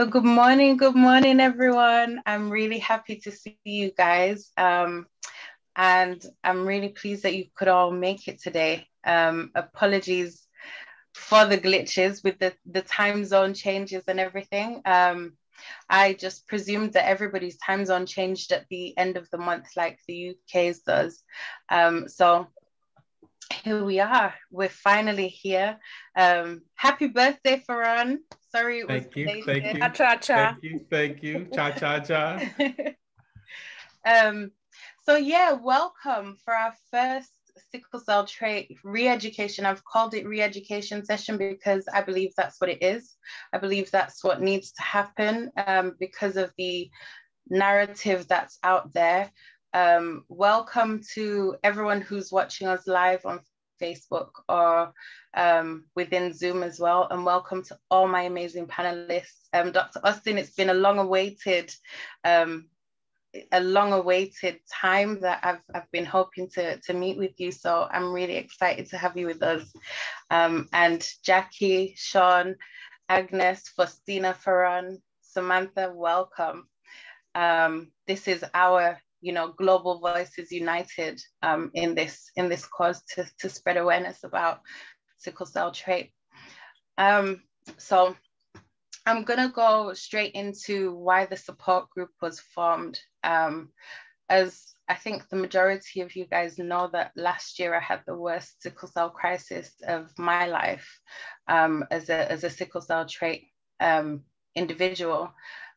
Well, good morning, good morning, everyone. I'm really happy to see you guys. Um, and I'm really pleased that you could all make it today. Um, apologies for the glitches with the, the time zone changes and everything. Um, I just presumed that everybody's time zone changed at the end of the month, like the UK's does. Um, so here we are. We're finally here. Um, happy birthday, Farron. Sorry, it thank was you, thank you, cha cha. Thank you, thank you, cha cha cha. um, so yeah, welcome for our first sickle cell trait re-education. I've called it re-education session because I believe that's what it is. I believe that's what needs to happen um, because of the narrative that's out there. Um, welcome to everyone who's watching us live on Facebook or um, within Zoom as well. And welcome to all my amazing panelists. Um, Dr. Austin, it's been a long awaited um, a long awaited time that I've, I've been hoping to, to meet with you. So I'm really excited to have you with us. Um, and Jackie, Sean, Agnes, Phostina Farron, Samantha, welcome. Um, this is our you know, global voices united um, in this in this cause to, to spread awareness about sickle cell trait. Um, so I'm gonna go straight into why the support group was formed. Um, as I think the majority of you guys know that last year I had the worst sickle cell crisis of my life um, as, a, as a sickle cell trait um, individual.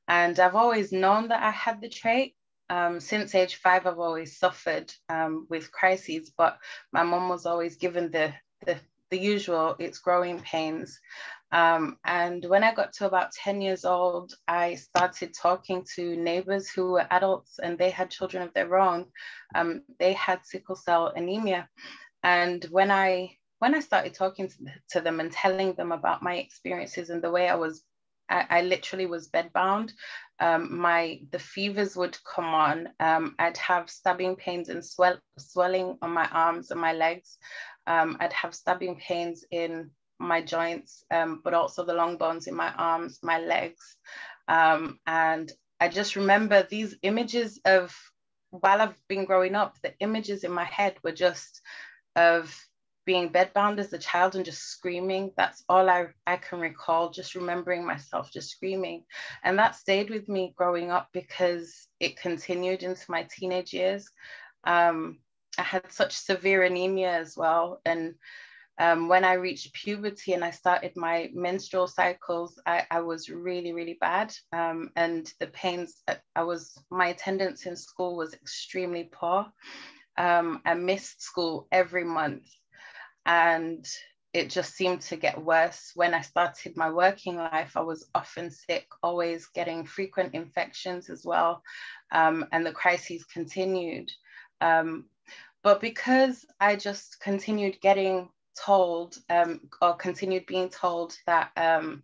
And I've always known that I had the trait, um, since age five, I've always suffered um, with crises, but my mom was always given the, the, the usual, it's growing pains. Um, and when I got to about 10 years old, I started talking to neighbors who were adults and they had children of their own. Um, they had sickle cell anemia. And when I when I started talking to, them and telling them about my experiences and the way I was I, I literally was bedbound. Um, my the fevers would come on. Um, I'd have stabbing pains and swell, swelling on my arms and my legs. Um, I'd have stabbing pains in my joints, um, but also the long bones in my arms, my legs. Um, and I just remember these images of while I've been growing up, the images in my head were just of being bedbound as a child and just screaming. That's all I, I can recall, just remembering myself just screaming. And that stayed with me growing up because it continued into my teenage years. Um, I had such severe anemia as well. And um, when I reached puberty and I started my menstrual cycles, I, I was really, really bad. Um, and the pains, uh, I was, my attendance in school was extremely poor. Um, I missed school every month and it just seemed to get worse. When I started my working life, I was often sick, always getting frequent infections as well. Um, and the crises continued. Um, but because I just continued getting told um, or continued being told that um,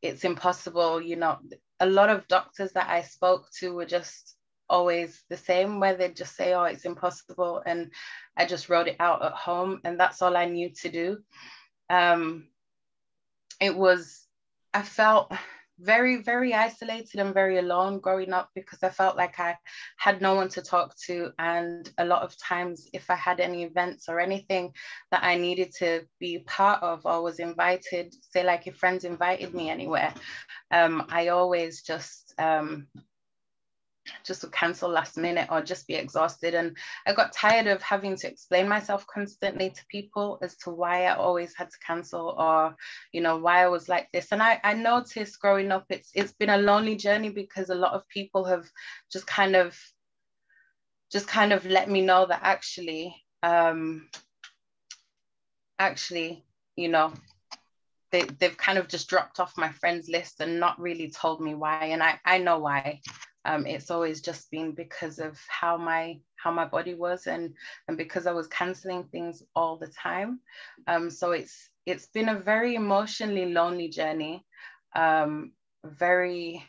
it's impossible, you know, a lot of doctors that I spoke to were just always the same where they just say oh it's impossible and i just wrote it out at home and that's all i knew to do. Um, it was i felt very very isolated and very alone growing up because i felt like i had no one to talk to and a lot of times if i had any events or anything that i needed to be part of or was invited say like if friends invited me anywhere um, i always just um, just to cancel last minute or just be exhausted. And I got tired of having to explain myself constantly to people as to why I always had to cancel or, you know, why I was like this. And I, I noticed growing up, it's it's been a lonely journey because a lot of people have just kind of just kind of let me know that actually, um, actually, you know, they, they've kind of just dropped off my friends list and not really told me why. And I, I know why um, it's always just been because of how my how my body was and and because I was canceling things all the time. Um, so it's it's been a very emotionally lonely journey, um, very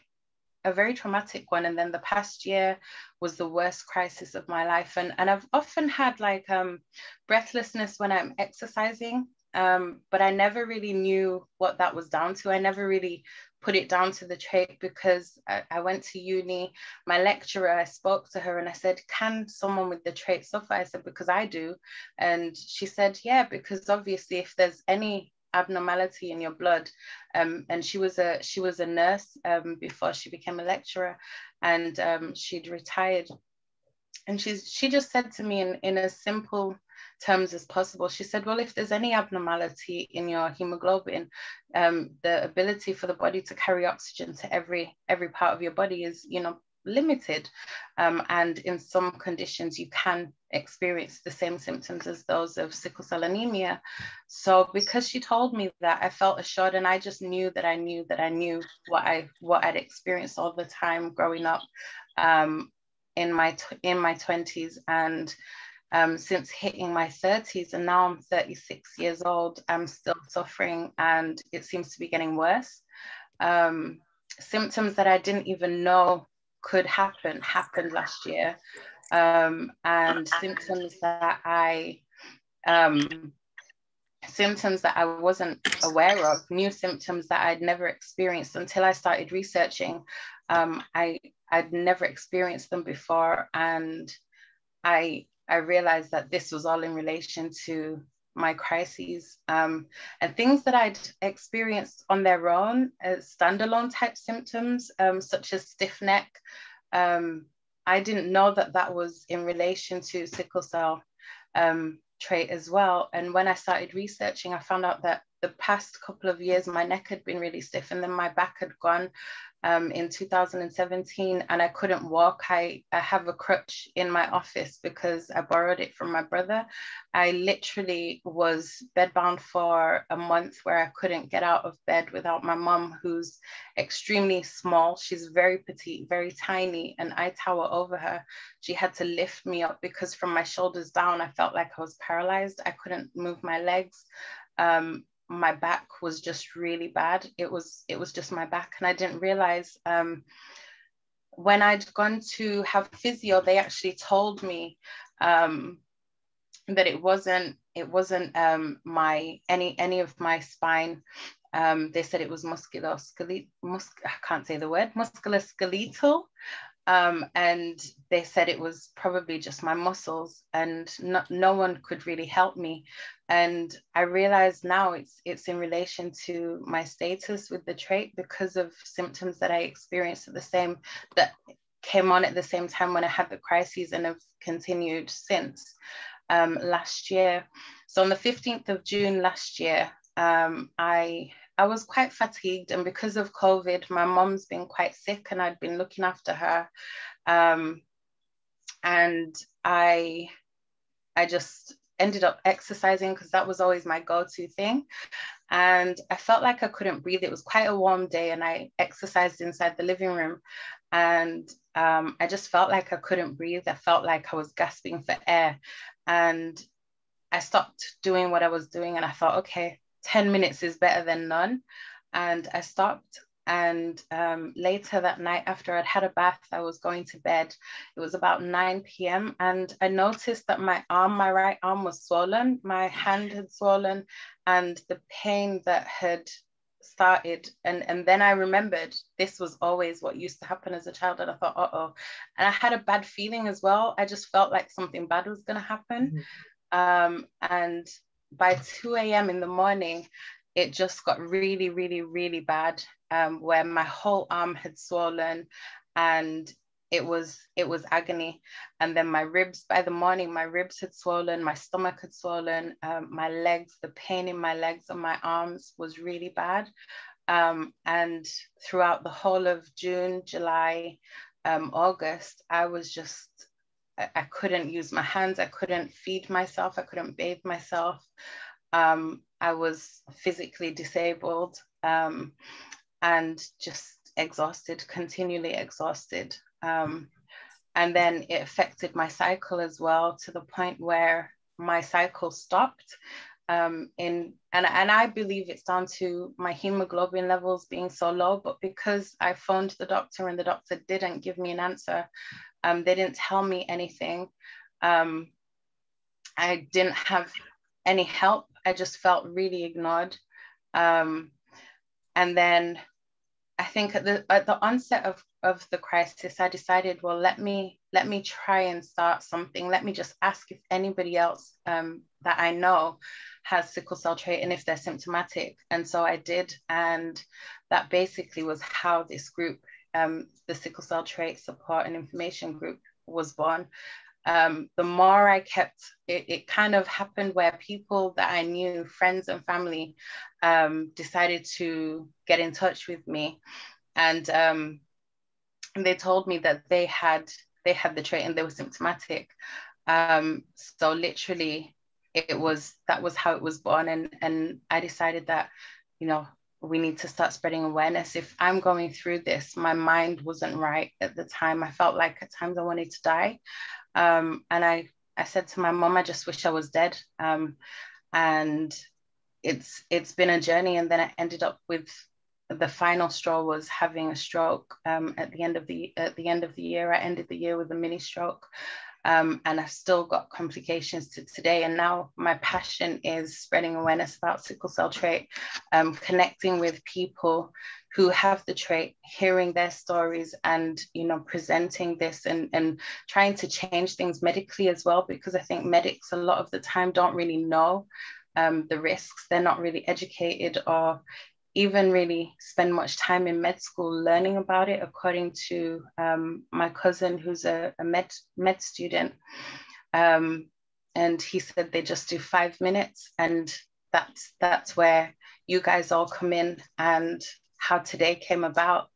a very traumatic one. And then the past year was the worst crisis of my life. And, and I've often had like um, breathlessness when I'm exercising. Um, but I never really knew what that was down to. I never really put it down to the trait because I, I, went to uni. My lecturer, I spoke to her and I said, Can someone with the trait suffer? I said, Because I do. And she said, Yeah, because obviously, if there's any abnormality in your blood um, and she was a she was a nurse um, before she became a lecturer and um, she'd retired and she's she just said to me in, in as simple terms as possible. She said well if there's any abnormality in your hemoglobin um, the ability for the body to carry oxygen to every every part of your body is you know limited. Um, and in some conditions you can experience the same symptoms as those of sickle cell anemia. So because she told me that i felt assured and i just knew that i knew that i knew what i what i'd experienced all the time growing up um, in my in my 20s and um, since hitting my 30s and now i'm 36 years old i'm still suffering and it seems to be getting worse. Um, symptoms that i didn't even know could happen happened last year. Um, and symptoms that i um, symptoms that i wasn't aware of new symptoms that i'd never experienced until i started researching um, I I'd never experienced them before, and I I realized that this was all in relation to my crises um, and things that I'd experienced on their own as standalone type symptoms, um, such as stiff neck. Um, I didn't know that that was in relation to sickle cell um, trait as well. And when I started researching, I found out that the past couple of years, my neck had been really stiff and then my back had gone um, in 2017 and I couldn't walk. I, I have a crutch in my office because I borrowed it from my brother. I literally was bedbound for a month where I couldn't get out of bed without my mom, who's extremely small. She's very petite, very tiny, and I tower over her. She had to lift me up because from my shoulders down, I felt like I was paralyzed. I couldn't move my legs. Um, my back was just really bad. It was it was just my back, and I didn't realize um, when I'd gone to have physio, they actually told me um, that it wasn't it wasn't um, my any any of my spine. Um, they said it was musculoskeletal. Mus- I can't say the word musculoskeletal. Um, and they said it was probably just my muscles and no, no one could really help me. And i realize now it's it's in relation to my status with the trait because of symptoms that i experienced at the same that came on at the same time when i had the crises and have continued since um, last year. So on the 15th of june last year um, i I was quite fatigued, and because of COVID, my mom's been quite sick, and I'd been looking after her. Um, and I, I just ended up exercising because that was always my go-to thing. And I felt like I couldn't breathe. It was quite a warm day, and I exercised inside the living room, and um, I just felt like I couldn't breathe. I felt like I was gasping for air, and I stopped doing what I was doing, and I thought, okay, 10 minutes is better than none. And I stopped. And um, later that night, after I'd had a bath, I was going to bed. It was about 9 p.m. And I noticed that my arm, my right arm was swollen, my hand had swollen, and the pain that had started and and then i remembered this was always what used to happen as a child and i thought uh-oh and i had a bad feeling as well i just felt like something bad was going to happen mm-hmm. um, and by 2 a.m. in the morning, it just got really, really, really bad, um, where my whole arm had swollen and it was it was agony and then my ribs by the morning my ribs had swollen my stomach had swollen um, my legs the pain in my legs and my arms was really bad um, and throughout the whole of june july um, august i was just I, couldn't use my hands. I couldn't feed myself. I couldn't bathe myself. Um, I was physically disabled um, and just exhausted, continually exhausted. Um, and then it affected my cycle as well to the point where my cycle stopped. Um, in and, and I believe it's down to my hemoglobin levels being so low, but because I phoned the doctor and the doctor didn't give me an answer, um, they didn't tell me anything. Um, I didn't have any help I just felt really ignored. Um, and then I think at the at the onset of, of the crisis, I decided, well, let me let me try and start something. Let me just ask if anybody else um, that I know has sickle cell trait and if they're symptomatic. And so I did, and that basically was how this group, um, the sickle cell trait support and information group, was born. Um, the more I kept, it, it, kind of happened where people that I knew, friends and family, um, decided to get in touch with me, and, um, they told me that they had they had the trait and they were symptomatic. Um, so literally, it was that was how it was born, and and I decided that, you know, we need to start spreading awareness. If I'm going through this, my mind wasn't right at the time. I felt like at times I wanted to die, um, and I I said to my mom, I just wish I was dead. Um, and it's it's been a journey and then I ended up with the final straw was having a stroke um, at the end of the at the end of the year. I ended the year with a mini stroke, um, and I've still got complications to today. And now my passion is spreading awareness about sickle cell trait, um, connecting with people who have the trait, hearing their stories, and you know presenting this and and trying to change things medically as well. Because I think medics a lot of the time don't really know um, the risks. They're not really educated or even really spend much time in med school learning about it, according to um, my cousin who's a, a med, med student. Um, and he said they just do five minutes and that's that's where you guys all come in and how today came about.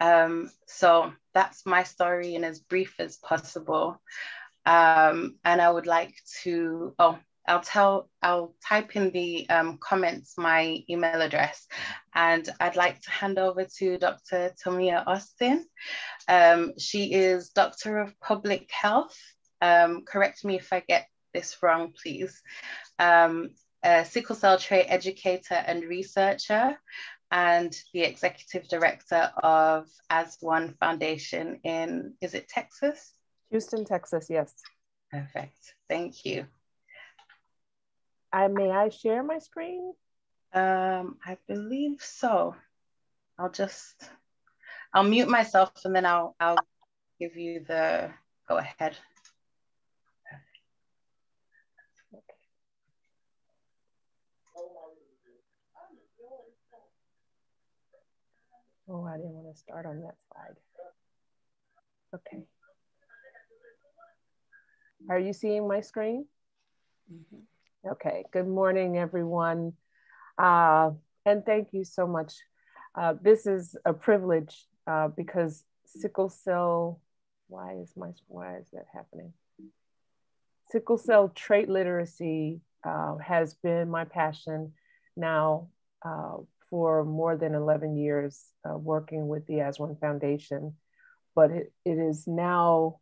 Um, so that's my story in as brief as possible. Um, and I would like to, oh, I'll tell, I'll type in the um, comments my email address and I'd like to hand over to Dr. Tomia Austin. Um, she is Doctor of Public Health. Um, correct me if I get this wrong, please. Um, a sickle cell trait educator and researcher and the executive director of As One Foundation in, is it Texas? Houston, Texas, yes. Perfect, thank you. I may I share my screen? Um, I believe so. I'll just I'll mute myself and then I'll I'll give you the go ahead. Oh, I didn't want to start on that slide. Okay. Are you seeing my screen? Mm -hmm. Okay, good morning, everyone. Uh, and thank you so much. Uh, this is a privilege uh, because sickle cell, why is my, why is that happening? Sickle cell trait literacy uh, has been my passion now uh, for more than 11 years uh, working with the As One Foundation. But it, it is now,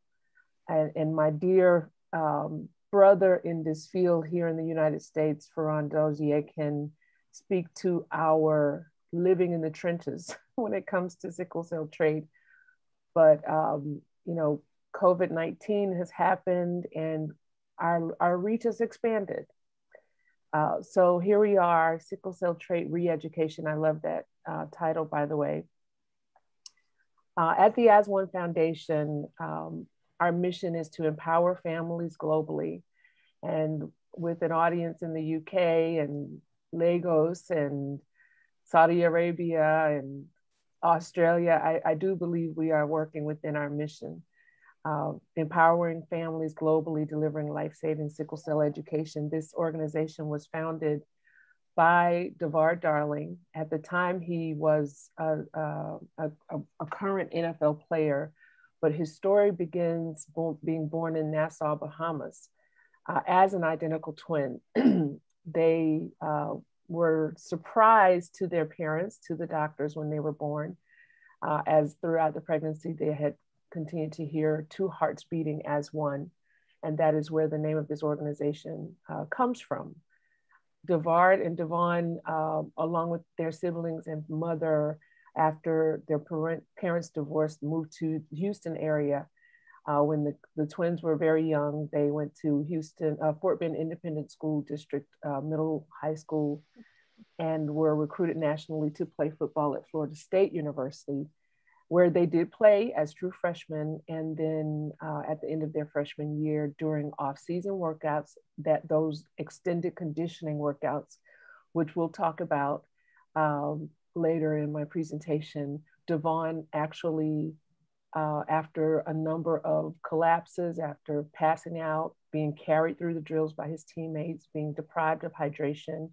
and, my dear um, brother in this field here in the United States, Farron Dozier, can speak to our living in the trenches when it comes to sickle cell trait. But, um, you know, COVID 19 has happened and our, our reach has expanded. Uh, so here we are, sickle cell trait re-education. I love that uh, title, by the way. Uh, at the As One Foundation, um, our mission is to empower families globally and with an audience in the UK and Lagos and Saudi Arabia and Australia, I, I do believe we are working within our mission. Uh, empowering families globally, delivering life saving sickle cell education. This organization was founded by DeVard Darling. At the time, he was a, a, a, a current NFL player but his story begins bo- being born in Nassau, Bahamas, uh, as an identical twin. they uh, were surprised to their parents, to the doctors when they were born, uh, as throughout the pregnancy they had continued to hear two hearts beating as one. And that is where the name of this organization uh, comes from. DeVard and Devaughn, uh, along with their siblings and mother, after their parent, parents divorced, moved to Houston area. Uh, when the, the twins were very young, they went to Houston, uh, Fort Bend Independent School District uh, Middle High School and were recruited nationally to play football at Florida State University, where they did play as true freshmen. And then uh, at the end of their freshman year, during off-season workouts, that those extended conditioning workouts, which we'll talk about um, later in my presentation, Devaughn actually uh, after a number of collapses, after passing out, being carried through the drills by his teammates, being deprived of hydration,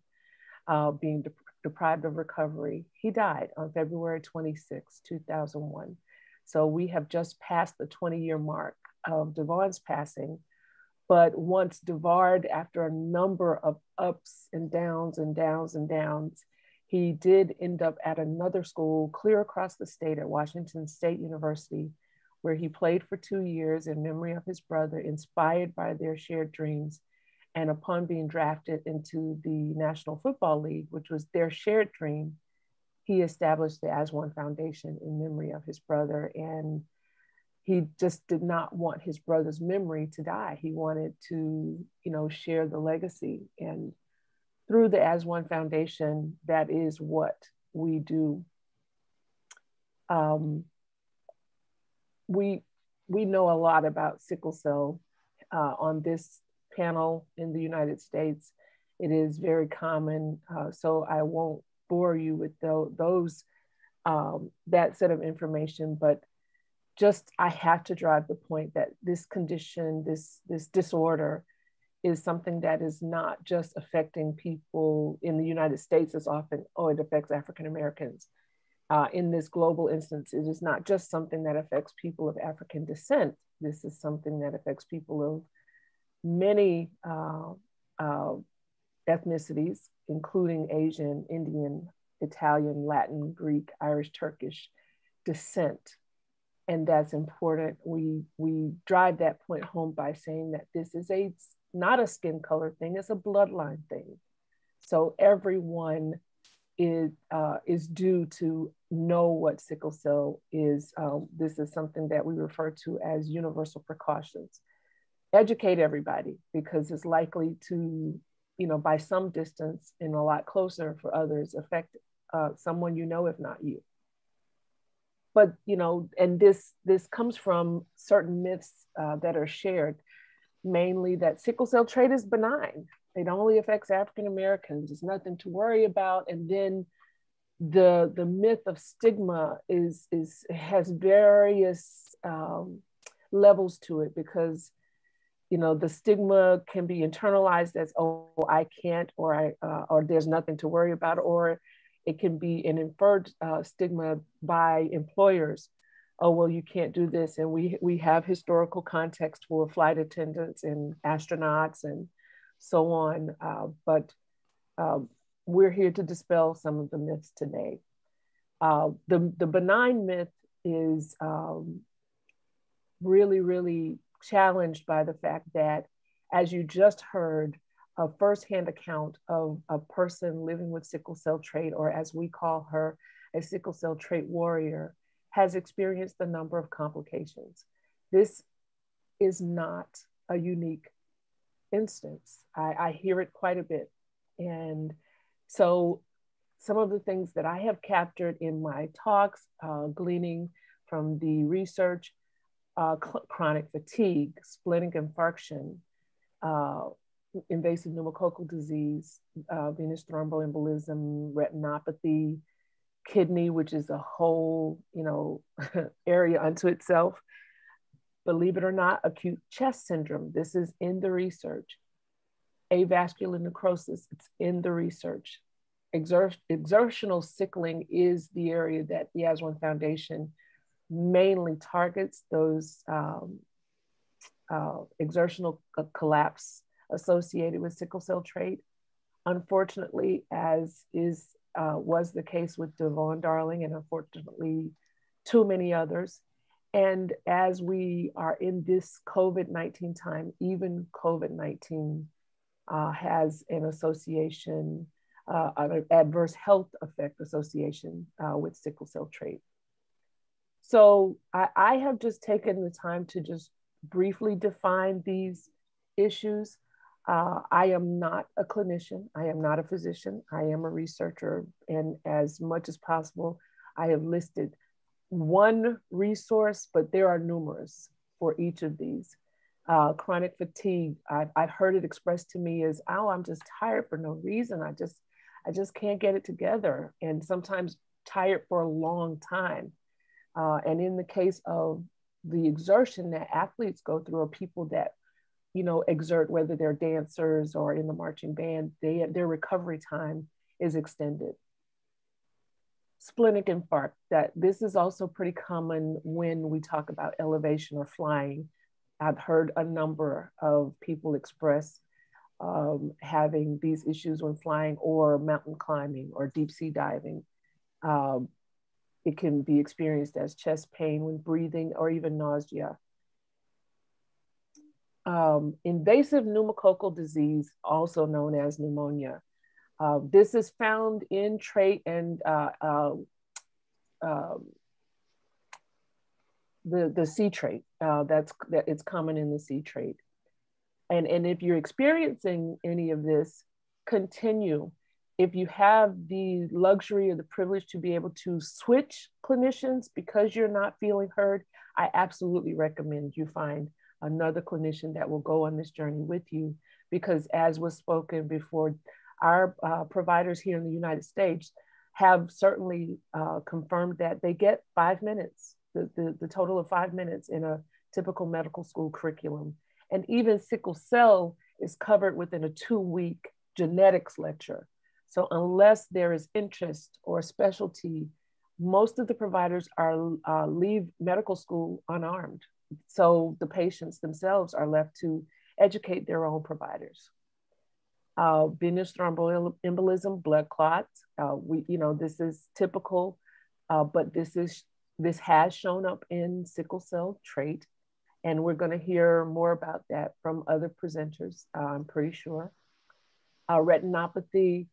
uh, being de deprived of recovery. He died on February 26, 2001. So we have just passed the 20 year mark of Devaughn's passing. But once Devard, after a number of ups and downs and downs and downs, he did end up at another school clear across the state at Washington State University, where he played for two years in memory of his brother, inspired by their shared dreams. And upon being drafted into the National Football League, which was their shared dream, he established the As One Foundation in memory of his brother. And he just did not want his brother's memory to die. He wanted to, you know, share the legacy. And through the As One Foundation, that is what we do. Um, we we know a lot about sickle cell uh, on this panel in the United States. It is very common, uh, so I won't bore you with the, those um, that set of information, but just I have to drive the point that this condition, this this disorder, is something that is not just affecting people in the United States as often, oh, it affects African Americans. Uh, in this global instance, it is not just something that affects people of African descent. This is something that affects people of many uh, uh, ethnicities, including Asian, Indian, Italian, Latin, Greek, Irish, Turkish descent. And that's important. We, we drive that point home by saying that this is a not a skin color thing, it's a bloodline thing. So everyone is, uh, is due to know what sickle cell is. Um, this is something that we refer to as universal precautions. Educate everybody because it's likely to, you know, by some distance and a lot closer for others, affect uh, someone you know, if not you. But you know, and this this comes from certain myths uh, that are shared mainly that sickle cell trait is benign. It only affects African Americans. It's nothing to worry about. And then the the myth of stigma is is has various um, levels to it because you know the stigma can be internalized as oh I can't or I uh, or there's nothing to worry about or it can be an inferred uh, stigma by employers oh well you can't do this and we we have historical context for flight attendants and astronauts and so on uh, but uh, we're here to dispel some of the myths today. Uh, the, the benign myth is um, really really challenged by the fact that as you just heard a firsthand account of a person living with sickle cell trait or as we call her a sickle cell trait warrior has experienced a number of complications. This is not a unique instance. I, I hear it quite a bit. And so some of the things that I have captured in my talks, uh, gleaning from the research, uh, chronic fatigue, splenic infarction, uh, invasive pneumococcal disease, uh, venous thromboembolism, retinopathy, kidney, which is a whole, you know, area unto itself. Believe it or not, acute chest syndrome. This is in the research. Avascular necrosis, it's in the research. Exer- exertional sickling is the area that the As One Foundation mainly targets those um, uh, exertional collapse associated with sickle cell trait. Unfortunately, as is uh, was the case with Devaughn Darling and unfortunately too many others. And as we are in this COVID 19 time, even COVID 19 uh, has an association, uh, an adverse health effect association uh, with sickle cell trait. So I, I, have just taken the time to just briefly define these issues. Uh, I am not a clinician. I am not a physician. I am a researcher. And as much as possible, I have listed one resource, but there are numerous for each of these. Uh, chronic fatigue, I've, I've heard it expressed to me as, oh, I'm just tired for no reason. I just, I just can't get it together. And sometimes tired for a long time. Uh, and in the case of the exertion that athletes go through, or people that you know exert, whether they're dancers or in the marching band, they, their recovery time is extended. Splenic infarct, that this is also pretty common when we talk about elevation or flying. I've heard a number of people express um, having these issues when flying or mountain climbing or deep sea diving. Um, it can be experienced as chest pain when breathing or even nausea. Um, invasive pneumococcal disease, also known as pneumonia. Uh, this is found in trait and uh, uh, the, the C trait. Uh, that's that it's common in the C trait. And, and if you're experiencing any of this, continue if you have the luxury or the privilege to be able to switch clinicians because you're not feeling heard, I absolutely recommend you find another clinician that will go on this journey with you. Because, as was spoken before, our uh, providers here in the United States have certainly uh, confirmed that they get five minutes, the, the, the total of five minutes in a typical medical school curriculum. And even sickle cell is covered within a two week genetics lecture. So unless there is interest or a specialty, most of the providers are uh, leave medical school unarmed. So the patients themselves are left to educate their own providers. Uh, venous thromboembolism, blood clots. Uh, we, you know, this is typical, uh, but this is this has shown up in sickle cell trait, and we're going to hear more about that from other presenters. Uh, I'm pretty sure. Uh, retinopathy,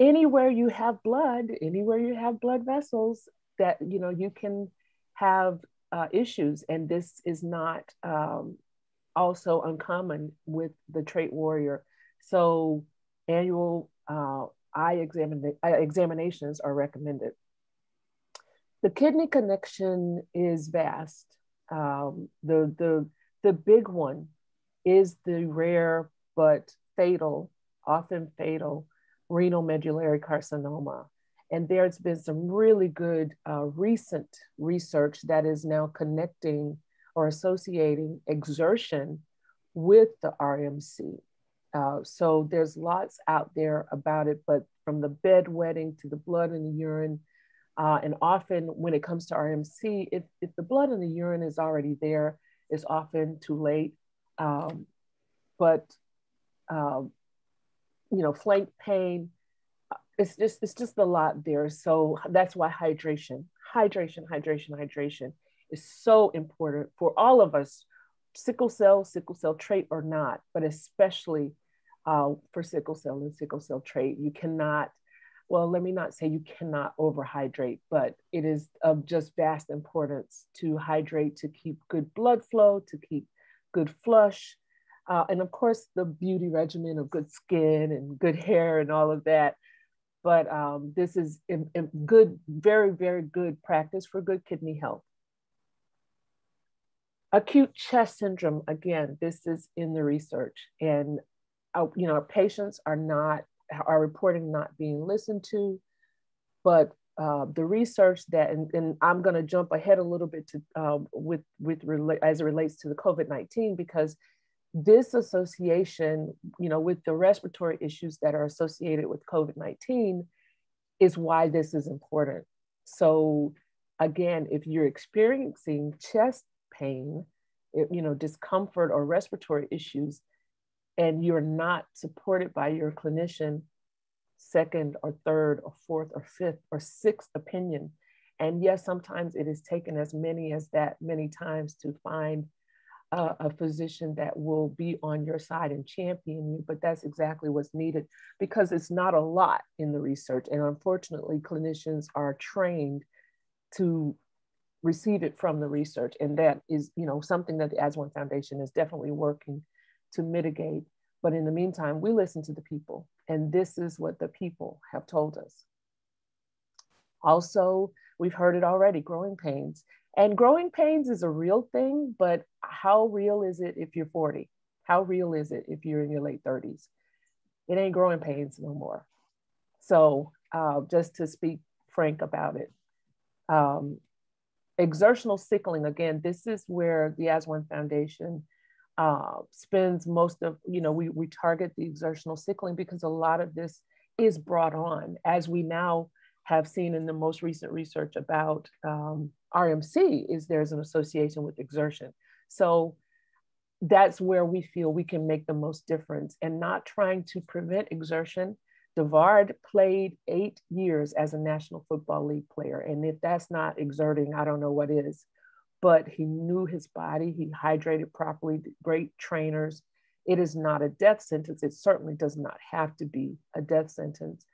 anywhere you have blood, anywhere you have blood vessels, that you know you can have uh, issues, and this is not um, also uncommon with the trait warrior. So annual uh, eye examina- examinations are recommended. The kidney connection is vast. Um, the the the big one is the rare but fatal, often fatal renal medullary carcinoma. And there's been some really good uh, recent research that is now connecting or associating exertion with the RMC. Uh, so there's lots out there about it, but from the bedwetting to the blood in the urine, uh, and often when it comes to RMC, if, if the blood in the urine is already there, it's often too late. Um, but um, you know, flank pain. It's just it's just a lot there. So that's why hydration, hydration, hydration, hydration is so important for all of us, sickle cell, sickle cell trait or not, but especially uh, for sickle cell and sickle cell trait. You cannot, well, let me not say you cannot overhydrate, but it is of just vast importance to hydrate to keep good blood flow, to keep good flush, uh, and of course, the beauty regimen of good skin and good hair and all of that. But um, this is in, in good, very, very good practice for good kidney health. Acute chest syndrome, again, this is in the research. And, uh, you know, patients are not, are reporting not being listened to, but uh, the research that, and, and I'm going to jump ahead a little bit to uh, with with as it relates to the COVID-19 because this association, you know, with the respiratory issues that are associated with COVID 19 is why this is important. So, again, if you're experiencing chest pain, you know, discomfort or respiratory issues, and you're not supported by your clinician, second or third or fourth or fifth or sixth opinion. And yes, sometimes it is taken as many as that many times to find a, a, physician that will be on your side and champion you, but that's exactly what's needed because it's not a lot in the research. And unfortunately, clinicians are trained to receive it from the research. And that is, you know, something that the As One Foundation is definitely working to mitigate. But in the meantime, we listen to the people, and this is what the people have told us. Also, we've heard it already growing pains. And growing pains is a real thing, but how real is it if you're 40? How real is it if you're in your late 30s? It ain't growing pains no more. So, uh, just to speak frank about it, um, exertional sickling, again, this is where the As One Foundation uh, spends most of, you know, we, we target the exertional sickling because a lot of this is brought on as we now have seen in the most recent research about um, RMC is there's an association with exertion. So that's where we feel we can make the most difference and not trying to prevent exertion. DeVard played eight years as a National Football League player. And if that's not exerting, I don't know what is. But he knew his body, he hydrated properly, great trainers. It is not a death sentence. It certainly does not have to be a death sentence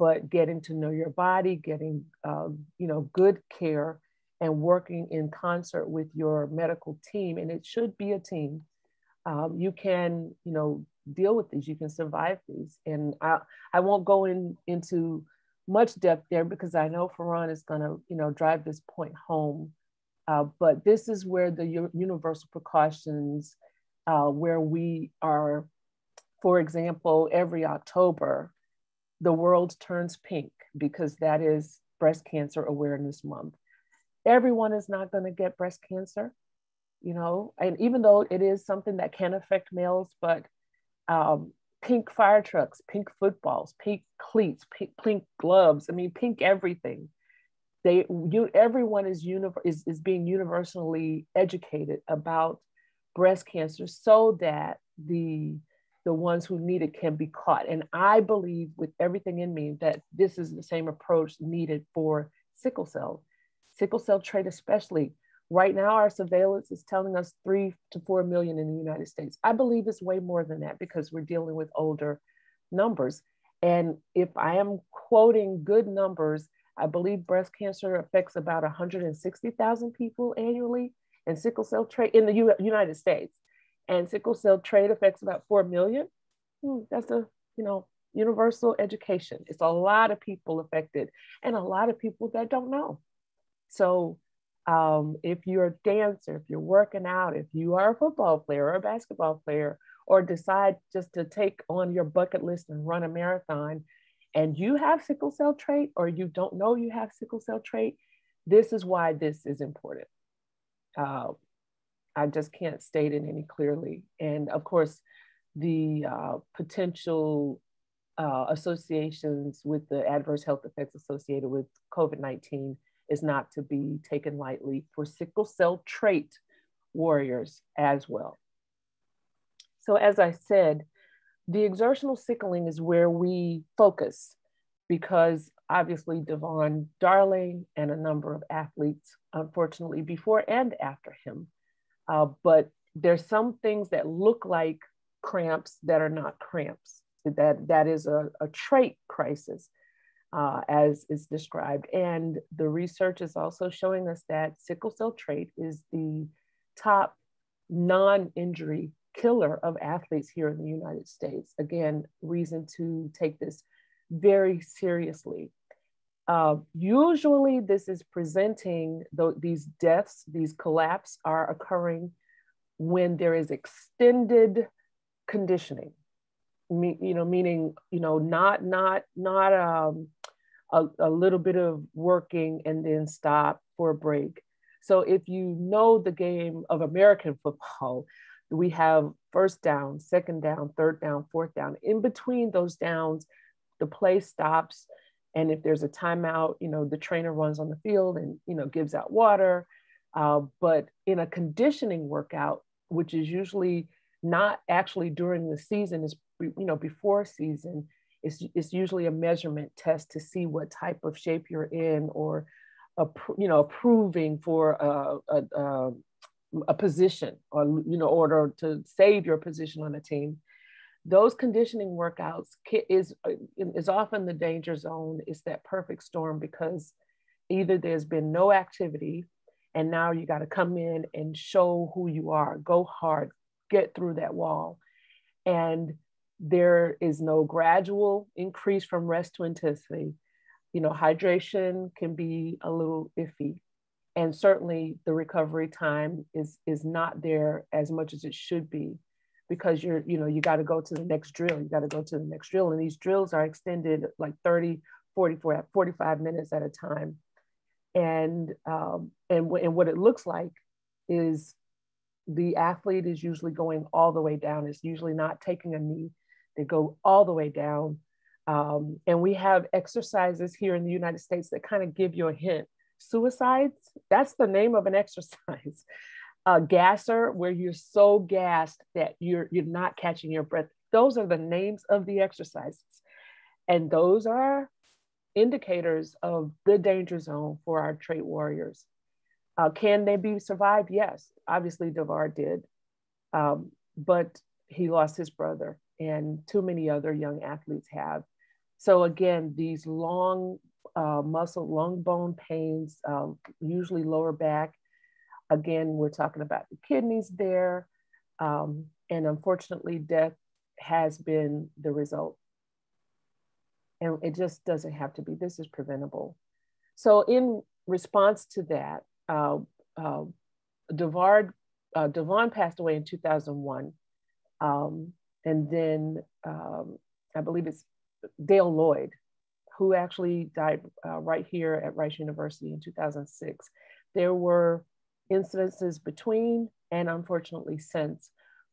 but getting to know your body, getting uh, you know good care, and working in concert with your medical team. And it should be a team. Um, you can you know deal with these. You can survive these. And I I won't go in into much depth there because I know Farron is going to you know drive this point home. Uh, but this is where the universal precautions, uh, where we are, for example, every October, the world turns pink because that is breast cancer awareness month. Everyone is not going to get breast cancer, you know, and even though it is something that can affect males, but um, pink fire trucks, pink footballs, pink cleats, pink, pink gloves, I mean, pink everything. They, you, everyone is, univ- is, is being universally educated about breast cancer so that the the ones who need it can be caught. And I believe with everything in me that this is the same approach needed for sickle cell, sickle cell trait, especially. Right now, our surveillance is telling us three to four million in the United States. I believe it's way more than that because we're dealing with older numbers. And if I am quoting good numbers, I believe breast cancer affects about 160,000 people annually, and sickle cell trait in the U- United States and sickle cell trait affects about 4 million. Hmm, that's a, you know, universal education. It's a lot of people affected and a lot of people that don't know. So um, if you're a dancer, if you're working out, if you are a football player or a basketball player, or decide just to take on your bucket list and run a marathon, and you have sickle cell trait or you don't know you have sickle cell trait, this is why this is important. Uh, I just can't state it any clearly. And of course, the uh, potential uh, associations with the adverse health effects associated with COVID 19 is not to be taken lightly for sickle cell trait warriors as well. So, as I said, the exertional sickling is where we focus because obviously Devaughn Darling and a number of athletes, unfortunately, before and after him, uh, but there's some things that look like cramps that are not cramps. That that is a, a trait crisis, uh, as is described. And the research is also showing us that sickle cell trait is the top non-injury killer of athletes here in the United States. Again, reason to take this very seriously. Uh, usually this is presenting, th these deaths, these collapse are occurring when there is extended conditioning, Me, you know, meaning, you know, not, not, not um, a, a little bit of working and then stop for a break. So if you know the game of American football, we have first down, second down, third down, fourth down. In between those downs, the play stops and if there's a timeout, you know, the trainer runs on the field and, you know, gives out water. Uh, but in a conditioning workout, which is usually not actually during the season, is, you know, before season, it's, it's usually a measurement test to see what type of shape you're in or, a, you know, approving for a, a, a, position or, you know, order to save your position on a team. Those conditioning workouts is is often the danger zone. Is that perfect storm because either there's been no activity And now you got to come in and show who you are, go hard, get through that wall. And there is no gradual increase from rest to intensity. You know, hydration can be a little iffy. And certainly the recovery time is is not there as much as it should be because you're, you know, you got to go to the next drill. You got to go to the next drill. And these drills are extended like 30, 44, 45 minutes at a time. And um, and, and what it looks like is the athlete is usually going all the way down. It's usually not taking a knee. Go all the way down. Um, and we have exercises here in the United States that kind of give you a hint. Suicides, that's the name of an exercise. A gasser, where you're so gassed that you're, you're not catching your breath. Those are the names of the exercises. And those are indicators of the danger zone for our trait warriors. Uh, can they be survived? Yes, obviously DeVard did, um, but he lost his brother, and too many other young athletes have. So again, these long uh, muscle, long bone pains, um, usually lower back. Again, we're talking about the kidneys there, um, and unfortunately, death has been the result. And it just doesn't have to be. This is preventable. So, in response to that, uh, uh, DeVard, uh, Devaughn passed away in 2001. Um, and then um, I believe it's Dale Lloyd, who actually died uh, right here at Rice University in 2006. There were incidences between and unfortunately since,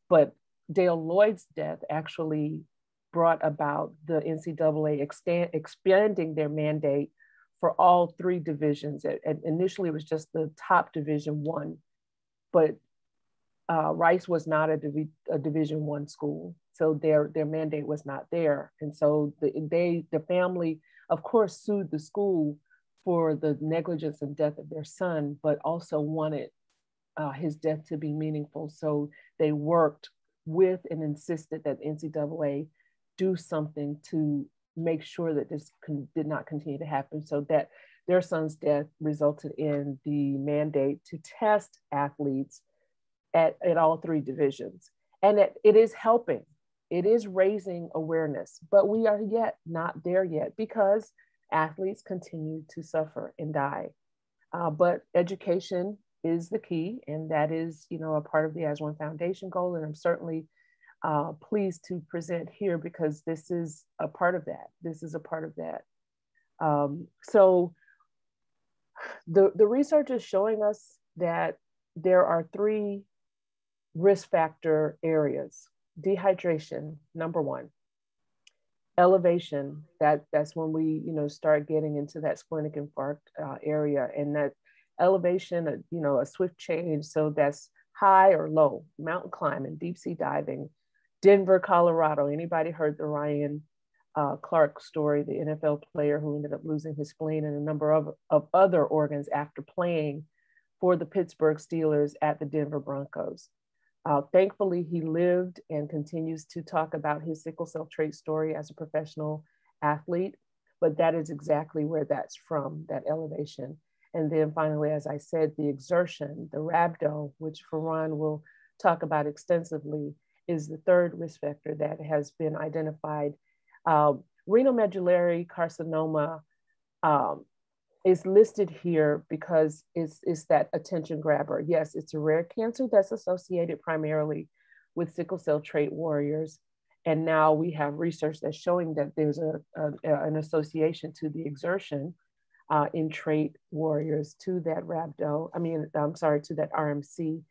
but Dale Lloyd's death actually brought about the NCAA extend, expanding their mandate for all three divisions. And initially, it was just the top division one, but uh, Rice was not a, divi- a division one school, so their their mandate was not there, and so the, they the family, of course, sued the school for the negligence and death of their son, but also wanted uh, his death to be meaningful. So they worked with and insisted that NCAA do something to make sure that this con- did not continue to happen so that their son's death resulted in the mandate to test athletes at, at all three divisions. And it, it is helping, it is raising awareness, but we are yet not there yet because athletes continue to suffer and die. Uh, but education is the key, and that is, you know, a part of the As One Foundation goal. And I'm certainly uh, pleased to present here because this is a part of that. This is a part of that. Um, so the, the research is showing us that there are three risk factor areas. Dehydration, number one. Elevation, that, that's when we you know, start getting into that splenic infarct uh, area and that elevation, uh, you know, a swift change. So that's high or low, mountain climbing, deep sea diving, Denver, Colorado. Anybody heard the Ryan uh, Clark story, the NFL player who ended up losing his spleen and a number of, of other organs after playing for the Pittsburgh Steelers at the Denver Broncos. Uh, thankfully, he lived and continues to talk about his sickle cell trait story as a professional athlete, but that is exactly where that's from, that elevation. And then finally, as I said, the exertion, the rhabdo, which Farron will talk about extensively, is the third risk factor that has been identified. Uh, renal medullary carcinoma um, is listed here because it's, it's that attention grabber. Yes, it's a rare cancer that's associated primarily with sickle cell trait warriors. And now we have research that's showing that there's a, a an association to the exertion uh, in trait warriors to that rhabdo, I mean, I'm sorry, to that RMC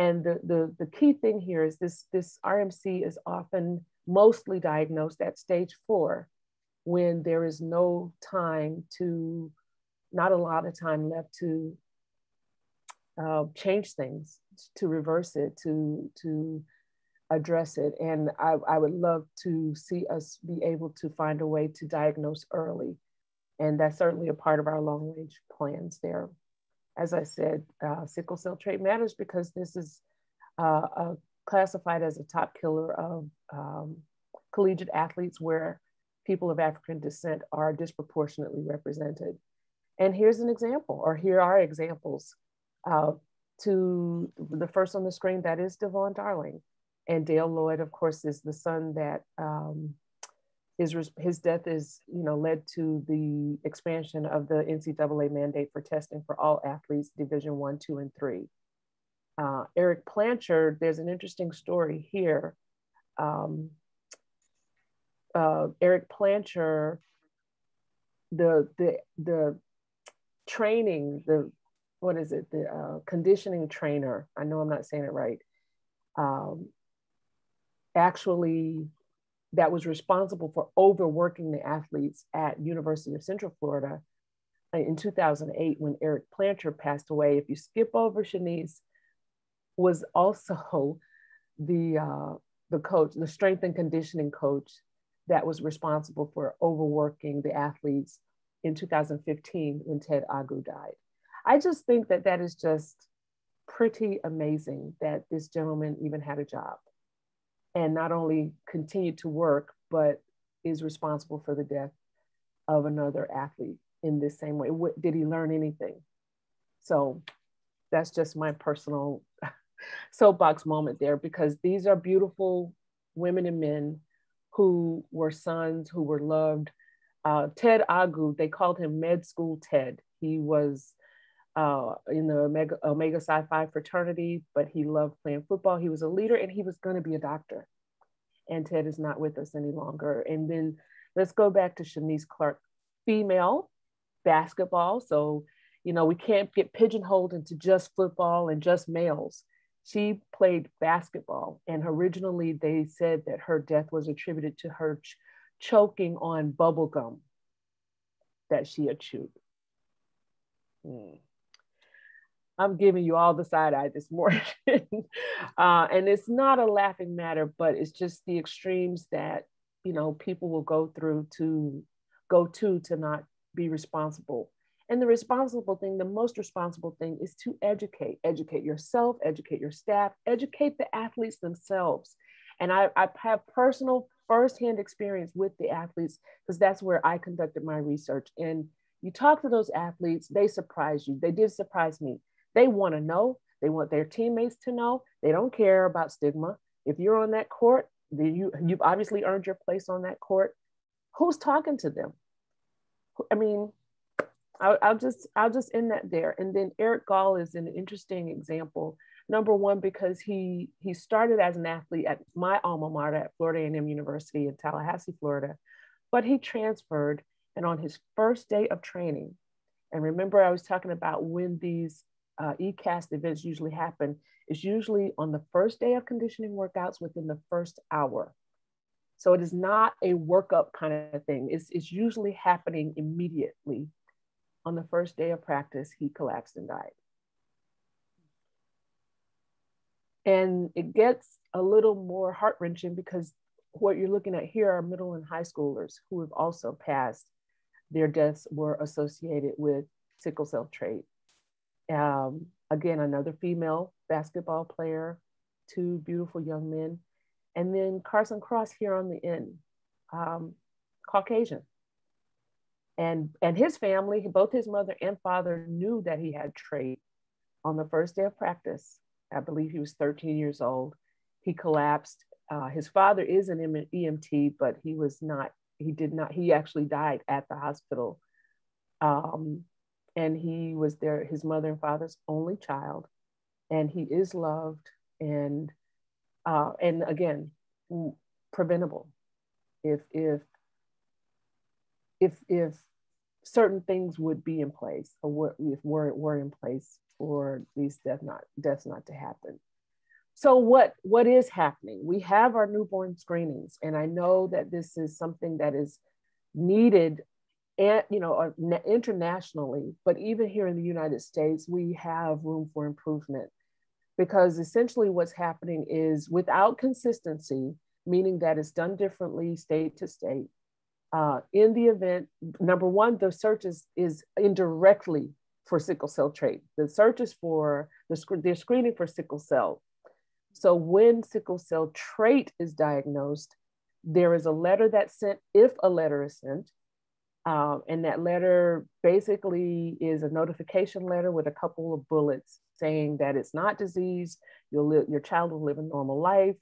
and the, the, the key thing here is this, this RMC is often mostly diagnosed at stage four when there is no time to, not a lot of time left to uh, change things, to reverse it, to, to address it. And I, I would love to see us be able to find a way to diagnose early. And that's certainly a part of our long range plans there as I said, uh, sickle cell trait matters because this is uh, classified as a top killer of um, collegiate athletes where people of African descent are disproportionately represented. And here's an example, or here are examples. Uh, to the first on the screen, that is Devaughn Darling. And Dale Lloyd, of course, is the son that um, his, his death is, you know, led to the expansion of the NCAA mandate for testing for all athletes, Division One, Two, and Three. Uh, Ereck Plancher, there's an interesting story here. Um, uh, Ereck Plancher, the the the training, the what is it, the uh, conditioning trainer. I know I'm not saying it right. Um, actually, that was responsible for overworking the athletes at University of Central Florida in 2008 when Ereck Plancher passed away. If you skip over Shanice, was also the uh, the coach, the strength and conditioning coach that was responsible for overworking the athletes in 2015 when Ted Agu died. I just think that that is just pretty amazing that this gentleman even had a job and not only continued to work, but is responsible for the death of another athlete in this same way. Did he learn anything? So that's just my personal soapbox moment there because these are beautiful women and men who were sons, who were loved. Uh, Ted Agu, they called him Med School Ted. He was uh, in the Omega, Omega Psi Phi fraternity, but he loved playing football. He was a leader and he was going to be a doctor. And Ted is not with us any longer. And then let's go back to Shanice Clark, female basketball. So, you know, we can't get pigeonholed into just football and just males. She played basketball, and originally they said that her death was attributed to her choking on bubble gum that she had chewed. Hmm. I'm giving you all the side eye this morning. uh, and it's not a laughing matter, but it's just the extremes that, you know, people will go through to go to to not be responsible. And the responsible thing, the most responsible thing is to educate, educate yourself, educate your staff, educate the athletes themselves. And I, I have personal firsthand experience with the athletes because that's where I conducted my research. And you talk to those athletes, they surprise you. They did surprise me. They want to know. They want their teammates to know. They don't care about stigma. If you're on that court, you you've obviously earned your place on that court. Who's talking to them? I mean, I'll, I'll just I'll just end that there. And then Eric Gall is an interesting example. Number one, because he he started as an athlete at my alma mater at Florida A&M University in Tallahassee, Florida, but he transferred. And on his first day of training, and remember I was talking about when these uh, ECAST events usually happen is usually on the first day of conditioning workouts within the first hour. So it is not a workup kind of thing. It's, it's usually happening immediately. On the first day of practice, he collapsed and died. And it gets a little more heart wrenching because what you're looking at here are middle and high schoolers who have also passed. Their deaths were associated with sickle cell trait. Um, again, another female basketball player, two beautiful young men. And then Carson Cross here on the end, um, Caucasian. And, and his family, both his mother and father knew that he had trait on the first day of practice. I believe he was 13 years old. He collapsed. Uh, his father is an EMT, but he was not, he did not, he actually died at the hospital. Um, and he was their his mother and father's only child and he is loved and uh, and again preventable if if if if certain things would be in place or what if were, were in place for these death not deaths not to happen. So what what is happening? We have our newborn screenings and i know that this is something that is needed and you know internationally but even here in the united states we have room for improvement. Because essentially what's happening is without consistency meaning that it's done differently state to state uh, in the event number one the search is, is indirectly for sickle cell trait the search is for they're screening for sickle cell so when sickle cell trait is diagnosed there is a letter that's sent if a letter is sent Um, and that letter basically is a notification letter with a couple of bullets saying that it's not disease, you'll your child will live a normal life.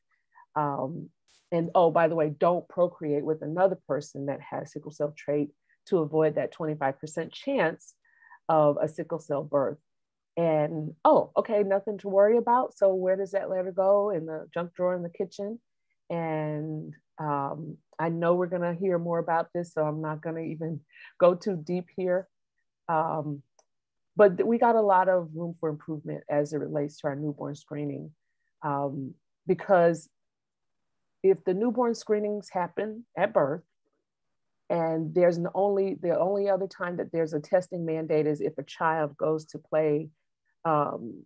Um, and oh, by the way, don't procreate with another person that has sickle cell trait to avoid that 25% chance of a sickle cell birth. And oh, okay, nothing to worry about. So where does that letter go? In the junk drawer in the kitchen. And um, I know we're going to hear more about this, so I'm not going to even go too deep here. Um, but we got a lot of room for improvement as it relates to our newborn screening. Um, because if the newborn screenings happen at birth, and there's an only the only other time that there's a testing mandate is if a child goes to play um,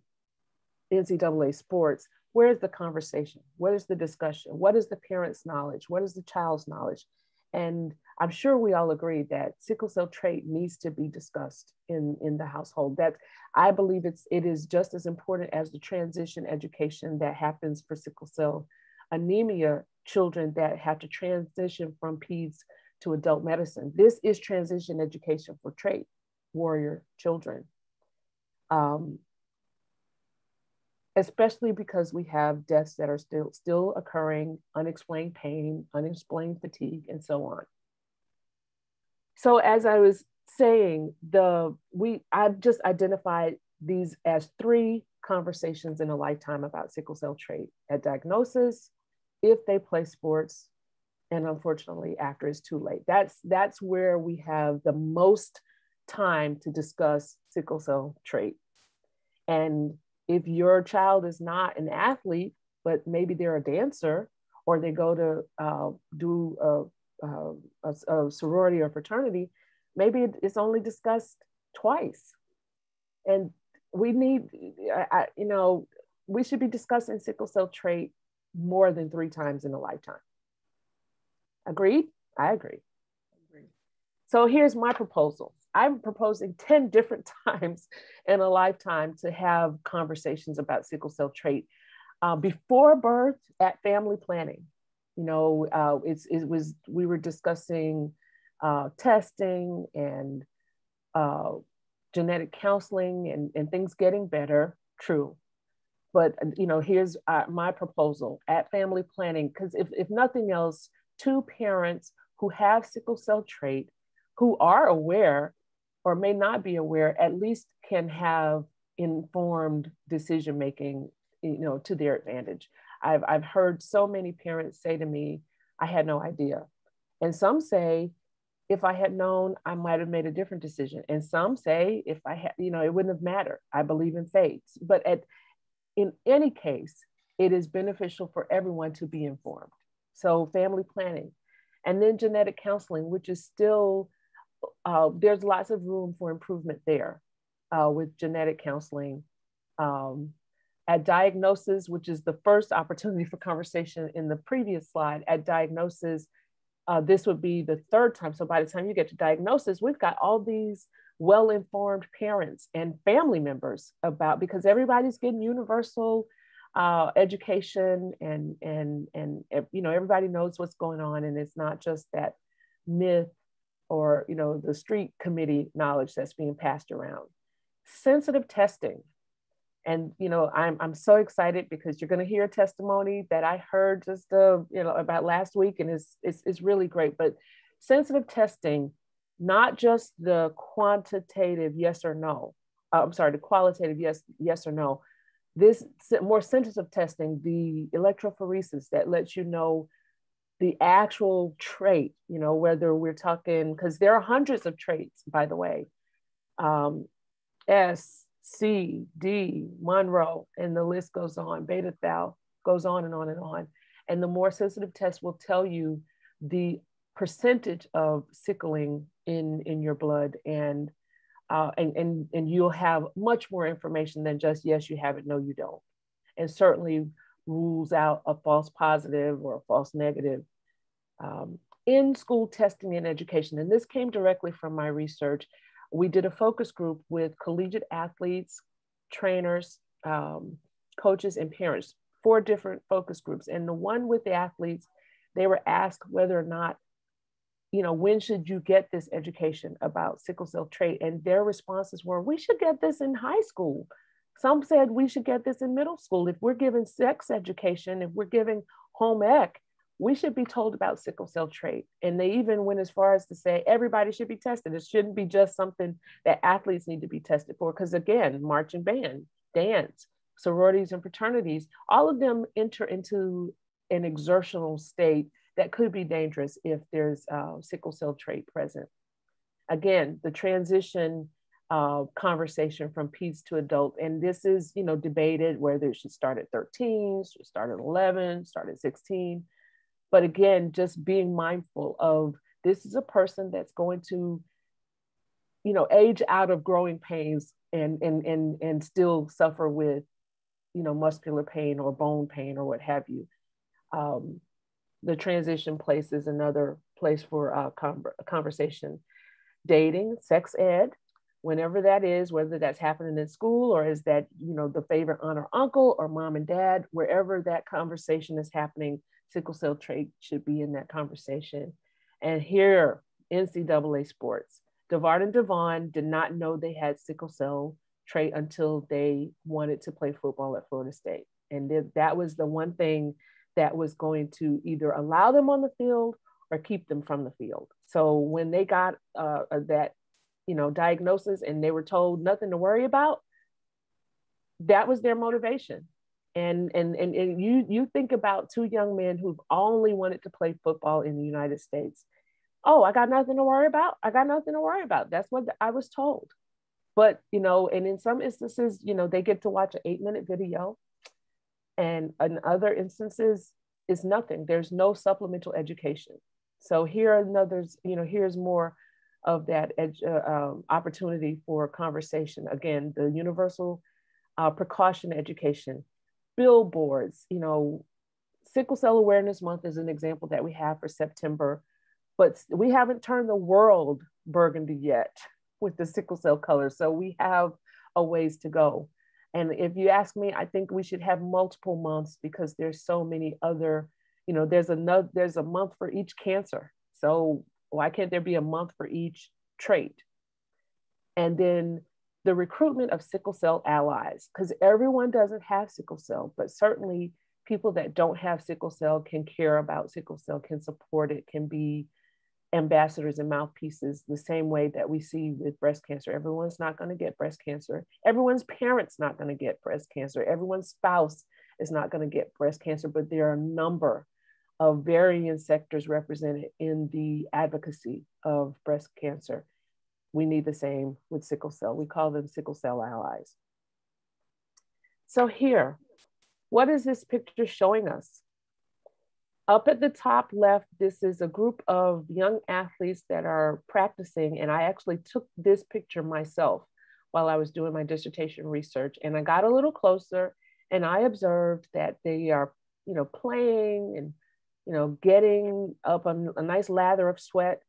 NCAA sports, where's the conversation? What is the discussion? What is the parent's knowledge? What is the child's knowledge? And I'm sure we all agree that sickle cell trait needs to be discussed in, in the household. That I believe it's it is just as important as the transition education that happens for sickle cell anemia children that have to transition from peds to adult medicine. This is transition education for trait warrior children. Um, especially because we have deaths that are still still occurring, unexplained pain, unexplained fatigue, and so on. So as I was saying, the we I've just identified these as three conversations in a lifetime about sickle cell trait at diagnosis, if they play sports, and unfortunately after it's too late. That's that's where we have the most time to discuss sickle cell trait. And if your child is not an athlete, but maybe they're a dancer or they go to uh, do a, a, a, sorority or fraternity, maybe it's only discussed twice. And we need, I, you know, we should be discussing sickle cell trait more than three times in a lifetime. Agreed? I agree. So here's my proposal. I'm proposing 10 different times in a lifetime to have conversations about sickle cell trait uh, before birth at family planning. You know, uh, it's, it was, we were discussing uh, testing and uh, genetic counseling and, and things getting better, true. But, you know, here's uh, my proposal at family planning, because if, if nothing else, two parents who have sickle cell trait who are aware or may not be aware at least can have informed decision making you know to their advantage. I've, I've heard so many parents say to me i had no idea. And some say if i had known i might have made a different decision. And some say if i had you know it wouldn't have mattered. I believe in fates. But at in any case it is beneficial for everyone to be informed so family planning and then genetic counseling which is still uh, there's lots of room for improvement there uh, with genetic counseling. Um, at diagnosis, which is the first opportunity for conversation in the previous slide, at diagnosis, uh, this would be the third time. So by the time you get to diagnosis, we've got all these well-informed parents and family members about because everybody's getting universal uh, education and and and you know everybody knows what's going on and it's not just that myth or you know the street committee knowledge that's being passed around. Sensitive testing. And you know i'm, I'm so excited because you're going to hear a testimony that i heard just uh, you know about last week and it's, it's, it's really great. But sensitive testing not just the quantitative yes or no uh, i'm sorry the qualitative yes yes or no this more sensitive testing the electrophoresis that lets you know the actual trait, you know, whether we're talking, because there are hundreds of traits, by the way, um, S, C, D, Monroe, and the list goes on, beta thal goes on and on and on. And the more sensitive test will tell you the percentage of sickling in, in your blood and, uh, and, and, and you'll have much more information than just, yes, you have it, no, you don't. And certainly rules out a false positive or a false negative um, in school testing and education. And this came directly from my research. We did a focus group with collegiate athletes, trainers, um, coaches, and parents, four different focus groups. And the one with the athletes, they were asked whether or not you know, when should you get this education about sickle cell trait? And their responses were, we should get this in high school. Some said we should get this in middle school. If we're giving sex education, if we're giving home ec, we should be told about sickle cell trait. And they even went as far as to say everybody should be tested. It shouldn't be just something that athletes need to be tested for. Because again, marching band, dance, sororities and fraternities, all of them enter into an exertional state that could be dangerous if there's uh, sickle cell trait present. Again, the transition uh, conversation from peds to adult, and this is you know debated whether it should start at 13, should start at 11, start at 16. But again, just being mindful of this is a person that's going to, you know, age out of growing pains and and and and still suffer with, you know, muscular pain or bone pain or what have you. Um, the transition place is another place for uh, conversation. Dating, sex ed, whenever that is, whether that's happening in school or is that, you know, the favorite aunt or uncle or mom and dad, wherever that conversation is happening, sickle cell trait should be in that conversation. And here, NCAA sports, DeVard and Devaughn did not know they had sickle cell trait until they wanted to play football at Florida State. And that was the one thing that was going to either allow them on the field or keep them from the field. So when they got uh, that, you know, diagnosis and they were told nothing to worry about, that was their motivation. And, and, and, and you, you think about two young men who've only wanted to play football in the United States. Oh, I got nothing to worry about. I got nothing to worry about. That's what I was told. But, you know, and in some instances, you know, they get to watch an eight minute video and in other instances is nothing. There's no supplemental education. So here another you know here's more of that uh, um, opportunity for conversation. Again the universal uh, precaution education billboards you know sickle cell awareness month is an example that we have for september but we haven't turned the world burgundy yet with the sickle cell colors so we have a ways to go and if you ask me, I think we should have multiple months because there's so many other, you know, there's another, there's a month for each cancer. So why can't there be a month for each trait? And then the recruitment of sickle cell allies, because everyone doesn't have sickle cell, but certainly people that don't have sickle cell can care about sickle cell, can support it, can be ambassadors and mouthpieces the same way that we see with breast cancer. Everyone's not going to get breast cancer. Everyone's parents not going to get breast cancer. Everyone's spouse is not going to get breast cancer, but there are a number of varying sectors represented in the advocacy of breast cancer. We need the same with sickle cell. We call them sickle cell allies. So here, what is this picture showing us? Up at the top left, this is a group of young athletes that are practicing. And I actually took this picture myself while I was doing my dissertation research. And I got a little closer and I observed that they are, you know, playing and, you know, getting up a, a nice lather of sweat.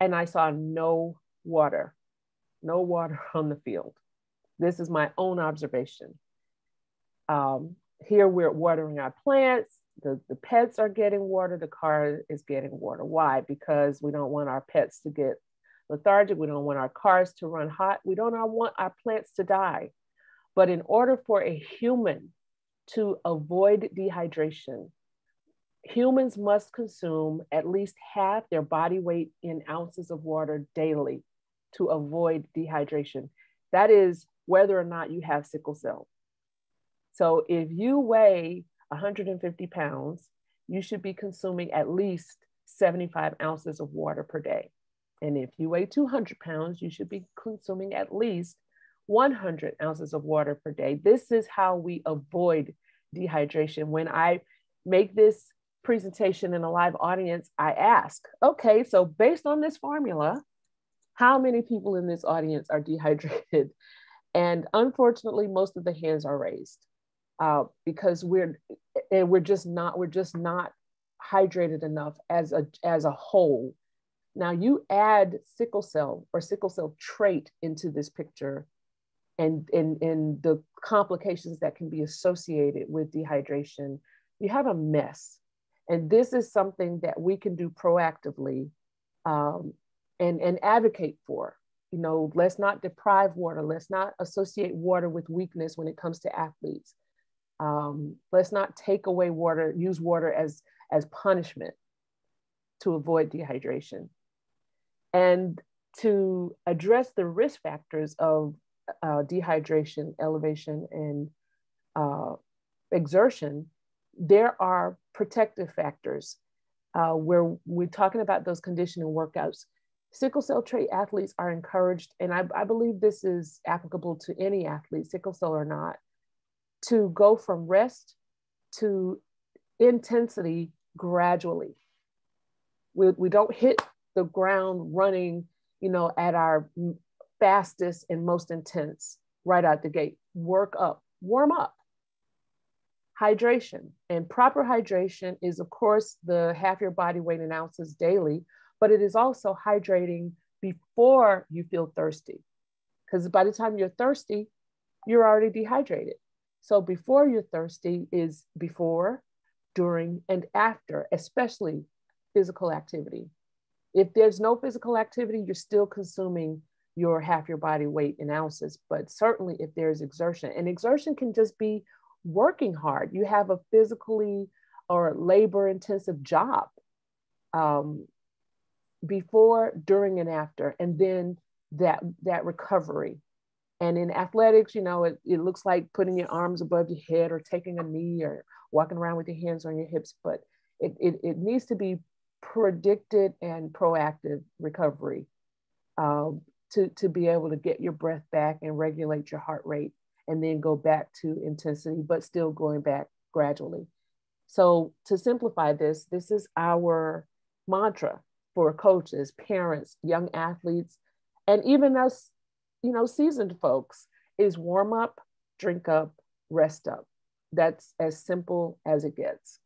And I saw no water, no water on the field. This is my own observation. Um, here we're watering our plants the, the pets are getting water, the car is getting water. Why? Because we don't want our pets to get lethargic. We don't want our cars to run hot. We don't want our plants to die. But in order for a human to avoid dehydration, humans must consume at least half their body weight in ounces of water daily to avoid dehydration. That is whether or not you have sickle cell. So if you weigh 150 pounds, you should be consuming at least 75 ounces of water per day. And if you weigh 200 pounds, you should be consuming at least 100 ounces of water per day. This is how we avoid dehydration. When I make this presentation in a live audience, I ask, okay, so based on this formula, how many people in this audience are dehydrated? And unfortunately, most of the hands are raised uh, because we're and we're just not we're just not hydrated enough as a as a whole. Now you add sickle cell or sickle cell trait into this picture, and and and the complications that can be associated with dehydration, you have a mess. And this is something that we can do proactively um, and, and advocate for. You know, let's not deprive water. Let's not associate water with weakness when it comes to athletes. Um, let's not take away water, use water as, as punishment to avoid dehydration. And to address the risk factors of uh, dehydration, elevation, and uh, exertion, there are protective factors uh, where we're talking about those conditioning workouts. Sickle cell trait athletes are encouraged, and I, I believe this is applicable to any athlete, sickle cell or not, to go from rest to intensity gradually. We, we don't hit the ground running, you know, at our fastest and most intense right out the gate. Work up, warm up. Hydration and proper hydration is, of course, the half your body weight in ounces daily, but it is also hydrating before you feel thirsty. Because by the time you're thirsty, you're already dehydrated. So before you're thirsty is before, during, and after, especially physical activity. If there's no physical activity, you're still consuming your half your body weight in ounces. But certainly if there's exertion, and exertion can just be working hard. You have a physically or labor intensive job um, before, during, and after, and then that that recovery. And in athletics, you know, it, it looks like putting your arms above your head or taking a knee or walking around with your hands on your hips, but it, it, it needs to be predicted and proactive recovery um, to, to be able to get your breath back and regulate your heart rate and then go back to intensity, but still going back gradually. So to simplify this, this is our mantra for coaches, parents, young athletes, and even us, you know, seasoned folks is warm up, drink up, rest up. That's as simple as it gets.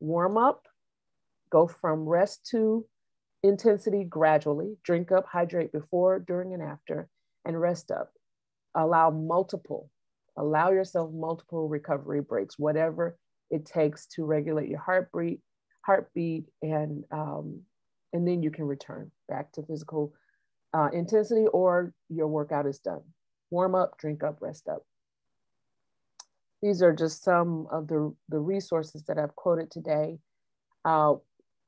Warm up, go from rest to intensity gradually, drink up, hydrate before, during, and after, and rest up. Allow multiple allow yourself multiple recovery breaks, whatever it takes to regulate your heartbeat, heartbeat, and um, and then you can return back to physical uh, intensity or your workout is done. Warm up, drink up, rest up. These are just some of the, the resources that I've quoted today. Uh,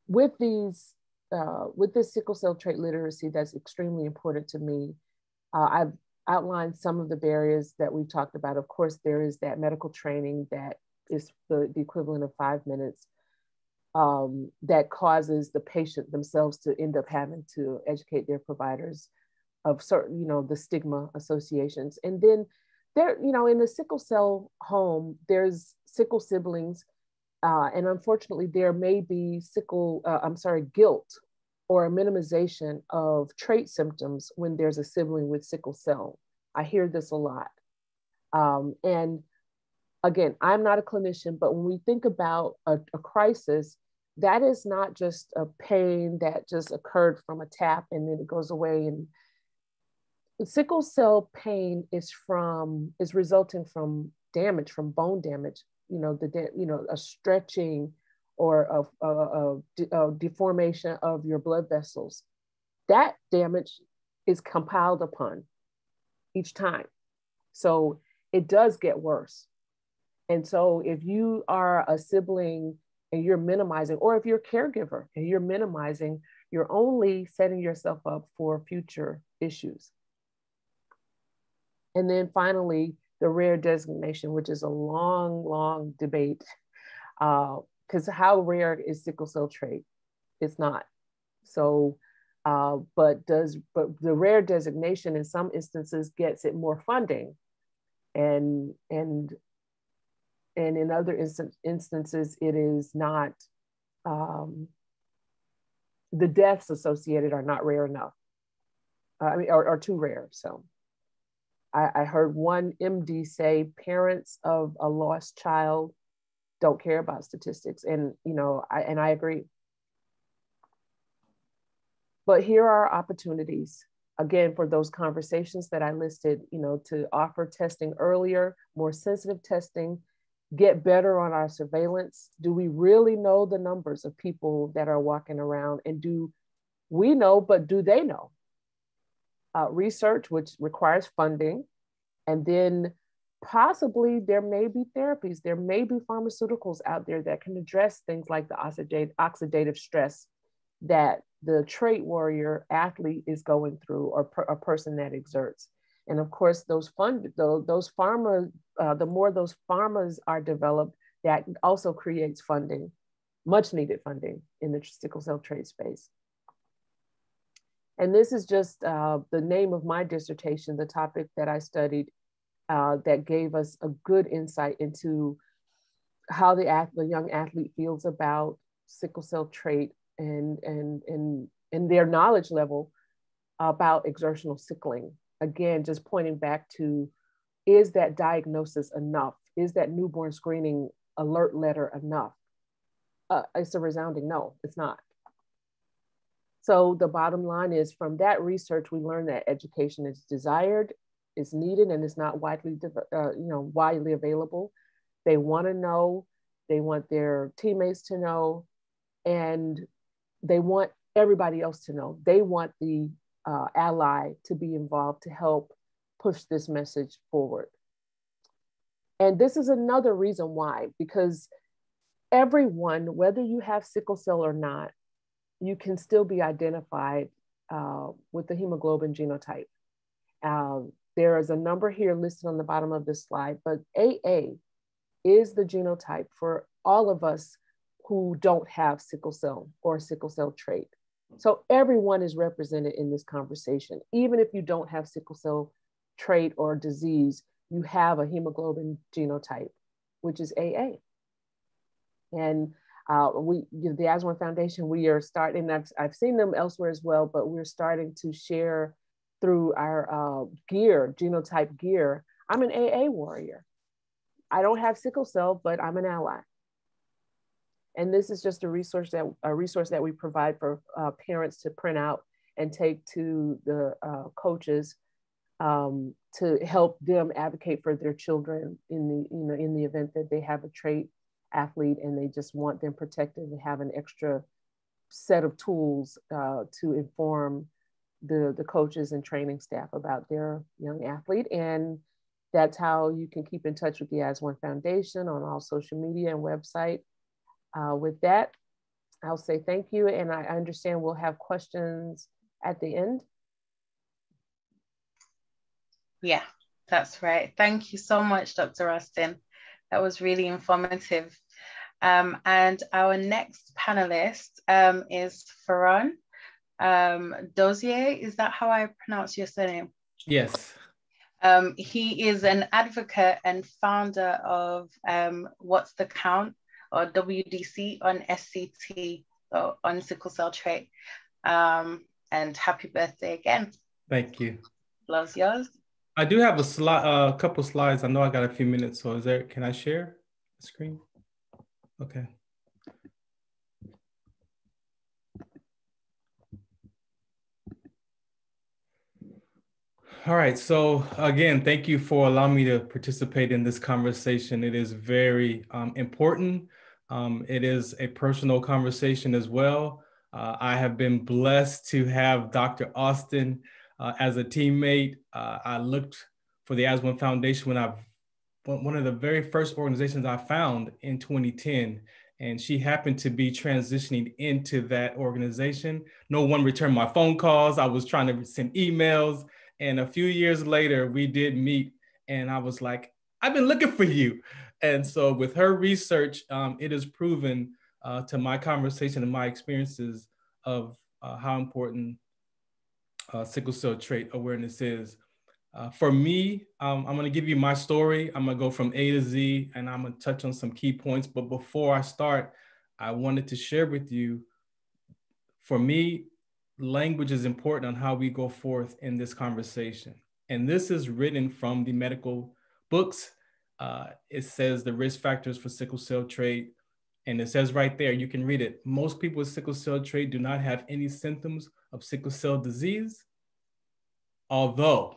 with these, uh, with this sickle cell trait literacy, that's extremely important to me. Uh, I've outlined some of the barriers that we've talked about. Of course, there is that medical training that is the, the equivalent of five minutes um, that causes the patient themselves to end up having to educate their providers of certain, you know, the stigma associations. And then there, you know, in the sickle cell home, there's sickle siblings. Uh, and unfortunately, there may be sickle, uh, I'm sorry, guilt or a minimization of trait symptoms when there's a sibling with sickle cell. I hear this a lot. Um, and again, I'm not a clinician, but when we think about a, a, crisis, that is not just a pain that just occurred from a tap and then it goes away. And sickle cell pain is from is resulting from damage, from bone damage. You know, the you know a stretching or a, a, a, deformation of your blood vessels. That damage is compiled upon each time. So it does get worse. And so if you are a sibling and you're minimizing, or if you're a caregiver and you're minimizing, you're only setting yourself up for future issues. And then finally, the rare designation, which is a long, long debate. Uh, because how rare is sickle cell trait? It's not. So, uh, but does but the rare designation in some instances gets it more funding, and and and in other instances it is not. Um, the deaths associated are not rare enough. Uh, I mean, are, are too rare. So. I, I heard one MD say parents of a lost child don't care about statistics and you know I, and i agree but here are opportunities again for those conversations that i listed you know to offer testing earlier more sensitive testing get better on our surveillance do we really know the numbers of people that are walking around and do We know, but do they know? Uh, research, which requires funding, and then possibly there may be therapies, there may be pharmaceuticals out there that can address things like the oxidative, oxidative stress that the trait warrior athlete is going through or per, a person that exerts. And of course, those fund those, those pharma, uh, the more those pharmas are developed, that also creates funding, much needed funding in the sickle cell trait space. And this is just uh, the name of my dissertation, the topic that I studied uh, that gave us a good insight into how the, ath- the young athlete feels about sickle cell trait and, and, and, and their knowledge level about exertional sickling. Again, just pointing back to is that diagnosis enough? Is that newborn screening alert letter enough? Uh, it's a resounding no, it's not. So the bottom line is from that research, we learned that education is desired, is needed, and is not widely, uh, you know, widely available. They want to know, they want their teammates to know, and they want everybody else to know. They want the uh, ally to be involved to help push this message forward. And this is another reason why, because everyone, whether you have sickle cell or not, you can still be identified uh, with the hemoglobin genotype. Um, there is a number here listed on the bottom of this slide, but AA is the genotype for all of us who don't have sickle cell or sickle cell trait. So everyone is represented in this conversation. Even if you don't have sickle cell trait or disease, you have a hemoglobin genotype, which is AA. And uh, we, you know, the As One Foundation, we are starting, I've, I've seen them elsewhere as well, but we're starting to share through our uh, gear, genotype gear. I'm an AA warrior. I don't have sickle cell, but I'm an ally. And this is just a resource that a resource that we provide for uh, parents to print out and take to the uh, coaches um, to help them advocate for their children in the you know in the event that they have a trait athlete and they just want them protected and have an extra set of tools uh, to inform the the coaches and training staff about their young athlete. And that's how you can keep in touch with the as one foundation on all social media and website uh, with that, I'll say thank you. And I understand we'll have questions at the end. Yeah, that's right. Thank you so much, Dr. Austin. That was really informative. Um, and our next panelist um, is Farron um, Dozier. Is that how I pronounce your surname? Yes. Um, he is an advocate and founder of um, What's the Count, or WDC on SCT, or on sickle cell trait. Um, and happy birthday again. Thank you. Loves yours. I do have a slide, a uh, couple slides. I know I got a few minutes, so is there? Can I share the screen? Okay. All right. So again, thank you for allowing me to participate in this conversation. It is very um, important. Um, it is a personal conversation as well. Uh, I have been blessed to have Dr. Austin uh, as a teammate. Uh, I looked for the As One Foundation when I one of the very first organizations I found in 2010, and she happened to be transitioning into that organization. No one returned my phone calls. I was trying to send emails, and a few years later, we did meet, and I was like, "I've been looking for you." And so, with her research, um, it has proven uh, to my conversation and my experiences of uh, how important uh, sickle cell trait awareness is. Uh, for me, um, I'm going to give you my story. I'm going to go from A to Z and I'm going to touch on some key points. But before I start, I wanted to share with you for me, language is important on how we go forth in this conversation. And this is written from the medical books uh, it says the risk factors for sickle cell trait. And it says right there, you can read it. Most people with sickle cell trait do not have any symptoms of sickle cell disease. Although,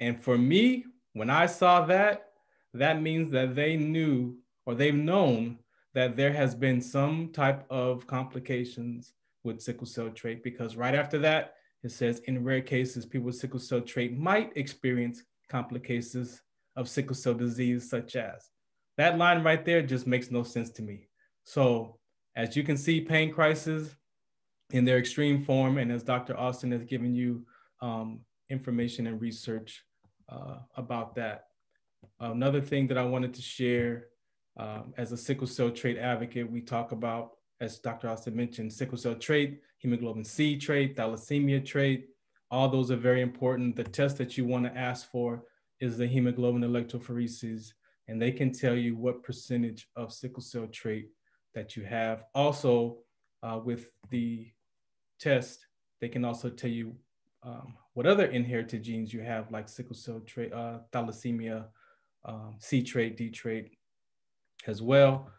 and for me, when I saw that, that means that they knew or they've known that there has been some type of complications with sickle cell trait because right after that, it says in rare cases, people with sickle cell trait might experience complications of sickle cell disease, such as. That line right there just makes no sense to me. So, as you can see, pain crisis in their extreme form, and as Dr. Austin has given you um, information and research uh, about that. Another thing that I wanted to share um, as a sickle cell trait advocate, we talk about, as Dr. Austin mentioned, sickle cell trait, hemoglobin C trait, thalassemia trait. All those are very important. The test that you want to ask for is the hemoglobin electrophoresis, and they can tell you what percentage of sickle cell trait that you have. Also, uh, with the test, they can also tell you um, what other inherited genes you have, like sickle cell trait, uh, thalassemia, um, C trait, D trait as well.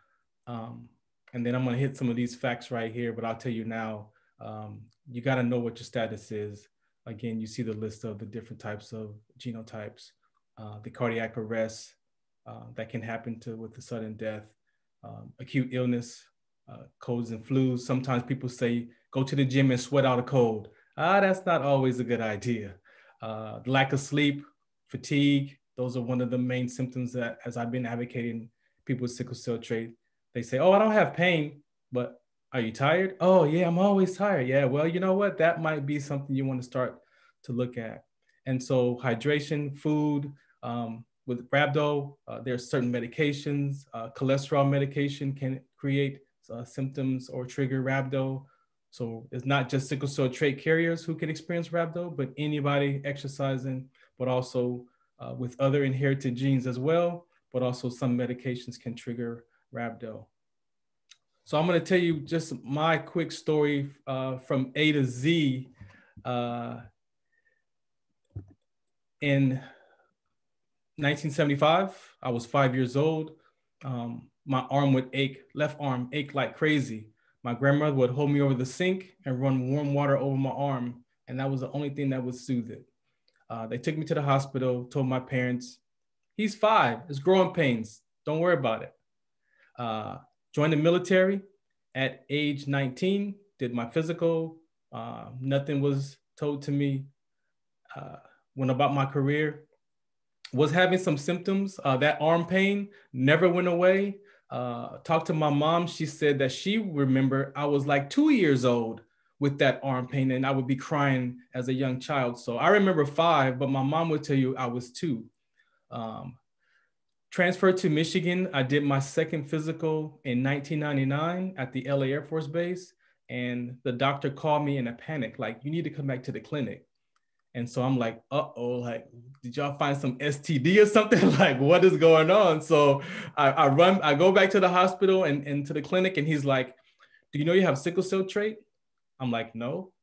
Um, and then I'm gonna hit some of these facts right here, but I'll tell you now, um, you gotta know what your status is. Again, you see the list of the different types of genotypes, uh, the cardiac arrest uh, that can happen to with the sudden death, um, acute illness, uh, colds and flus. Sometimes people say, go to the gym and sweat out a cold. Ah, that's not always a good idea. Uh, lack of sleep, fatigue, those are one of the main symptoms that as I've been advocating people with sickle cell trait, they say, oh, I don't have pain, but are you tired? Oh yeah, I'm always tired. Yeah, well, you know what? That might be something you want to start to look at. And so hydration, food, um, with rhabdo, uh, there are certain medications, uh, cholesterol medication can create uh, symptoms or trigger rhabdo. So it's not just sickle cell trait carriers who can experience rhabdo, but anybody exercising, but also uh, with other inherited genes as well, but also some medications can trigger rhabdo. So I'm going to tell you just my quick story uh, from A to Z. Uh, in 1975, I was five years old. Um, my arm would ache, left arm ache like crazy. My grandmother would hold me over the sink and run warm water over my arm, and that was the only thing that would soothe it. Uh, they took me to the hospital, told my parents, he's five, it's growing pains, don't worry about it. Uh, joined the military at age 19, did my physical, uh, nothing was told to me. Uh, went about my career, was having some symptoms. Uh, that arm pain never went away uh, talked to my mom. She said that she remember I was like two years old with that arm pain and I would be crying as a young child. So I remember five, but my mom would tell you I was two. Um, transferred to Michigan. I did my second physical in 1999 at the LA Air Force Base. And the doctor called me in a panic, like, you need to come back to the clinic. And so I'm like, uh oh, like, did y'all find some STD or something? like, what is going on? So I, I run, I go back to the hospital and, and to the clinic, and he's like, Do you know you have sickle cell trait? I'm like, No.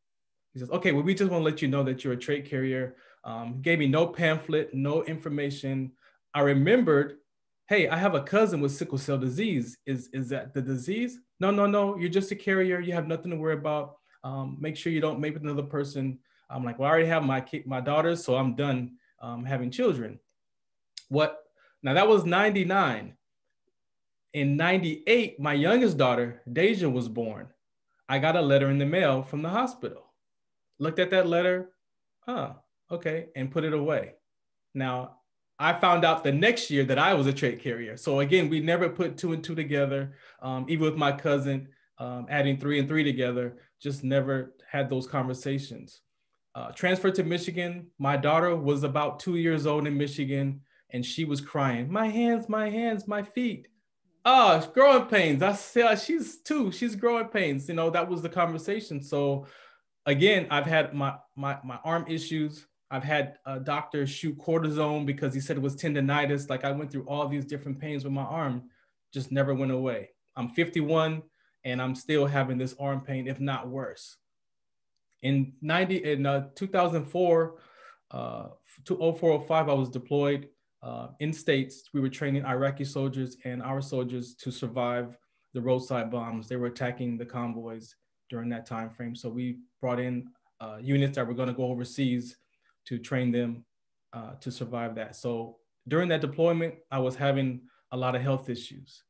He says, Okay, well, we just want to let you know that you're a trait carrier. Um, gave me no pamphlet, no information. I remembered, hey, I have a cousin with sickle cell disease. Is, is that the disease? No, no, no. You're just a carrier. You have nothing to worry about. Um, make sure you don't make with another person I'm like, well, I already have my my daughters, so I'm done um, having children. What? Now that was 99. In 98, my youngest daughter, Deja, was born. I got a letter in the mail from the hospital. Looked at that letter, huh, okay, and put it away. Now, I found out the next year that I was a trait carrier. So again, we never put two and two together. Um, even with my cousin, um, adding three and three together, just never had those conversations uh, transferred to Michigan. My daughter was about two years old in Michigan, and she was crying, "My hands, my hands, my feet." Oh, growing pains. I said uh, she's two. She's growing pains. You know that was the conversation. So, again, I've had my my my arm issues. I've had a doctor shoot cortisone because he said it was tendonitis. Like I went through all these different pains with my arm, just never went away. I'm 51 and I'm still having this arm pain, if not worse. In 90, in uh, 2004 uh, to 0405, I was deployed uh, in states. We were training Iraqi soldiers and our soldiers to survive the roadside bombs. They were attacking the convoys during that time frame. So we brought in uh, units that were going to go overseas to train them uh, to survive that. So during that deployment, I was having a lot of health issues.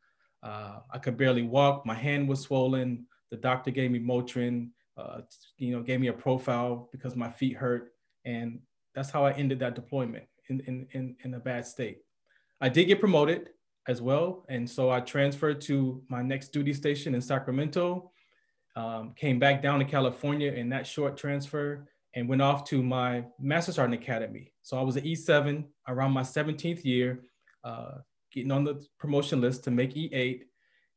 Uh, I could barely walk. My hand was swollen. The doctor gave me Motrin uh, you know, gave me a profile because my feet hurt. And that's how I ended that deployment in, in, in, in a bad state. I did get promoted as well. And so I transferred to my next duty station in Sacramento, um, came back down to California in that short transfer and went off to my Master Sergeant Academy. So I was an E7 around my 17th year, uh, getting on the promotion list to make E8.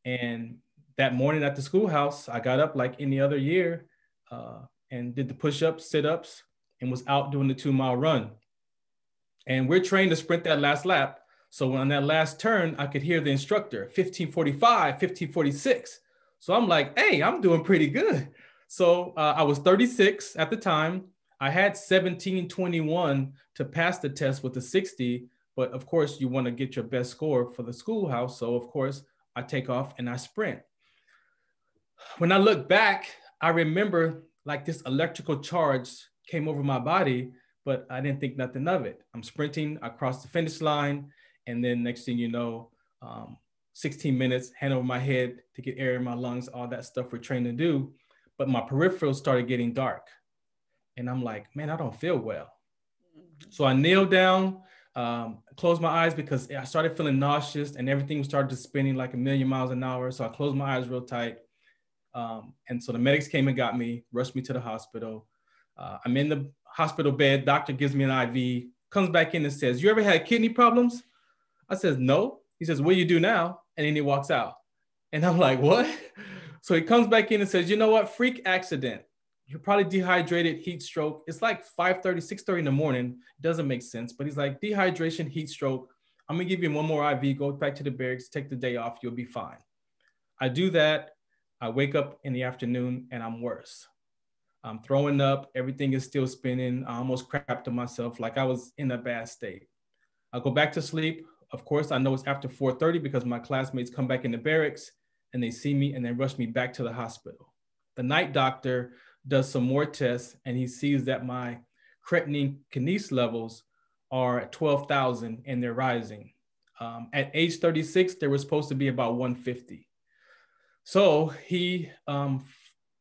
And that morning at the schoolhouse, I got up like any other year uh, and did the push ups, sit ups, and was out doing the two mile run. And we're trained to sprint that last lap. So on that last turn, I could hear the instructor 1545, 1546. So I'm like, hey, I'm doing pretty good. So uh, I was 36 at the time. I had 1721 to pass the test with a 60, but of course you want to get your best score for the schoolhouse. So of course I take off and I sprint. When I look back, I remember like this electrical charge came over my body, but I didn't think nothing of it. I'm sprinting across the finish line. And then next thing you know, um, 16 minutes, hand over my head to get air in my lungs, all that stuff we're trained to do but my peripherals started getting dark. And I'm like, man, I don't feel well. So I kneeled down, um, closed my eyes because I started feeling nauseous and everything started spinning like a million miles an hour. So I closed my eyes real tight. Um, and so the medics came and got me, rushed me to the hospital. Uh, I'm in the hospital bed. Doctor gives me an IV, comes back in and says, "You ever had kidney problems?" I says, "No." He says, "What do you do now?" And then he walks out. And I'm like, "What?" So he comes back in and says, you know what, freak accident. You're probably dehydrated, heat stroke. It's like 5:30, 6:30 in the morning. Doesn't make sense, but he's like dehydration, heat stroke. I'm gonna give you one more IV. Go back to the barracks, take the day off. You'll be fine. I do that. I wake up in the afternoon and I'm worse. I'm throwing up. Everything is still spinning. I almost crapped to myself like I was in a bad state. I go back to sleep. Of course, I know it's after 4:30 because my classmates come back in the barracks and they see me and they rush me back to the hospital. The night doctor does some more tests and he sees that my creatinine kinase levels are at 12,000 and they're rising. Um, at age 36, they were supposed to be about 150. So he um,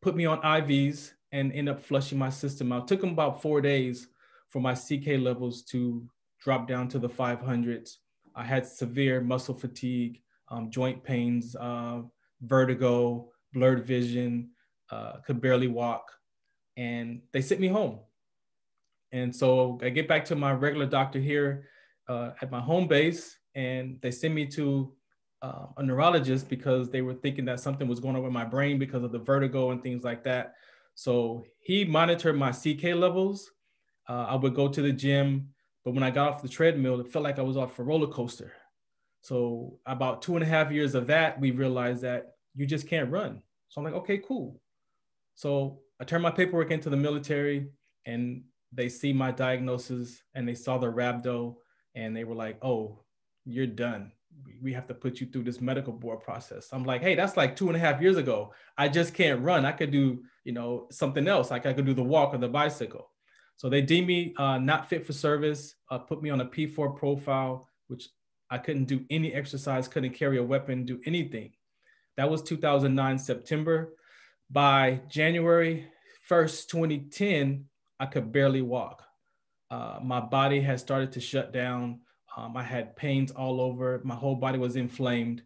put me on IVs and ended up flushing my system out. Took him about four days for my CK levels to drop down to the 500s. I had severe muscle fatigue, um, joint pains, uh, vertigo, blurred vision, uh, could barely walk. And they sent me home. And so I get back to my regular doctor here uh, at my home base, and they send me to uh, a neurologist because they were thinking that something was going on with my brain because of the vertigo and things like that. So he monitored my CK levels. Uh, I would go to the gym, but when I got off the treadmill, it felt like I was off a roller coaster. So about two and a half years of that, we realized that you just can't run. So I'm like, okay, cool. So I turned my paperwork into the military and they see my diagnosis and they saw the rhabdo and they were like, oh, you're done. We have to put you through this medical board process. I'm like, hey, that's like two and a half years ago. I just can't run. I could do, you know, something else. Like I could do the walk or the bicycle. So they deemed me uh, not fit for service, uh, put me on a P4 profile, which I couldn't do any exercise, couldn't carry a weapon, do anything. That was 2009 September. By January 1st, 2010, I could barely walk. Uh, my body had started to shut down. Um, I had pains all over. My whole body was inflamed.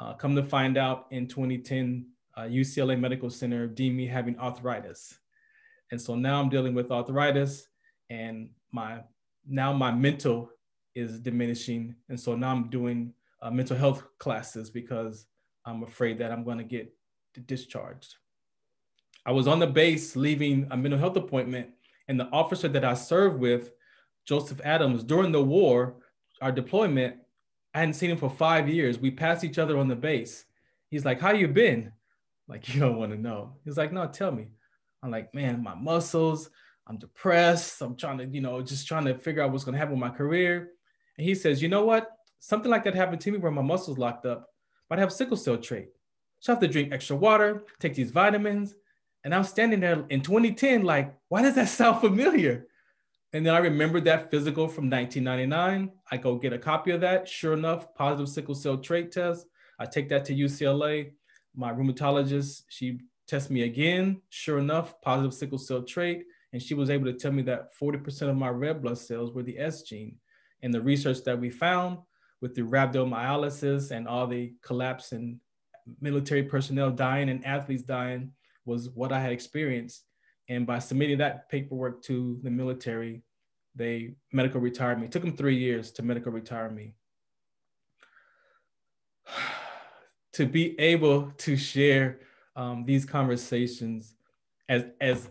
Uh, come to find out in 2010, uh, UCLA Medical Center deemed me having arthritis. And so now I'm dealing with arthritis and my now my mental is diminishing. And so now I'm doing uh, mental health classes because I'm afraid that I'm going to get discharged. I was on the base leaving a mental health appointment, and the officer that I served with, Joseph Adams, during the war, our deployment, I hadn't seen him for five years. We passed each other on the base. He's like, How you been? Like, you don't want to know. He's like, No, tell me. I'm like, Man, my muscles, I'm depressed. I'm trying to, you know, just trying to figure out what's going to happen with my career. And he says, You know what? Something like that happened to me where my muscles locked up but I have sickle cell trait. So I have to drink extra water, take these vitamins. And I'm standing there in 2010, like, why does that sound familiar? And then I remembered that physical from 1999. I go get a copy of that. Sure enough, positive sickle cell trait test. I take that to UCLA. My rheumatologist, she tests me again. Sure enough, positive sickle cell trait. And she was able to tell me that 40% of my red blood cells were the S gene. And the research that we found with the rhabdomyolysis and all the collapse and military personnel dying and athletes dying was what I had experienced. And by submitting that paperwork to the military, they medical retired me. It took them three years to medical retire me. to be able to share um, these conversations as as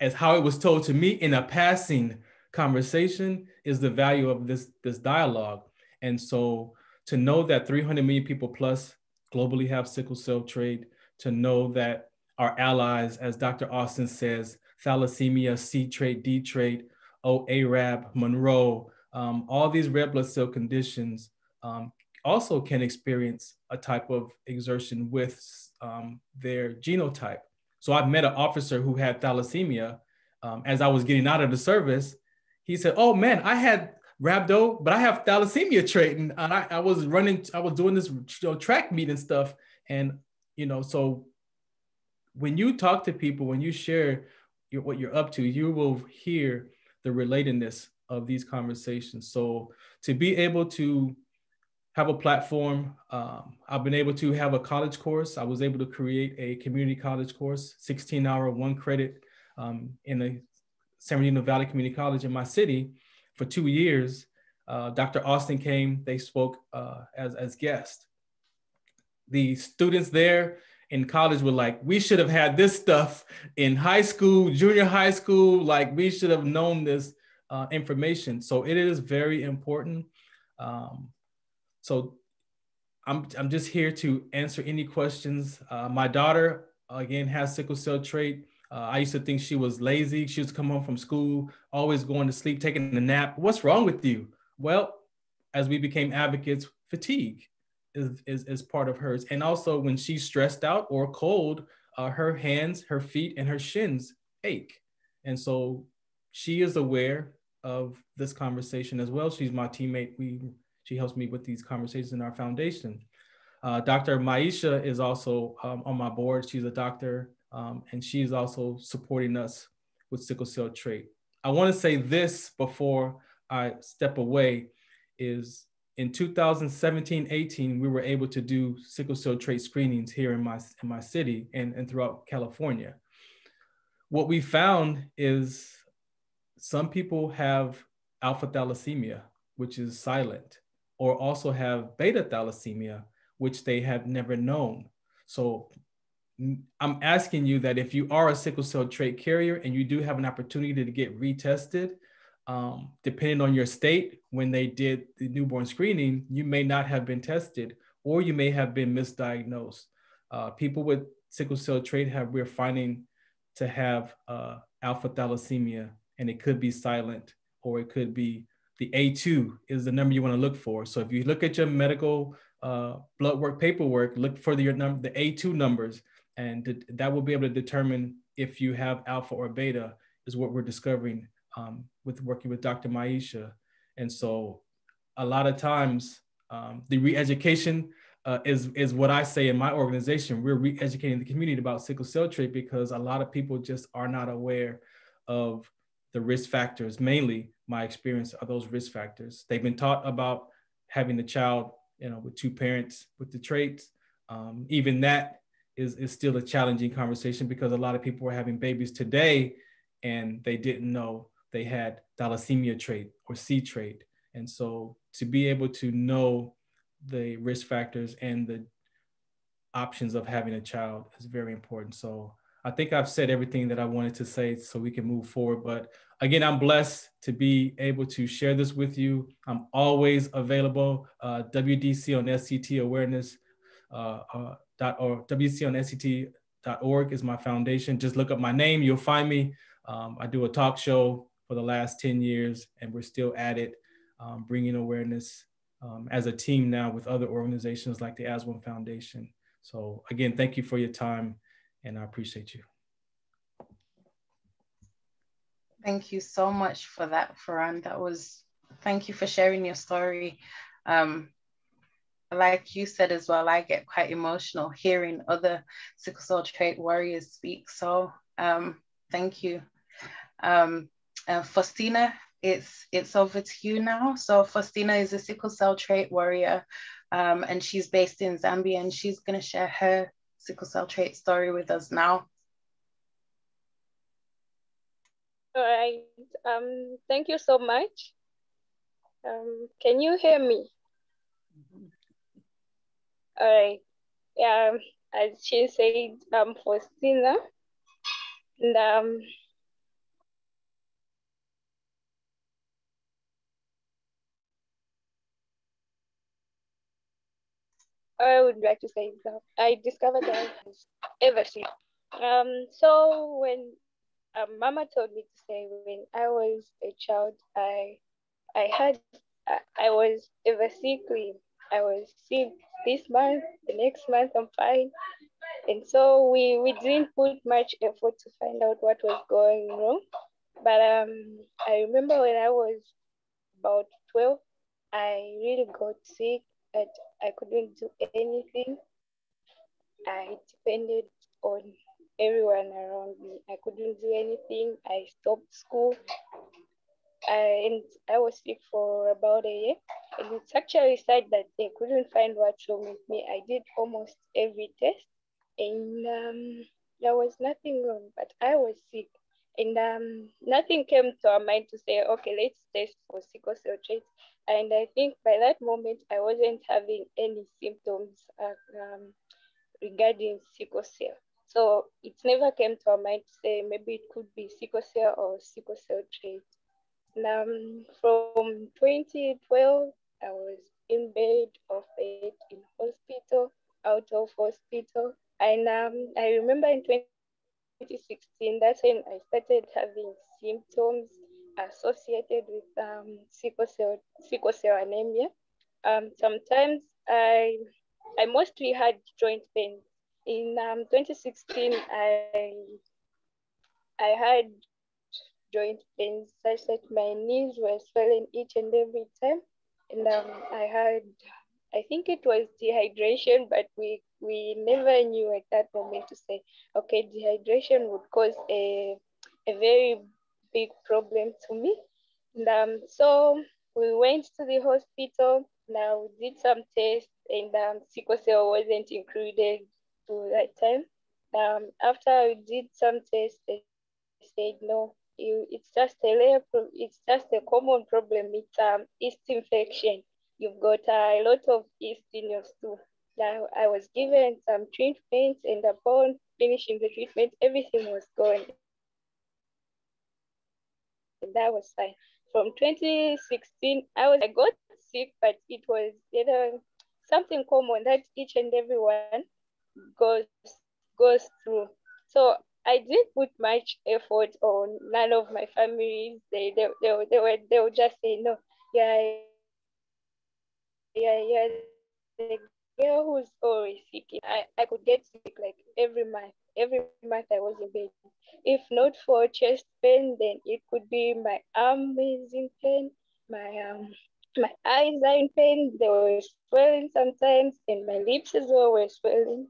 as how it was told to me in a passing conversation is the value of this this dialogue and so to know that 300 million people plus globally have sickle cell trait to know that our allies as dr austin says thalassemia c trait d trait oh arab monroe um, all these red blood cell conditions um, also can experience a type of exertion with um, their genotype. So I've met an officer who had thalassemia. Um, as I was getting out of the service, he said, "Oh man, I had rhabdo, but I have thalassemia trait, and I, I was running, I was doing this you know, track meet and stuff, and you know, so when you talk to people, when you share your, what you're up to, you will hear the relatedness of these conversations. So to be able to have a platform. Um, I've been able to have a college course. I was able to create a community college course, 16 hour, one credit um, in the San Bernardino Valley Community College in my city for two years. Uh, Dr. Austin came, they spoke uh, as, as guests. The students there in college were like, we should have had this stuff in high school, junior high school, like we should have known this uh, information. So it is very important. Um, so I'm, I'm just here to answer any questions. Uh, my daughter, again, has sickle cell trait. Uh, I used to think she was lazy. She to come home from school, always going to sleep, taking a nap. What's wrong with you? Well, as we became advocates, fatigue is, is, is part of hers. And also when she's stressed out or cold, uh, her hands, her feet, and her shins ache. And so she is aware of this conversation as well. She's my teammate. We she helps me with these conversations in our foundation. Uh, Dr. Maisha is also um, on my board. She's a doctor, um, and she's also supporting us with sickle cell trait. I want to say this before I step away is in 2017-18, we were able to do sickle cell trait screenings here in my, in my city and, and throughout California. What we found is some people have alpha thalassemia, which is silent or also have beta thalassemia, which they have never known. So mm, I'm asking you that if you are a sickle cell trait carrier and you do have an opportunity to get retested, um, depending on your state, when they did the newborn screening, you may not have been tested or you may have been misdiagnosed. Uh, people with sickle cell trait have, we're finding to have uh, alpha thalassemia and it could be silent or it could be the A2 is the number you want to look for. So if you look at your medical uh, blood work paperwork, look for the, your number, the A2 numbers, and that will be able to determine if you have alpha or beta is what we're discovering um, with working with Dr. Maisha. And so a lot of times um, the re-education uh, is, is what I say in my organization. We're re-educating the community about sickle cell trait because a lot of people just are not aware of the risk factors, mainly my experience are those risk factors. They've been taught about having a child, you know, with two parents with the traits. Um, even that is, is still a challenging conversation because a lot of people are having babies today and they didn't know they had thalassemia trait or C trait. And so to be able to know the risk factors and the options of having a child is very important. So I think I've said everything that I wanted to say so we can move forward. But again, I'm blessed to be able to share this with you. I'm always available. Uh, WDC on SCT awareness. Uh, uh, dot or WC on SCT.org is my foundation. Just look up my name, you'll find me. Um, I do a talk show for the last 10 years, and we're still at it, um, bringing awareness um, as a team now with other organizations like the As One Foundation. So, again, thank you for your time and I appreciate you. Thank you so much for that, Farron. That was, thank you for sharing your story. Um, like you said as well, I get quite emotional hearing other sickle cell trait warriors speak. So um, thank you. Um, uh, Phostina, it's it's over to you now. So Phostina is a sickle cell trait warrior, um, and she's based in Zambia, and she's going to share her sickle cell trait story with us now. All right. Um, thank you so much. Um, can you hear me? All right. Yeah, as she said, I'm Phostina. And um, I would like to say that I discovered that ever since. Um, so when um, Mama told me to say when I was a child, I I had I, I was ever sickly. I was sick this month, the next month I'm fine. And so we, we didn't put much effort to find out what was going wrong. But um, I remember when I was about 12, I really got sick and I couldn't do anything. I depended on everyone around me. I couldn't do anything. I stopped school. And I was sick for about a year. And it's actually sad that they couldn't find what's wrong with me. I did almost every test, and um, there was nothing wrong, but I was sick. And um, nothing came to our mind to say, okay, let's test for sickle cell trait. And I think by that moment, I wasn't having any symptoms uh, um, regarding sickle cell. So it never came to our mind to say maybe it could be sickle cell or sickle cell trait. Um, from 2012, I was in bed of bed in hospital, out of hospital. And um, I remember in 2016, that's when I started having symptoms associated with um, sickle, cell, anemia. Um, sometimes I, I mostly had joint pain. In um, 2016, I, I had joint pains such that my knees were swelling each and every time. And um, I had, I think it was dehydration, but we, we never knew at that moment to say, okay, dehydration would cause a, a very big problem to me. And um, so we went to the hospital. Now we did some tests and um, sickle cell wasn't included to that time. Um, after we did some tests, they said, no, you, it's just a rare, it's just a common problem. It's um, yeast infection. You've got a lot of yeast in your stool. Now, I was given some treatments, and upon finishing the treatment, everything was gone. And that was fine. From 2016, I was I got sick, but it was you know, something common that each and everyone goes goes through. So I didn't put much effort on none of my families. They they they, they were they would just say no, yeah, yeah, yeah. Girl who's always sick. I, I could get sick like every month. Every month I was in bed. If not for chest pain, then it could be my arm is in pain, my um my eyes are in pain, they were swelling sometimes, and my lips as well were swelling.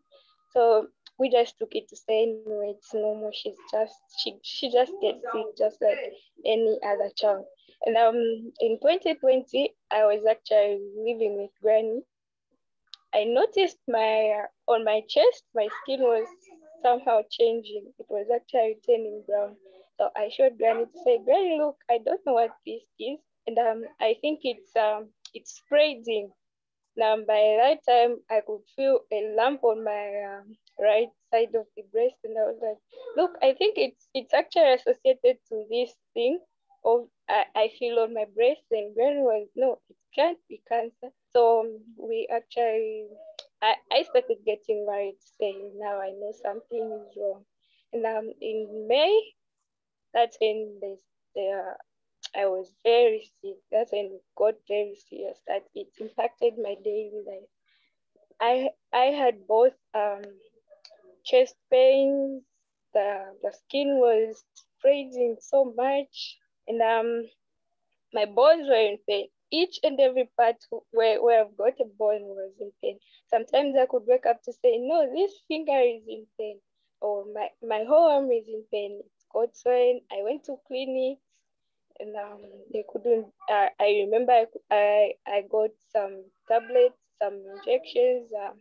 So we just took it to say no, it's normal. She's just she she just gets sick just like any other child. And um in 2020, I was actually living with Granny. I noticed my on my chest, my skin was somehow changing. It was actually turning brown. So I showed Granny to say, Granny, look, I don't know what this is. And um, I think it's um, it's spreading. Now by that time, I could feel a lump on my um, right side of the breast, and I was like, "Look, I think it's it's actually associated to this thing of I, I feel on my breast." And Granny was, "No, it can't be cancer." So we actually, I, I started getting worried, saying, "Now I know something is wrong." And um, in May, that's when the, the I was very sick. That's when it got very serious. That it impacted my daily life. I I had both um, chest pains. The the skin was freezing so much, and um, my bones were in pain. Each and every part where, where I've got a bone was in pain. Sometimes I could wake up to say, no, this finger is in pain, or my, my whole arm is in pain. It's got swelling. I went to clinics and um, they couldn't, uh, I remember I, I, I got some tablets, some injections, um,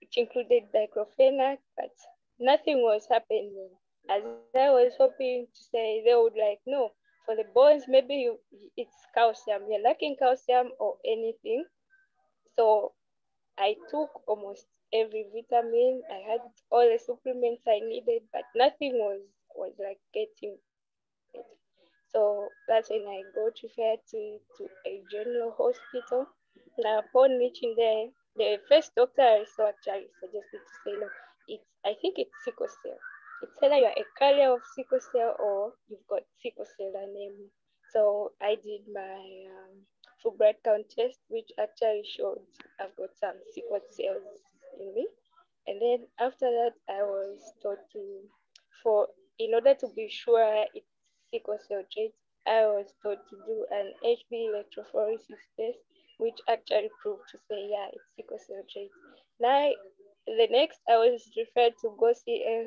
which included diclofenac, but nothing was happening. As I was hoping to say, they would like, no, for the bones, maybe you, it's calcium, you're lacking calcium or anything. So I took almost every vitamin. I had all the supplements I needed, but nothing was, was like getting it. So that's when I got referred to, to a general hospital. Now, upon reaching there, the first doctor I saw actually suggested to say, no, it's, I think it's sickle cell it's either you're a carrier of sickle cell or you've got sickle cell anemia. So I did my um, blood count test, which actually showed I've got some sickle cells in me. And then after that, I was taught to, for in order to be sure it's sickle cell trait, I was taught to do an HB electrophoresis test, which actually proved to say, yeah, it's sickle cell trait. Now the next I was referred to go see a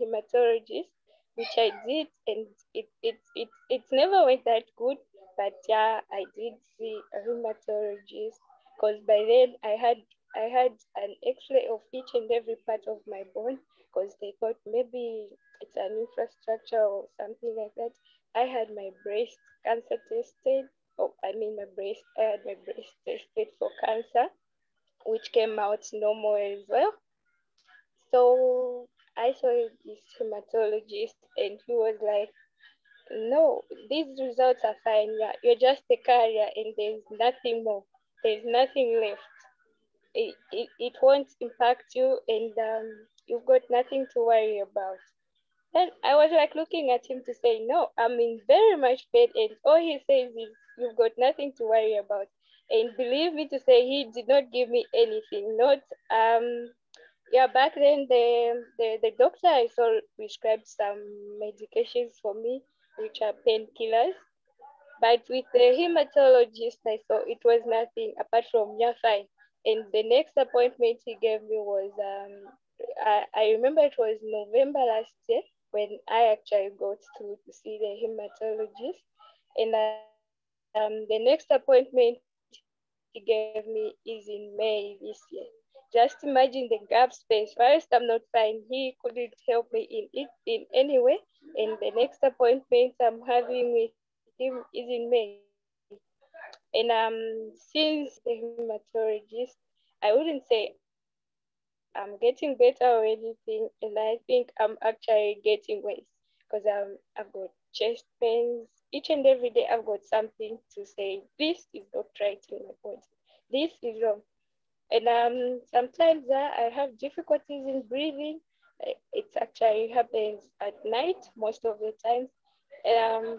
hematologist, which I did, and it it it it never went that good. But yeah, I did see a hematologist because by then I had I had an X-ray of each and every part of my bone because they thought maybe it's an infrastructure or something like that. I had my breast cancer tested. Oh, I mean my breast. I had my breast tested for cancer which came out normal as well. So I saw this hematologist and he was like, no, these results are fine. You're just a carrier and there's nothing more. There's nothing left. It, it, it won't impact you and um, you've got nothing to worry about. And I was like looking at him to say, no, I'm in very much pain. And all he says is, you've got nothing to worry about. And believe me to say, he did not give me anything. Not, um, yeah, back then the, the, the doctor I saw prescribed some medications for me, which are painkillers. But with the hematologist I saw, it was nothing apart from you're fine. And the next appointment he gave me was, um, I, I remember it was November last year when I actually got to, see the hematologist. And um, the next appointment he gave me is in May this year. Just imagine the gap space. First, I'm not fine. He couldn't help me in it in any way. And the next appointment I'm having with him is in May. And um, since the hematologist, I wouldn't say I'm getting better or anything, and I think I'm actually getting worse because um, I've got chest pains, each and every day I've got something to say. This is not right in my body. This is wrong. And um, sometimes uh, I have difficulties in breathing. It actually happens at night most of the time. Um,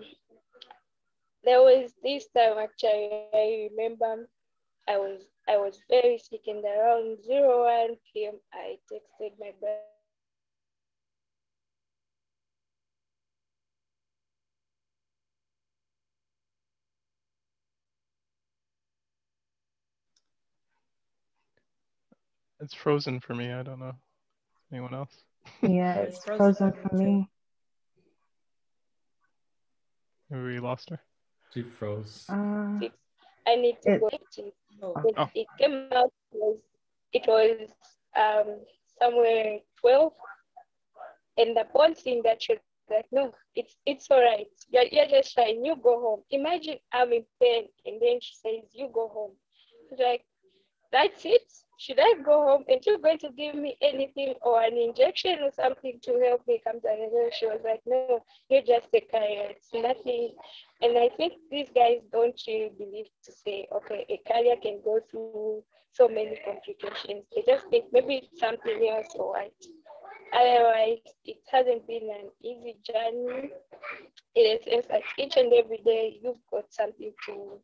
there was this time actually, I remember I was I was very sick and around 01 p.m. I texted my brother It's frozen for me. I don't know. Anyone else? Yeah, it's frozen for me. Maybe we lost her. She froze. Uh, I need to It- go Oh. it, Oh. it came out was it was um somewhere 12 and the one thing that she like no it's it's all right you're, you're just fine you go home imagine i'm in pain and then she says you go home It's like that's it should i go home and you're going to give me anything or an injection or something to help me come down and she was like no you're just a carrier it's nothing and I think these guys don't really believe to say, okay, a carrier can go through so many complications. They just think maybe it's something else or what. Otherwise, it hasn't been an easy journey. It is like each and every day you've got something to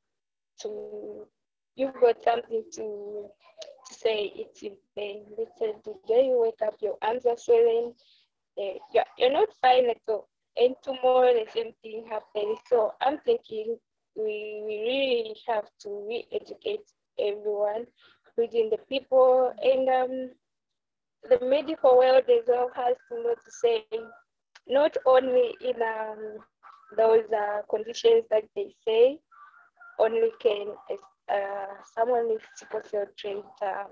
to you've got something to to say. It's in say the day you wake up, your arms are swelling, eh, you're, you're not fine at all. And tomorrow the same thing happens. So I'm thinking we, we really have to re-educate everyone, within the people, and um, the medical world as well has to know to say, not only in um, those uh, conditions that they say, only can uh, someone with sickle cell trait uh,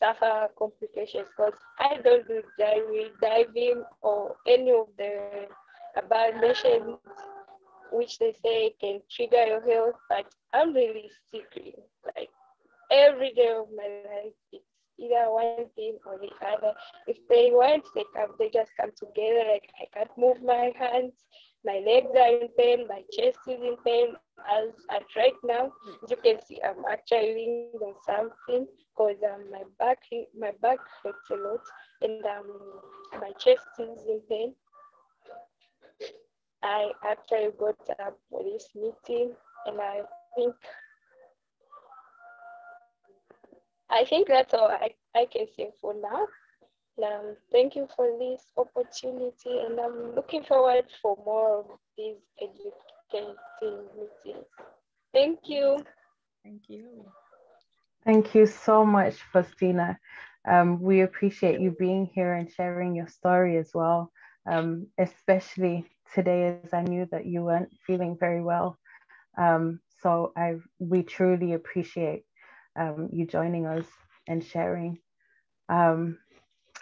suffer complications because I don't do diving, diving or any of the aberrations which they say can trigger your health, but I'm really sick. Like every day of my life, it's either one thing or the other. If they want, they come, they just come together. Like I can't move my hands, my legs are in pain, my chest is in pain. As at right now, you can see I'm actually leaning on something because um, my back my back hurts a lot and um, my chest is in pain. I actually got up for this meeting and I think I think that's all I, I can say for now. Um, thank you for this opportunity and I'm looking forward for more of these educating meetings. Thank you. Thank you. Thank you so much, Phostina. Um, we appreciate you being here and sharing your story as well, um, especially today as I knew that you weren't feeling very well. Um, so I we truly appreciate um, you joining us and sharing.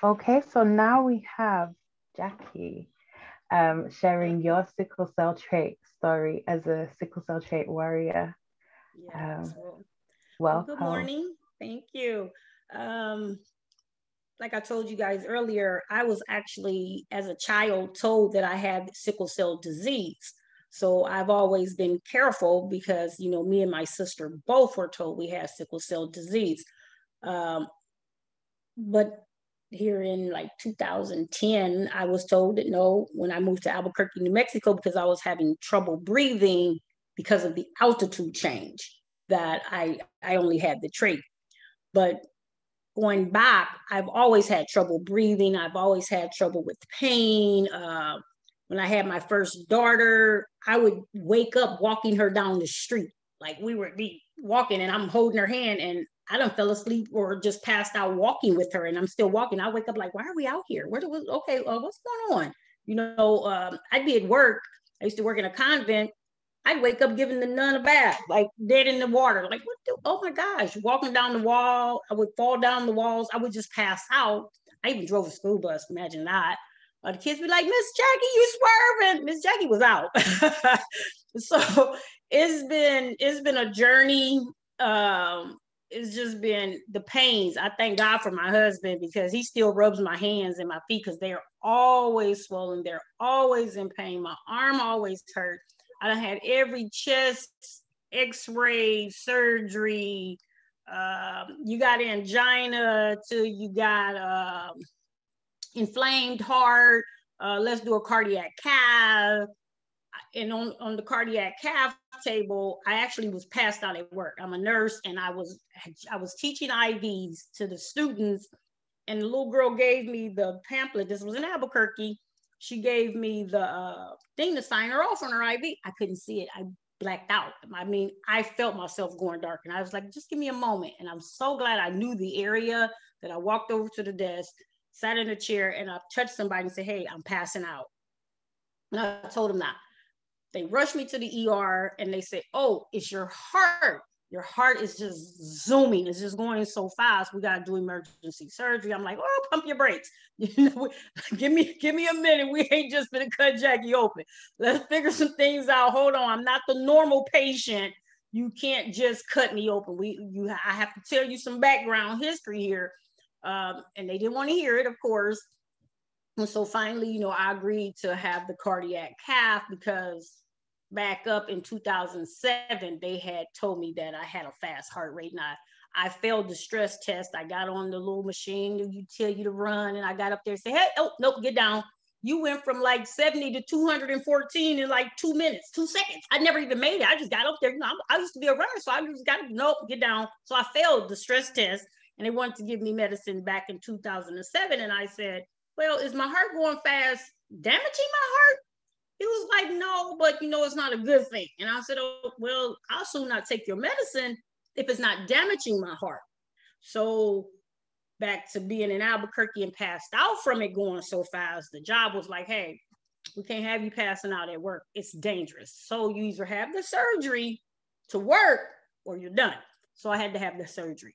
Um, okay, so now we have Jackie um, sharing your sickle cell trait story as a sickle cell trait warrior. Yes. well, welcome. Good morning. Thank you. Um, like I told you guys earlier, I was actually, as a child, told that I had sickle cell disease. So I've always been careful because, you know, me and my sister both were told we had sickle cell disease. Um, but here in like 2010, I was told that no, when I moved to Albuquerque, New Mexico, because I was having trouble breathing because of the altitude change, that I, I only had the trait. But going back, I've always had trouble breathing. I've always had trouble with pain. Uh, when I had my first daughter, I would wake up walking her down the street. Like we would be walking and I'm holding her hand and I don't fell asleep or just passed out walking with her and I'm still walking. I wake up like, why are we out here? Where do we, okay, uh, what's going on? You know, um, I'd be at work. I used to work in a convent I'd wake up giving the nun a bath, like dead in the water. Like, what the, oh my gosh, walking down the wall. I would fall down the walls. I would just pass out. I even drove a school bus, imagine that. Uh, the kids be like, Miss Jackie, you swerving. Miss Jackie was out. so it's been, it's been a journey. Um, it's just been the pains. I thank God for my husband because he still rubs my hands and my feet because they're always swollen. They're always in pain. My arm always hurt I had every chest x-ray surgery. Um, you got angina till you got um, inflamed heart. Uh, let's do a cardiac cath. And on, on the cardiac cath table, I actually was passed out at work. I'm a nurse and I was I was teaching IVs to the students and the little girl gave me the pamphlet. This was in Albuquerque she gave me the uh, thing to sign her off on her IV. I couldn't see it. I blacked out. I mean, I felt myself going dark and I was like, just give me a moment. And I'm so glad I knew the area that I walked over to the desk, sat in a chair, and I touched somebody and said, hey, I'm passing out. And I told them that. They rushed me to the ER and they said, oh, it's your heart your heart is just zooming. It's just going so fast. We got to do emergency surgery. I'm like, oh, pump your brakes. Give me, give me a minute. We ain't just gonna cut Jackie open. Let's figure some things out. Hold on. I'm not the normal patient. You can't just cut me open. We, you, I have to tell you some background history here. Um, and they didn't want to hear it, of course. And so finally, you know, I agreed to have the cardiac cath because back up in 2007, they had told me that I had a fast heart rate. And I, I failed the stress test. I got on the little machine you tell you to run, and I got up there and said, "Hey, oh nope, get down." You went from like 70 to 214 in like two minutes, two seconds. I never even made it. I just got up there. You know, I used to be a runner, so I just got nope, get down. So I failed the stress test, and they wanted to give me medicine back in 2007. And I said, "Well, is my heart going fast, damaging my heart?" He was like, no, but you know, it's not a good thing. And I said, oh, well, I'll soon not take your medicine if it's not damaging my heart. So back to being in Albuquerque and passed out from it going so fast, the job was like, hey, we can't have you passing out at work. It's dangerous. So you either have the surgery to work or you're done. So I had to have the surgery.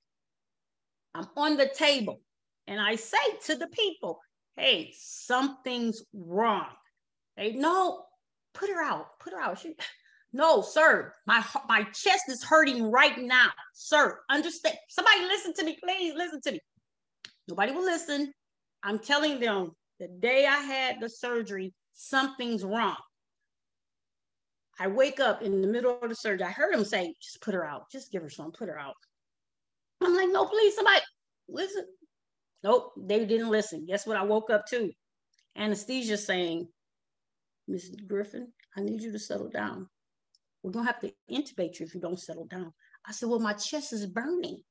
I'm on the table and I say to the people, hey, something's wrong. They no, put her out, put her out. She, no, sir, my my chest is hurting right now, sir. Understand? Somebody listen to me, please listen to me. Nobody will listen. I'm telling them the day I had the surgery, something's wrong. I wake up in the middle of the surgery. I heard him say, just put her out. Just give her some, put her out. I'm like, no, please, somebody listen. Nope, they didn't listen. Guess what? I woke up to anesthesia saying, Mrs. Griffin, I need you to settle down. We're gonna have to intubate you if you don't settle down. I said, Well, my chest is burning.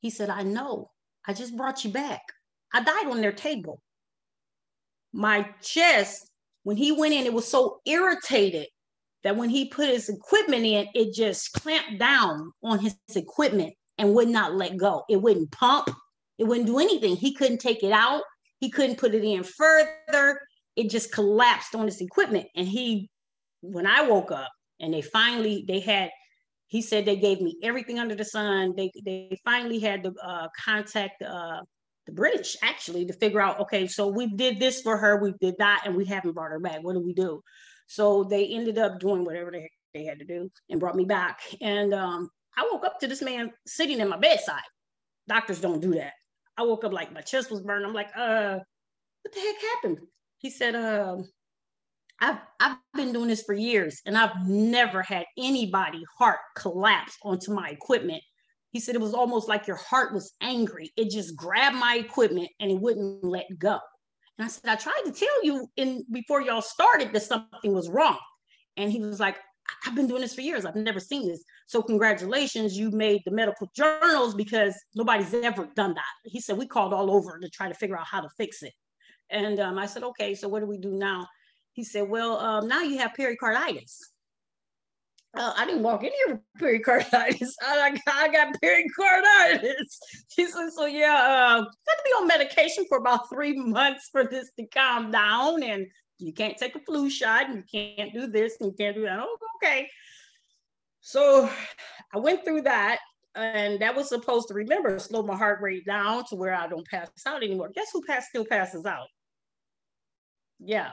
He said, I know. I just brought you back. I died on their table. My chest, when he went in, it was so irritated that when he put his equipment in, it just clamped down on his equipment and would not let go. It wouldn't pump, it wouldn't do anything. He couldn't take it out, he couldn't put it in further. It just collapsed on his equipment. And he, when I woke up and they finally, they had, he said they gave me everything under the sun. They, they finally had to uh, contact uh, the British actually to figure out, okay, so we did this for her, we did that, and we haven't brought her back. What do we do? So they ended up doing whatever they, they had to do and brought me back. And um, I woke up to this man sitting in my bedside. Doctors don't do that. I woke up like my chest was burning. I'm like, uh, what the heck happened? He said, uh, I've, I've been doing this for years and I've never had anybody heart collapse onto my equipment. He said it was almost like your heart was angry. It just grabbed my equipment and it wouldn't let go. And I said, I tried to tell you in before y'all started that something was wrong. And he was like, I've been doing this for years. I've never seen this. So congratulations, you made the medical journals because nobody's ever done that. He said, we called all over to try to figure out how to fix it. And um, I said, okay, so what do we do now? He said, well, um, now you have pericarditis uh, I didn't walk in here with pericarditis. I, I got pericarditis. She said, so yeah, uh, got to be on medication for about three months for this to calm down. And you can't take a flu shot and you can't do this and you can't do that. Oh, okay. So I went through that and that was supposed to remember slow my heart rate down to where I don't pass out anymore. Guess who pass, still passes out? Yeah,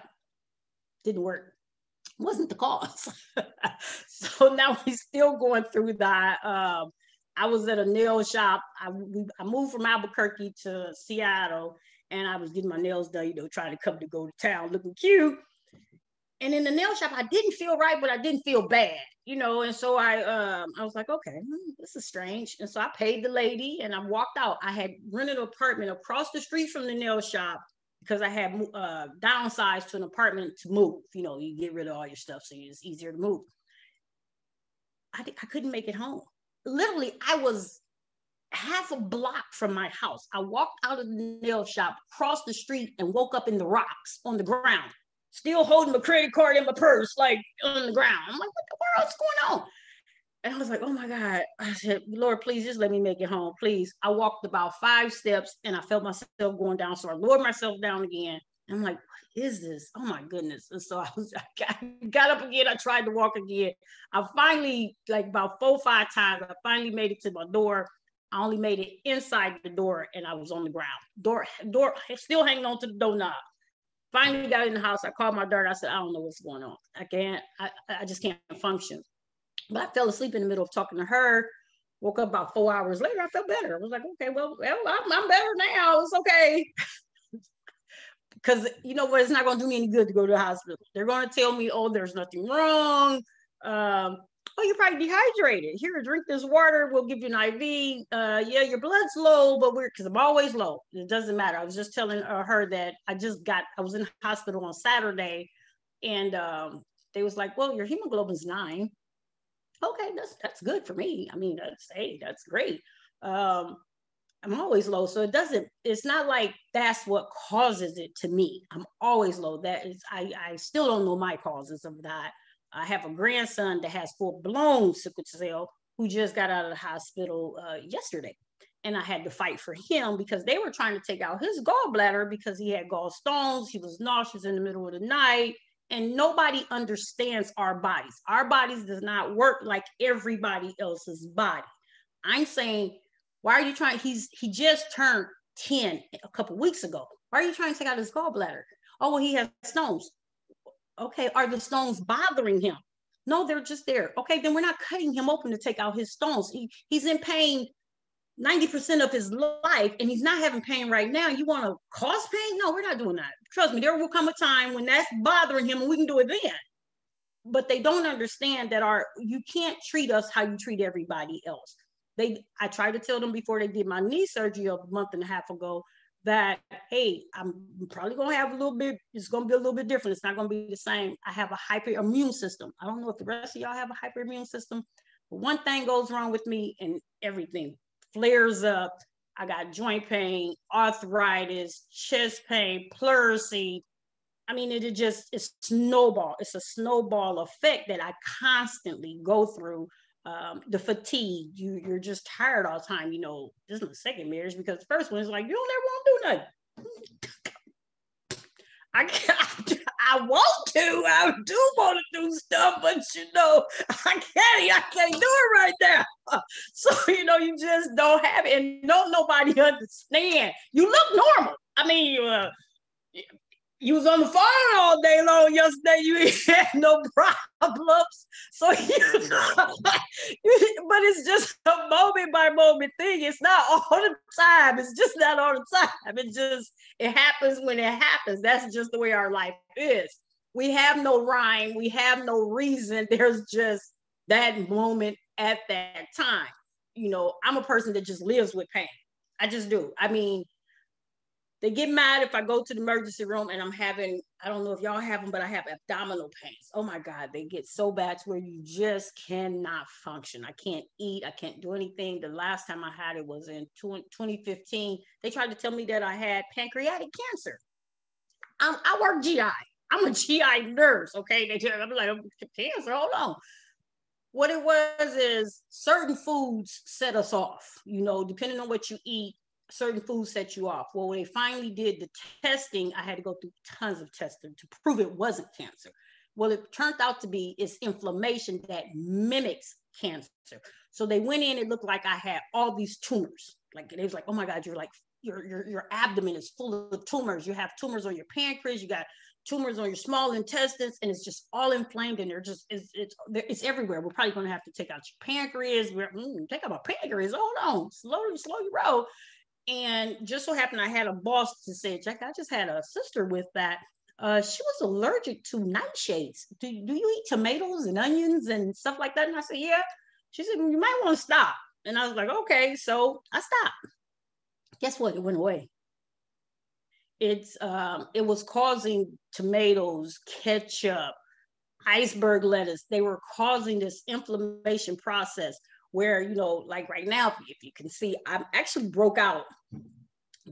didn't work wasn't the cause. so now we're still going through that. Um, I was at a nail shop. I, we, I moved from Albuquerque to Seattle and I was getting my nails done, you know, trying to come to go to town looking cute. And in the nail shop, I didn't feel right, but I didn't feel bad, you know. And so I, um, I was like, okay, hmm, this is strange. And so I paid the lady, and I walked out. I had rented an apartment across the street from the nail shop, because I had uh, downsized to an apartment to move. You know, you get rid of all your stuff, so it's easier to move. I, I couldn't make it home. Literally, I was half a block from my house. I walked out of the nail shop, crossed the street, and woke up in the rocks on the ground, still holding my credit card in my purse, like on the ground. I'm like, what the world's going on? And I was like, oh my God. I said, Lord, please just let me make it home, please. I walked about five steps and I felt myself going down. So I lowered myself down again. I'm like, what is this? Oh my goodness. And so I was, I got, up again. I tried to walk again. I finally, like about four, five times, I finally made it to my door. I only made it inside the door and I was on the ground. Door, door, still hanging on to the doorknob. Finally got in the house. I called my daughter. I said, I don't know what's going on. I can't, I, I just can't function. But I fell asleep in the middle of talking to her. Woke up about four hours later. I felt better. I was like, okay, well, well I'm, I'm better now. It's okay. Because you know what? It's not going to do me any good to go to the hospital. They're going to tell me, oh, there's nothing wrong. Um, oh, you're probably dehydrated. Here, drink this water. We'll give you an IV. Uh, yeah, your blood's low, but we're because I'm always low. It doesn't matter. I was just telling uh, her that I just got. I was in hospital on Saturday, and um, they was like, "Well, your hemoglobin's nine okay, that's that's good for me. I mean, that's hey, that's great. Um, I'm always low. So it doesn't, it's not like that's what causes it to me. I'm always low. That is, I, I still don't know my causes of that. I have a grandson that has full blown sickle cell who just got out of the hospital uh, yesterday. And I had to fight for him because they were trying to take out his gallbladder because he had gallstones. He was nauseous in the middle of the night. And nobody understands our bodies. Our bodies does not work like everybody else's body. I'm saying why are you trying? He's he just turned 10 a couple weeks ago. Why are you trying to take out his gallbladder? Oh, well, he has stones. Okay, are the stones bothering him? No, they're just there. Okay, then we're not cutting him open to take out his stones. He, he's in pain 90% of his life and he's not having pain right now. You want to cause pain? No, we're not doing that. Trust me, there will come a time when that's bothering him and we can do it then. But they don't understand that our you can't treat us how you treat everybody else they I tried to tell them before they did my knee surgery a month and a half ago that hey, I'm probably gonna have a little bit, it's gonna be a little bit different. It's not gonna be the same. I have a hyperimmune system. I don't know if the rest of y'all have a hyperimmune system, but one thing goes wrong with me and everything flares up. I got joint pain, arthritis, chest pain, pleurisy. I mean, it, it just it's snowball. It's a snowball effect that I constantly go through um, the fatigue, you you're just tired all the time. You know, this is the second marriage because the first one is like you don't ever want to do nothing. I can't, I want to, I do want to do stuff, but you know, I can't, I can't do it right now. So you know, you just don't have it, and don't nobody understand. You look normal. I mean, uh, you was on the phone all day long yesterday. You had no problems. So you know, but it's just a moment by moment thing. It's not all the time. It's just not all the time. It just it happens when it happens. That's just the way our life is. We have no rhyme. We have no reason. There's just that moment at that time. You know, I'm a person that just lives with pain. I just do. I mean, they get mad if I go to the emergency room and I'm having, I don't know if y'all have them, but I have abdominal pains. Oh my God, they get so bad to where you just cannot function. I can't eat, I can't do anything. The last time I had it was in 2015. They tried to tell me that I had pancreatic cancer. I'm, I work GI. I'm a GI nurse, okay? They tell, I'm like, cancer, hold on. What it was is certain foods set us off, you know, depending on what you eat, certain foods set you off. Well, when they finally did the testing, I had to go through tons of testing to prove it wasn't cancer. Well, it turned out to be it's inflammation that mimics cancer. So they went in, it looked like I had all these tumors. Like it was like, oh my God, you're like, your, your, your abdomen is full of tumors. You have tumors on your pancreas, you got tumors on your small intestines, and it's just all inflamed and they're just, it's, it's, it's everywhere. We're probably gonna have to take out your pancreas. We're, mm, take out my pancreas, hold on, slow, slow your roll. And just so happened I had a boss to say, Jack, I just had a sister with that. Uh, she was allergic to nightshades. Do, do you eat tomatoes and onions and stuff like that? And I said, yeah. She said, you might want to stop. And I was like, okay. So I stopped. Guess what? It went away. It's um, it was causing tomatoes, ketchup, iceberg lettuce. They were causing this inflammation process where you know like right now if you can see I've actually broke out.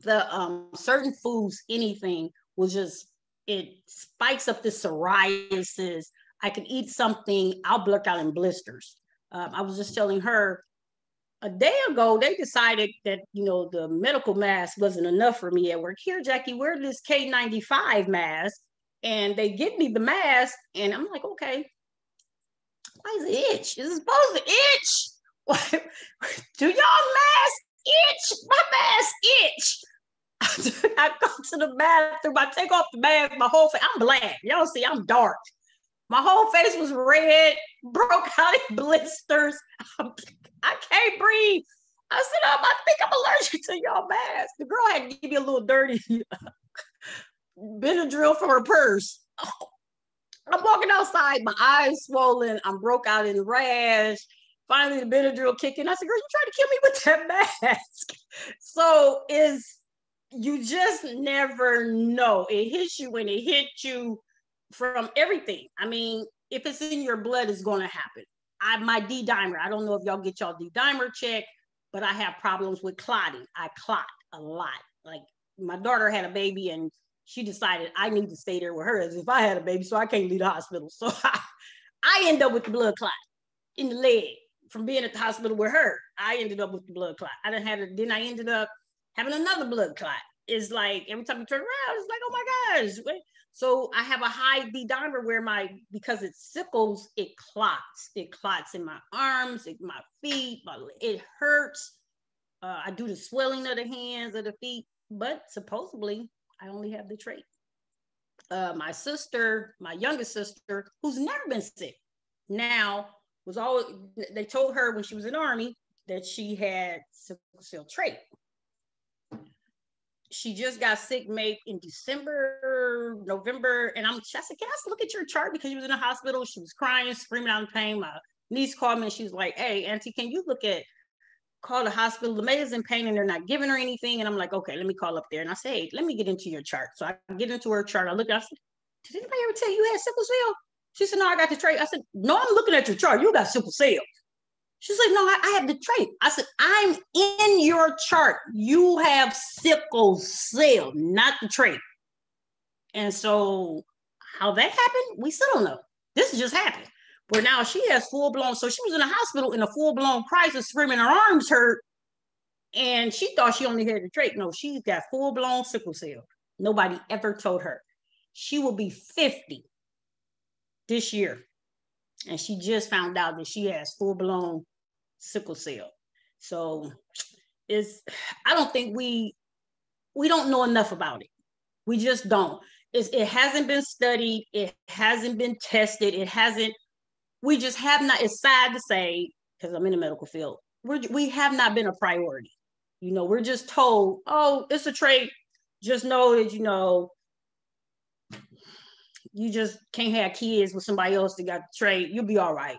The um certain foods anything will just it spikes up the psoriasis. I can eat something i'll blurt out in blisters. Um, i was just telling her a day ago they decided that you know the medical mask wasn't enough for me at work here jackie wear this k95 mask and they give me the mask and i'm like okay why is it itch is it supposed to itch do y'all mask itch? My mask itch. I go to the bathroom, I take off the mask, my whole face, I'm black. Y'all see, I'm dark. My whole face was red, broke out in blisters. I can't breathe. I said, um, I think I'm allergic to y'all mask. The girl had to give me a little dirty Benadryl from her purse. Oh, I'm walking outside, my eyes swollen, I'm broke out in rash finally the Benadryl kicked in. I said, girl, you trying to kill me with that mask. so is you just never know. It hits you when it hits you from everything. I mean, if it's in your blood, it's going to happen. I my D dimer. I don't know if y'all get y'all D dimer check, but I have problems with clotting. I clot a lot. Like my daughter had a baby and she decided I need to stay there with her as if I had a baby, so I can't leave the hospital. So I, I end up with the blood clot in the leg from being at the hospital with her. I ended up with the blood clot. I didn't have it. Then I ended up having another blood clot. It's like every time you turn around, it's like, oh my gosh. So I have a high D dimer where my because it sickles, it clots. It clots in my arms, in my feet, my, it hurts. Uh, I do the swelling of the hands, of the feet, but supposedly I only have the trait. Uh, my sister, my youngest sister, who's never been sick, now was always, they told her when she was in army that she had sickle cell trait. She just got sick maybe in December, November, and I'm. I said, "Can I look at your chart?" Because she was in the hospital. She was crying, screaming out in pain. My niece called me and she was like, "Hey, Auntie, can you look at call the hospital. The is in pain and they're not giving her anything. And I'm like, okay, let me call up there. And I say, hey, let me get into your chart. So I get into her chart. I look, I said, did anybody ever tell you you had sickle cell? She said, no, I got the trait. I said, no, I'm looking at your chart. You got sickle cell. She said, no, I, I have the trait. I said, I'm in your chart. You have sickle cell, not the trait. And so how that happened, we still don't know. This just happened But now she has full blown. So she was in a hospital in a full blown crisis, screaming her arms hurt, and she thought she only had the trait. No, she's got full blown sickle cell. Nobody ever told her. She will be 50 this year, and she just found out that she has full blown sickle cell. So is I don't think we we don't know enough about it. We just don't. It's, it hasn't been studied. It hasn't been tested. It hasn't we just have not, it's sad to say, because I'm in the medical field, we're, we have not been a priority. You know, we're just told, oh, it's a trait. Just know that, you know, you just can't have kids with somebody else that got the trait. You'll be all right.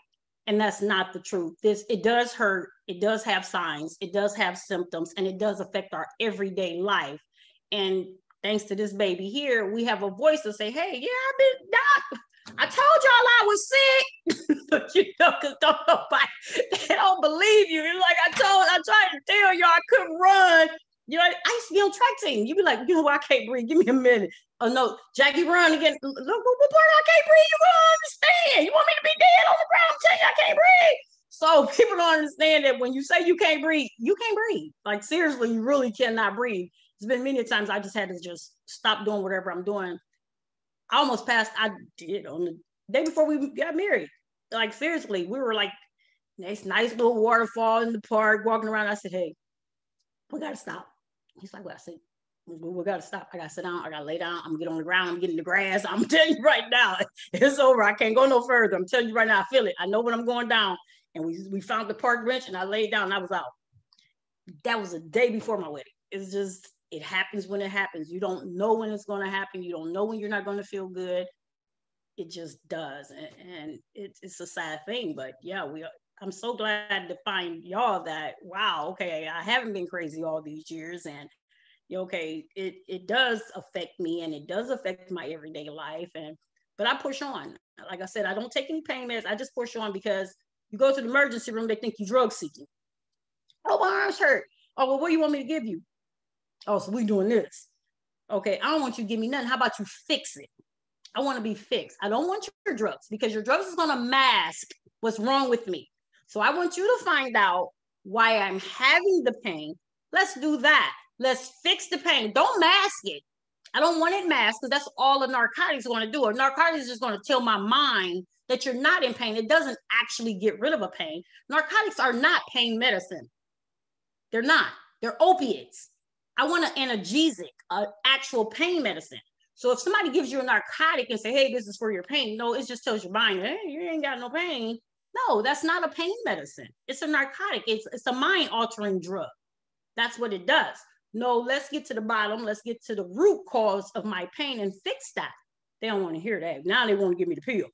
And that's not the truth. This it does hurt. It does have signs. It does have symptoms, and it does affect our everyday life. And thanks to this baby here, we have a voice to say, "Hey, yeah, I've been doc. I told y'all I was sick, but you know, because don't nobody, they don't believe you. You're like, I told, I tried to tell y'all I couldn't run. You know, I used to be on track team. You'd be like, you know I can't breathe. Give me a minute. Oh no, Jackie, run again. Look, what part I can't breathe? You don't understand. You want me to be dead on the ground? I'm telling you, I can't breathe. So people don't understand that when you say you can't breathe, you can't breathe. Like seriously, you really cannot breathe. It's been many times I just had to just stop doing whatever I'm doing I almost passed. I did on the day before we got married. Like seriously, we were like nice, nice little waterfall in the park, walking around. I said, "Hey, we gotta stop." He's like, "Well," I said, we, we gotta stop. I gotta sit down. I gotta lay down. I'm gonna get on the ground. I'm getting the grass. I'm telling you right now, it's over. I can't go no further. I'm telling you right now, I feel it. I know when I'm going down. And we we found the park bench and I laid down I was out. That was a day before my wedding. It's just it happens when it happens. You don't know when it's going to happen. You don't know when you're not going to feel good. It just does, and, and it's it's a sad thing. But yeah, we. I'm so glad to find y'all that wow, okay, I haven't been crazy all these years, and okay, it it does affect me, and it does affect my everyday life, and but I push on. Like I said, I don't take any pain meds. I just push on because you go to the emergency room, they think you're drug seeking. Oh, my arms hurt. Oh, well, what do you want me to give you? Oh, so we doing this. Okay, I don't want you to give me nothing. How about you fix it? I want to be fixed. I don't want your drugs because your drugs is going to mask what's wrong with me. So I want you to find out why I'm having the pain. Let's do that. Let's fix the pain. Don't mask it. I don't want it masked because that's all a narcotic is going to do. A narcotic is just going to tell my mind that you're not in pain. It doesn't actually get rid of a pain. Narcotics are not pain medicine. They're not. They're opiates. I want an analgesic, an actual pain medicine. So if somebody gives you a narcotic and say, hey, this is for your pain, no, it just tells your mind, hey, you ain't got no pain. No, that's not a pain medicine. It's a narcotic. It's, it's a mind altering drug. That's what it does. No, let's get to the bottom. Let's get to the root cause of my pain and fix that. They don't want to hear that. Now they want to give me the pill.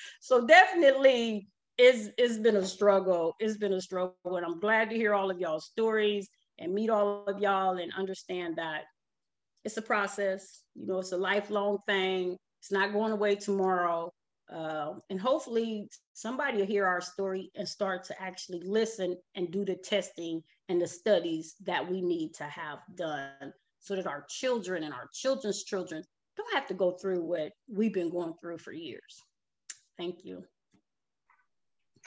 so definitely it's, it's been a struggle. It's been a struggle. And I'm glad to hear all of y'all's stories and meet all of y'all and understand that it's a process. You know, it's a lifelong thing. It's not going away tomorrow. Uh, and hopefully somebody will hear our story and start to actually listen and do the testing and the studies that we need to have done so that our children and our children's children don't have to go through what we've been going through for years. Thank you.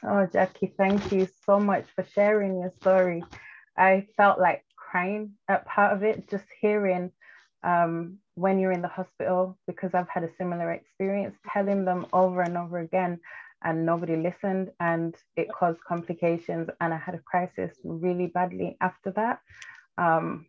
Oh, Jackie, thank you so much for sharing your story. I felt like crying at part of it, just hearing um, when you're in the hospital, because I've had a similar experience, telling them over and over again, and nobody listened, and it caused complications. And I had a crisis really badly after that. Um,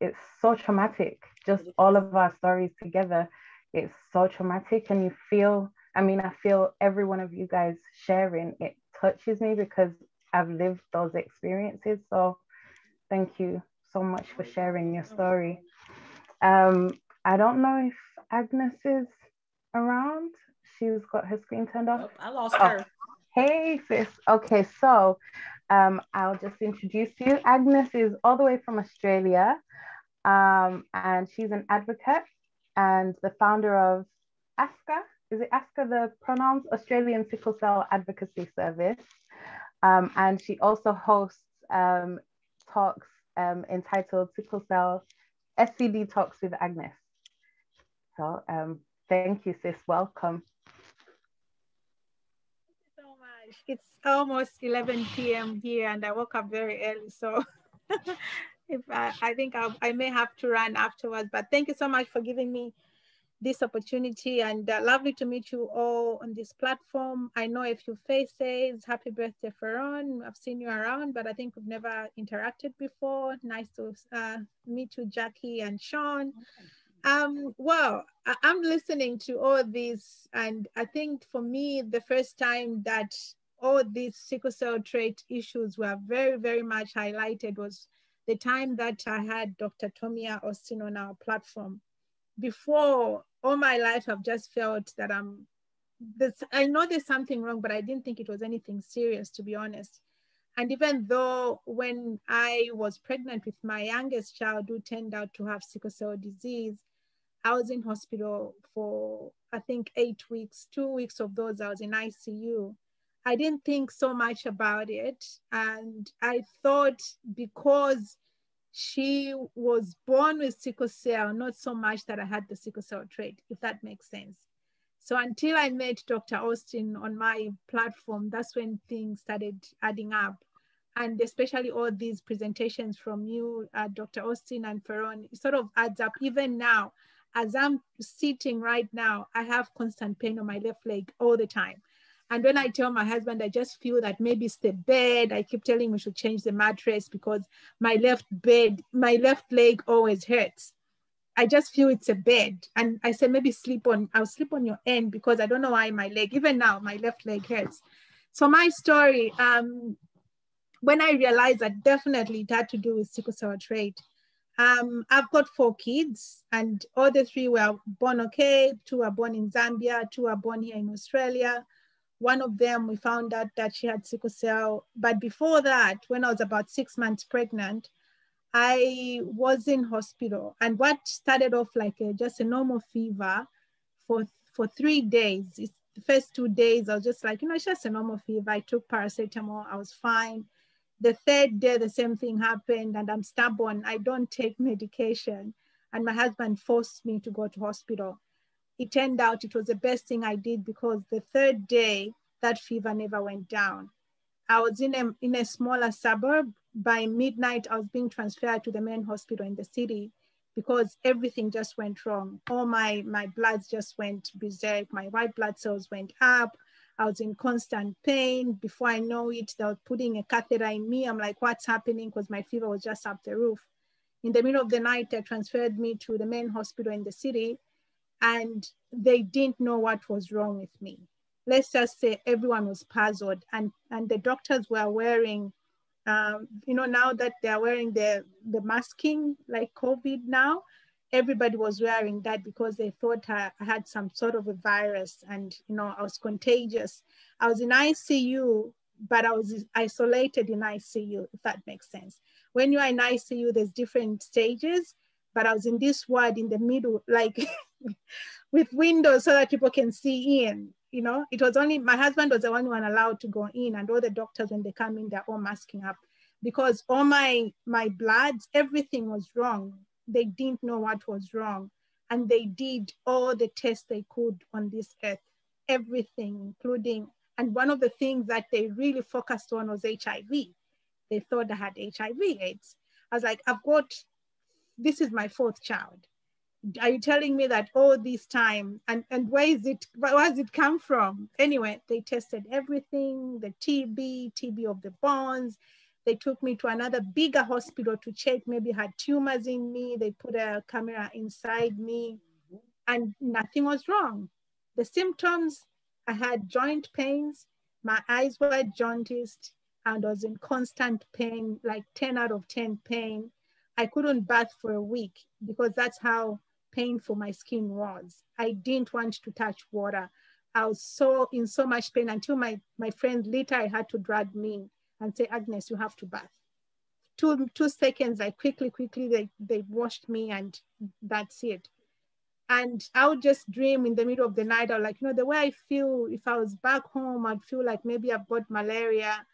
it's so traumatic, just all of our stories together. It's so traumatic, and you feel I mean, I feel every one of you guys sharing it touches me because I've lived those experiences. So thank you so much for sharing your story. Um, I don't know if Agnes is around. She's got her screen turned off. Oh, I lost oh. her. Hey, sis. Okay, so um, I'll just introduce you. Agnes is all the way from Australia, um, and she's an advocate and the founder of ASCA, is it ASCA the pronouns Australian Sickle Cell Advocacy Service, um, and she also hosts um, talks um, entitled Sickle Cell SCD Talks with Agnes. So um, thank you, sis. Welcome. Thank you so much. It's almost 11 p.m. here, and I woke up very early, so. if I, I think I'll, I may have to run afterwards, but thank you so much for giving me this opportunity and uh, lovely to meet you all on this platform. I know a few faces. Happy birthday, Farron. I've seen you around, but I think we've never interacted before. Nice to uh, meet you, Jackie and Sean. Um, well, I- I'm listening to all this, and I think for me, the first time that all these sickle cell trait issues were very, very much highlighted was the time that I had Dr. Tomia Austin on our platform. Before all my life I've just felt that I'm this I know there's something wrong, but I didn't think it was anything serious to be honest. And even though when I was pregnant with my youngest child who turned out to have sickle cell disease, I was in hospital for I think eight weeks, two weeks of those I was in ICU. I didn't think so much about it. And I thought because she was born with sickle cell, not so much that I had the sickle cell trait, if that makes sense. So until I met Dr. Austin on my platform, that's when things started adding up. And especially all these presentations from you, uh, Dr. Austin and Farron, sort of adds up. Even now, as I'm sitting right now, I have constant pain on my left leg all the time. And when I tell my husband, I just feel that maybe it's the bed. I keep telling him we should change the mattress because my left bed, my left leg always hurts. I just feel it's a bed. And I said, maybe sleep on, I'll sleep on your end because I don't know why my leg, even now, my left leg hurts. So my story, um, when I realized that definitely it had to do with sickle cell trait, um, I've got four kids and all the three were born okay. Two are born in Zambia, two are born here in Australia. One of them, we found out that she had sickle cell. But before that, when I was about six months pregnant, I was in hospital. And what started off like a, just a normal fever for, for three days. It's the first two days, I was just like, you know, it's just a normal fever. I took paracetamol, I was fine. The third day, the same thing happened, and I'm stubborn. I don't take medication. And my husband forced me to go to hospital it turned out it was the best thing I did because the third day, that fever never went down. I was in a, in a smaller suburb. By midnight, I was being transferred to the main hospital in the city because everything just went wrong. All my, my bloods just went berserk. My white blood cells went up. I was in constant pain. Before I know it, they were putting a catheter in me. I'm like, what's happening? Because my fever was just up the roof. In the middle of the night, they transferred me to the main hospital in the city and they didn't know what was wrong with me. Let's just say everyone was puzzled, and, and the doctors were wearing, um, you know, now that they're wearing the, the masking like COVID now, everybody was wearing that because they thought I, had some sort of a virus and, you know, I was contagious. I was in ICU, but I was isolated in ICU, if that makes sense. When you're in ICU, there's different stages but I was in this ward in the middle, like with windows so that people can see in. you know, it was only my husband was the only one allowed to go in, and all the doctors when they come in, they're all masking up because all my my bloods, everything was wrong. They didn't know what was wrong, and they did all the tests they could on this earth, everything, including. And one of the things that they really focused on was HIV. They thought I had HIV/AIDS. I was like, I've got, this is my fourth child are you telling me that all this time and and where is it where does it come from? Anyway they tested everything the tb tb of the bones. They took me to another bigger hospital to check maybe had tumors in me. They put a camera inside me and nothing was wrong. The symptoms i had joint pains. My eyes were jaundiced. And was in constant pain like 10 out of 10 pain. I couldn't bath for a week because that's how painful my skin was. I didn't want to touch water. I was so in so much pain until my, my friend later had to drag me and say, Agnes, you have to bath. Two, two seconds, I quickly, quickly, they, they washed me and that's it. And I would just dream in the middle of the night. I was like, you know, the way I feel, if I was back home, I'd feel like maybe I've got malaria.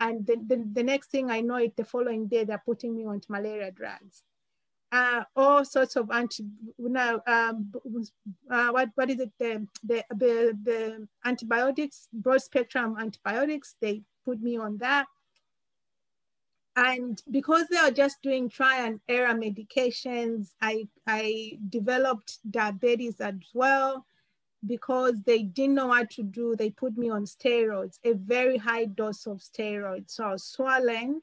And the, the, the next thing I know it, the following day, they're putting me on malaria drugs uh, all sorts of anti, now, um, uh, what, what is it, the, the, the, the antibiotics, broad spectrum antibiotics, they put me on that. And because they are just doing try and error medications, I, I developed diabetes as well because they didn't know what to do. They put me on steroids, a very high dose of steroids. So I was swollen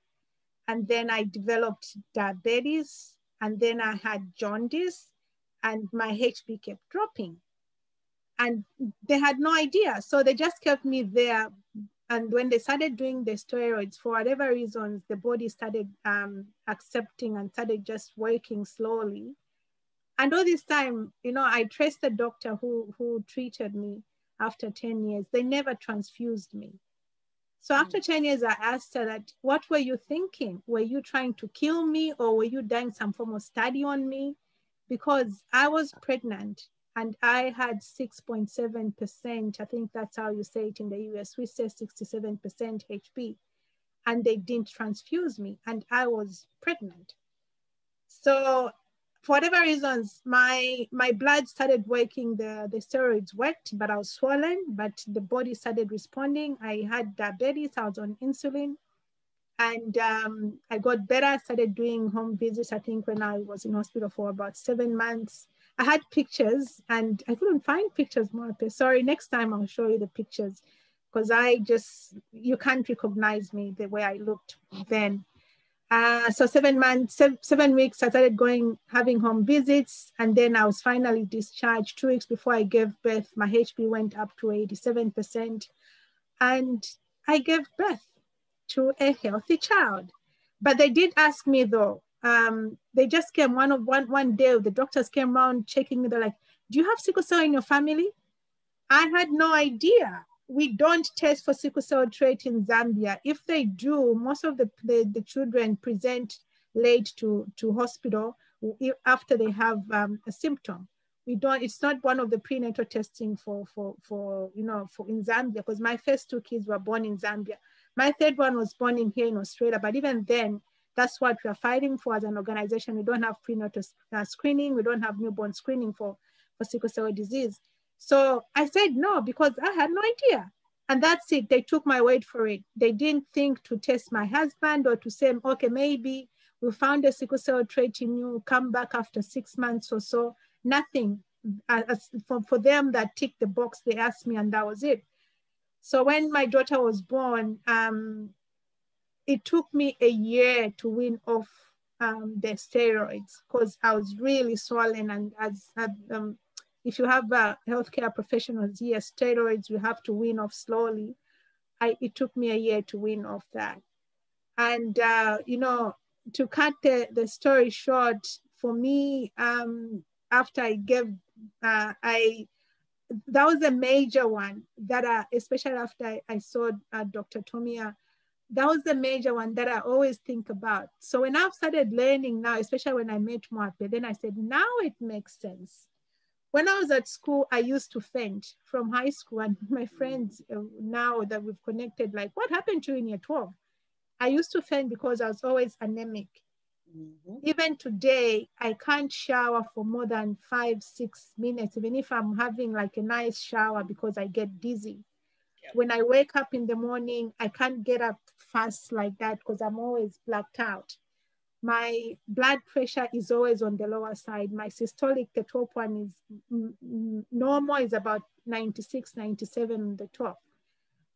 and then I developed diabetes and then I had jaundice and my HB kept dropping. And they had no idea. So they just kept me there. And when they started doing the steroids, for whatever reasons, the body started um, accepting and started just working slowly. And all this time, you know, I traced the doctor who, who treated me after 10 years. They never transfused me. So after mm. 10 years, I asked her that, what were you thinking? Were you trying to kill me or were you doing some form of study on me? Because I was pregnant and I had 6.7%. I think that's how you say it in the US. We say 67% HB and they didn't transfuse me and I was pregnant. So for whatever reasons, my my blood started working. The the steroids worked, but I was swollen. But the body started responding. I had diabetes. I was on insulin, and um, I got better. I started doing home visits. I think when I was in hospital for about seven months. I had pictures, and I couldn't find pictures more. Sorry, next time I'll show you the pictures, because I just you can't recognize me the way I looked then. Uh, so seven months, seven weeks, I started going, having home visits, and then I was finally discharged. Two weeks before I gave birth, my HB went up to 87%, and I gave birth to a healthy child. But they did ask me though, um, they just came one of one one day, the doctors came around checking me, they're like, do you have sickle cell in your family? I had no idea we don't test for sickle cell trait in Zambia. If they do, most of the, the, the children present late to, to hospital after they have um, a symptom. We don't, it's not one of the prenatal testing for, for, for you know, for in Zambia, because my first two kids were born in Zambia. My third one was born in here in Australia, but even then, that's what we are fighting for as an organization. We don't have prenatal uh, screening, we don't have newborn screening for, for sickle cell disease. So I said no because I had no idea. And that's it. They took my word for it. They didn't think to test my husband or to say, okay, maybe we found a sickle cell trait in you, come back after six months or so. Nothing. As for, for them that ticked the box, they asked me, and that was it. So when my daughter was born, um, it took me a year to wean off um, the steroids because I was really swollen and as had um, if you have uh, healthcare professionals yes, steroids, you have to wean off slowly. I, it took me a year to wean off that. And, uh, you know, to cut the, the story short, for me, um, after I gave, uh, I, that was a major one that, especially after I, I saw uh, Dr. Tomia, that was the major one that I always think about. So when I've started learning now, especially when I met Mwape, then I said, now it makes sense when I was at school, I used to faint from high school. And my friends uh, now that we've connected, like, what happened to you in year 12? I used to faint because I was always anemic. Mm-hmm. Even today, I can't shower for more than five, six minutes, even if I'm having like a nice shower because I get dizzy. When I wake up in the morning, I can't get up fast like that because I'm always blacked out my blood pressure is always on the lower side. My systolic, the top one is mm, mm, normal, is about 96, 97 on the top.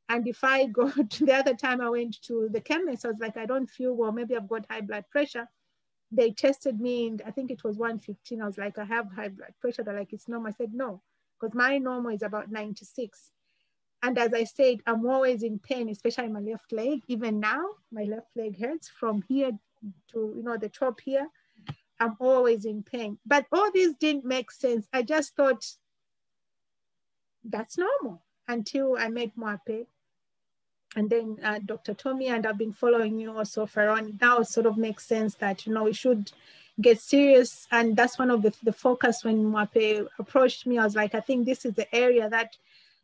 And if I go to the other time I went to the chemist, I was like, I don't feel well, maybe I've got high blood pressure. They tested me, and I think it was 115. I was like, I have high blood pressure. They're like, it's normal. I said, no, because my normal is about 96. And as I said, I'm always in pain, especially my left leg. Even now, my left leg hurts from here to you know the top here i'm always in pain but all these didn't make sense i just thought that's normal until i met Mwape and then uh, Dr. Tommy, and I've been following you also, Farron. Now it sort of makes sense that, you know, we should get serious. And that's one of the, the focus when Mwape approached me. I was like, I think this is the area that,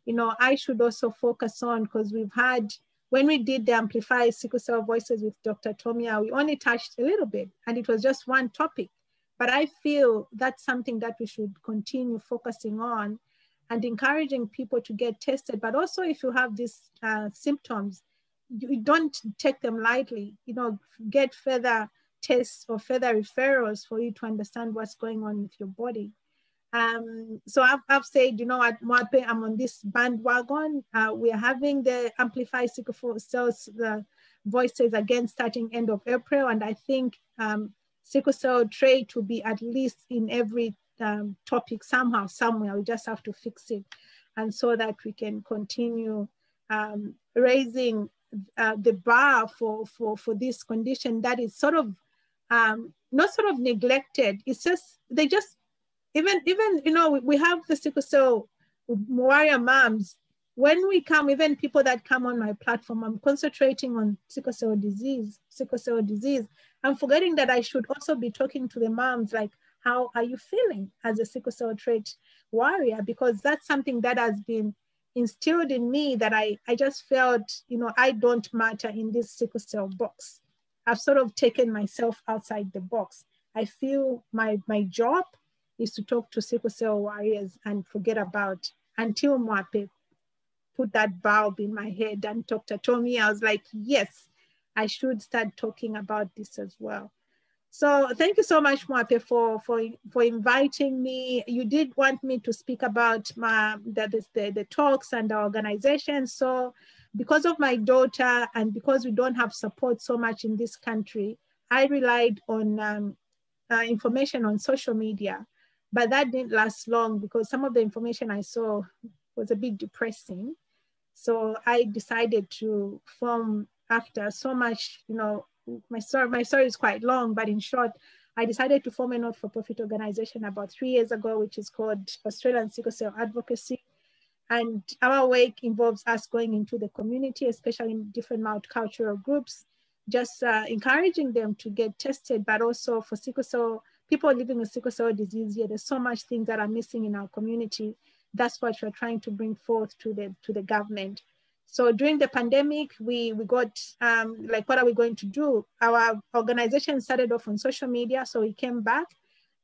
you know, I should also focus on because we've had when we did the Amplify Sickle Cell Voices with Dr. Tomia, we only touched a little bit and it was just one topic. But I feel that's something that we should continue focusing on and encouraging people to get tested. But also if you have these uh, symptoms, you don't take them lightly, you know, get further tests or further referrals for you to understand what's going on with your body. Um, so I've, I've said, you know, at Mwape, I'm on this bandwagon. Uh, we are having the Amplify Sickle Cells the voices again starting end of April. And I think um, sickle cell trait will be at least in every um, topic somehow, somewhere. We just have to fix it. And so that we can continue um, raising uh, the bar for, for, for this condition that is sort of um, not sort of neglected. It's just, they just even even you know we have the sickle cell warrior moms when we come even people that come on my platform i'm concentrating on sickle cell disease sickle cell disease. I'm forgetting that i should also be talking to the moms like how are you feeling as a sickle cell trait warrior? Because that's something that has been instilled in me that i i just felt you know i don't matter in this sickle cell box. I've sort of taken myself outside the box. I feel my my job is to talk to sickle cell warriors and forget about until Mwape put that bulb in my head and Dr. Tommy, I was like, yes, I should start talking about this as well. So thank you so much, Mwape, for, for, for inviting me. You did want me to speak about my, the, the, the talks and the organization. So because of my daughter and because we don't have support so much in this country, I relied on um, uh, information on social media. But that didn't last long because some of the information I saw was a bit depressing. So I decided to form after so much, you know, my story, my story is quite long, but in short, I decided to form a not-for-profit organization about three years ago, which is called Australian Sickle Cell Advocacy. And our work involves us going into the community, especially in different multicultural groups, just uh, encouraging them to get tested, but also for sickle cell people living with sickle cell disease here, there's so much things that are missing in our community. That's what we're trying to bring forth to the, to the government. So during the pandemic, we, we got, um, like, what are we going to do? Our organization started off on social media. So we came back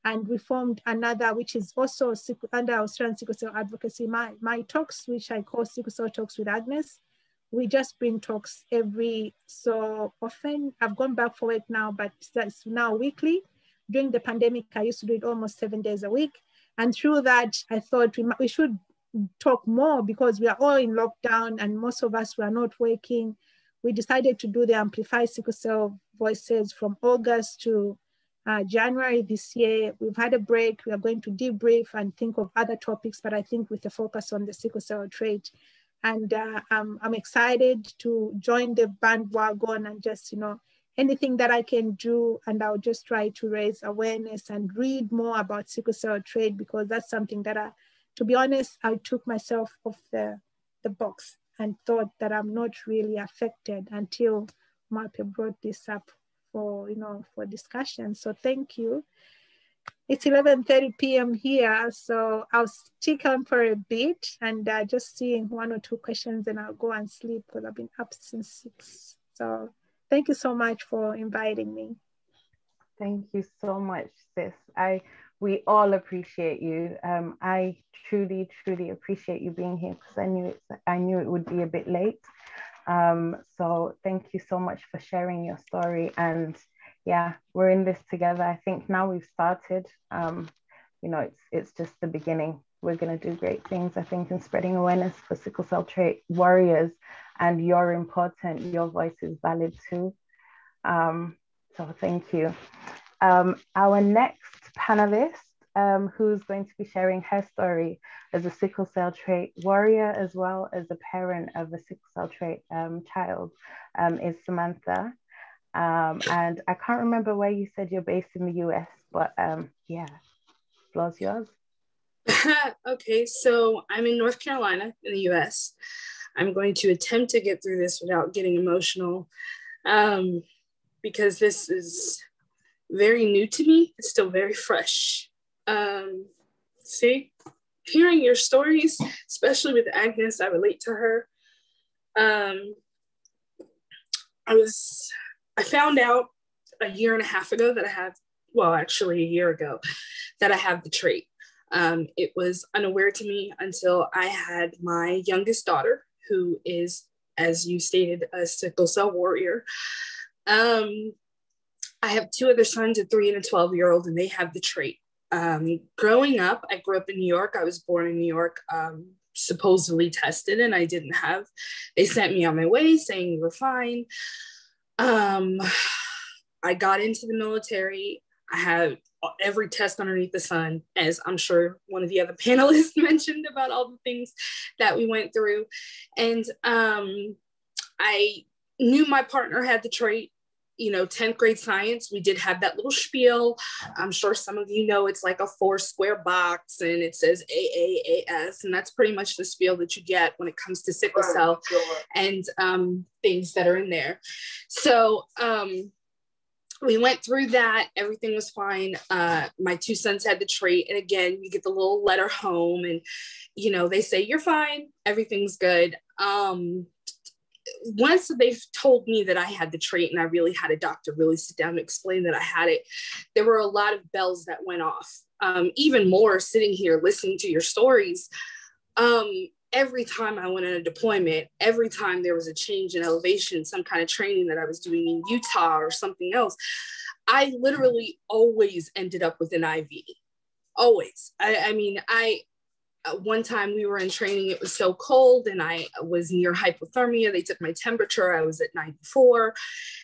and we formed another, which is also under Australian Sickle Cell Advocacy, my, my talks, which I call Sickle Cell Talks with Agnes. We just bring talks every so often. I've gone back for it now, but that's now weekly during the pandemic, I used to do it almost seven days a week. And through that, I thought we, we should talk more because we are all in lockdown and most of us were not working. We decided to do the Amplify Sickle Cell Voices from August to uh, January this year. We've had a break. We are going to debrief and think of other topics, but I think with a focus on the sickle cell trait. And uh, I'm, I'm excited to join the bandwagon and just, you know, anything that I can do, and I'll just try to raise awareness and read more about sickle cell trait because that's something that I, to be honest, I took myself off the, the box and thought that I'm not really affected until Mwape brought this up for, you know, for discussion. So thank you. it's 11.30 p.m. here, so I'll stick on for a bit and uh, just seeing one or two questions and I'll go and sleep because I've been up since six. So thank you so much for inviting me. Thank you so much, sis. I we all appreciate you. Um, I truly, truly appreciate you being here because I knew it, I knew it would be a bit late. Um, so thank you so much for sharing your story and yeah, we're in this together. I think now we've started. Um, you know, it's it's just the beginning. We're gonna do great things. I think in spreading awareness for sickle cell trait warriors, and you're important. Your voice is valid too. Um, so thank you. Um, our next panelist, um, who's going to be sharing her story as a sickle cell trait warrior, as well as a parent of a sickle cell trait um, child, um, is Samantha. Um, and I can't remember where you said you're based in the US, but um, yeah, floor's yours. okay, so I'm in North Carolina in the US. I'm going to attempt to get through this without getting emotional um, because this is very new to me. It's still very fresh. Um, see, hearing your stories, especially with Agnes, I relate to her. Um, I was I found out a year and a half ago that I have, well, actually a year ago, that I have the trait. Um, it was unaware to me until I had my youngest daughter, who is, as you stated, a sickle cell warrior. Um, I have two other sons, a three and a 12 year old, and they have the trait. Um, growing up, I grew up in New York. I was born in New York, um, supposedly tested, and I didn't have. They sent me on my way saying you were fine. Um, I got into the military. I had every test underneath the sun, as I'm sure one of the other panelists mentioned about all the things that we went through. And um, I knew my partner had the trait. You know, 10th grade science, we did have that little spiel. I'm sure some of you know it's like a four square box and it says AAAS. And that's pretty much the spiel that you get when it comes to sickle cell and um, things that are in there. So, um, we went through that everything was fine uh, my two sons had the trait and again you get the little letter home and you know they say you're fine everything's good um, once they've told me that I had the trait and I really had a doctor really sit down and explain that I had it, there were a lot of bells that went off. Um, even more sitting here listening to your stories. Um, every time I went on a deployment, every time there was a change in elevation, some kind of training that I was doing in Utah or something else, I literally always ended up with an IV. Always. I, I mean, I uh, one time we were in training, it was so cold and I was near hypothermia. They took my temperature, I was at 94.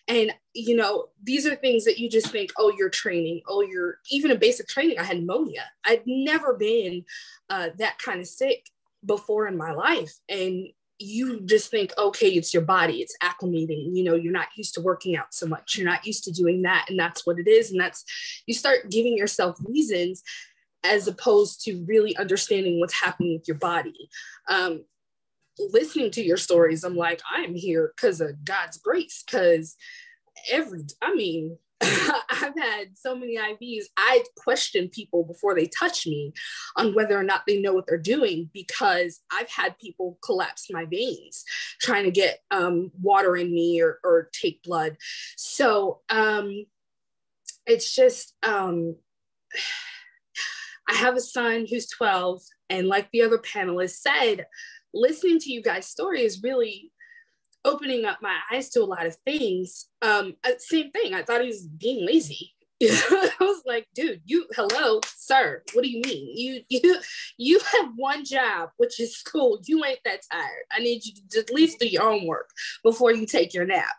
And, you know, these are things that you just think, oh, you're training. Oh, you're even a basic training. I had pneumonia. I'd never been uh, that kind of sick before in my life. And you just think, okay, it's your body, it's acclimating. You know, you're not used to working out so much, you're not used to doing that. And that's what it is. And that's, you start giving yourself reasons as opposed to really understanding what's happening with your body. Um, listening to your stories, I'm like, I'm here because of God's grace. Because every, I mean, I've had so many IVs. I question people before they touch me on whether or not they know what they're doing because I've had people collapse my veins trying to get um, water in me or, or take blood. So um, it's just, um, I have a son who's 12, and like the other panelists said, listening to you guys' story is really opening up my eyes to a lot of things. Um, uh, same thing. I thought he was being lazy. I was like, dude, you hello, sir. What do you mean? You you you have one job, which is school. You ain't that tired. I need you to at least do your homework before you take your nap.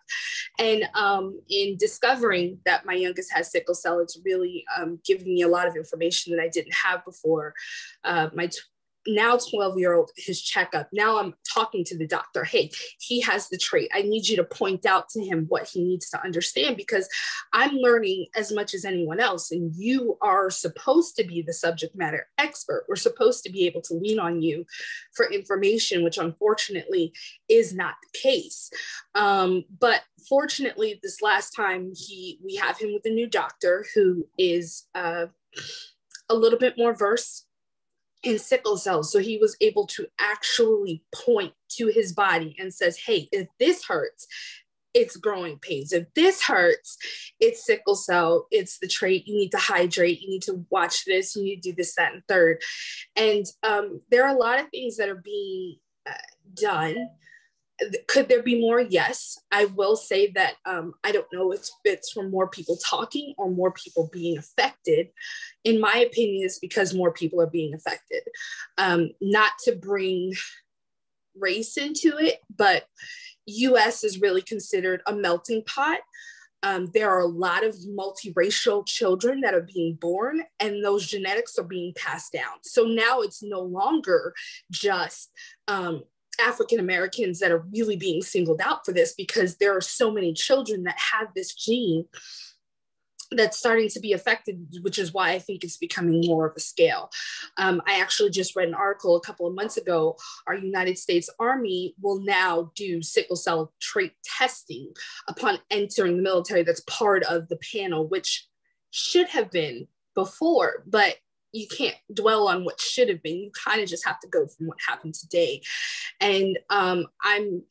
And um, in discovering that my youngest has sickle cell, it's really um, giving me a lot of information that I didn't have before. Uh, my now 12 year old his checkup. Now i'm talking to the doctor. Hey he has the trait. I need you to point out to him what he needs to understand because i'm learning as much as anyone else and you are supposed to be the subject matter expert. We're supposed to be able to lean on you for information which unfortunately is not the case. Um, but fortunately this last time he we have him with a new doctor who is uh, a little bit more versed in sickle cell. So he was able to actually point to his body and says, hey, if this hurts, it's growing pains. If this hurts, it's sickle cell, it's the trait. You need to hydrate, you need to watch this, you need to do this, that, and third. And um, there are a lot of things that are being uh, done could there be more? Yes. I will say that um, I don't know if it's from more people talking or more people being affected. In my opinion, it's because more people are being affected. Um, not to bring race into it, but US is really considered a melting pot. Um, there are a lot of multiracial children that are being born, and those genetics are being passed down. So now it's no longer just um, African Americans that are really being singled out for this because there are so many children that have this gene that's starting to be affected, which is why I think it's becoming more of a scale. Um, I actually just read an article a couple of months ago. Our United States Army will now do sickle cell trait testing upon entering the military. That's part of the panel, which should have been before, but you can't dwell on what should have been. You kind of just have to go from what happened today. And um, I'm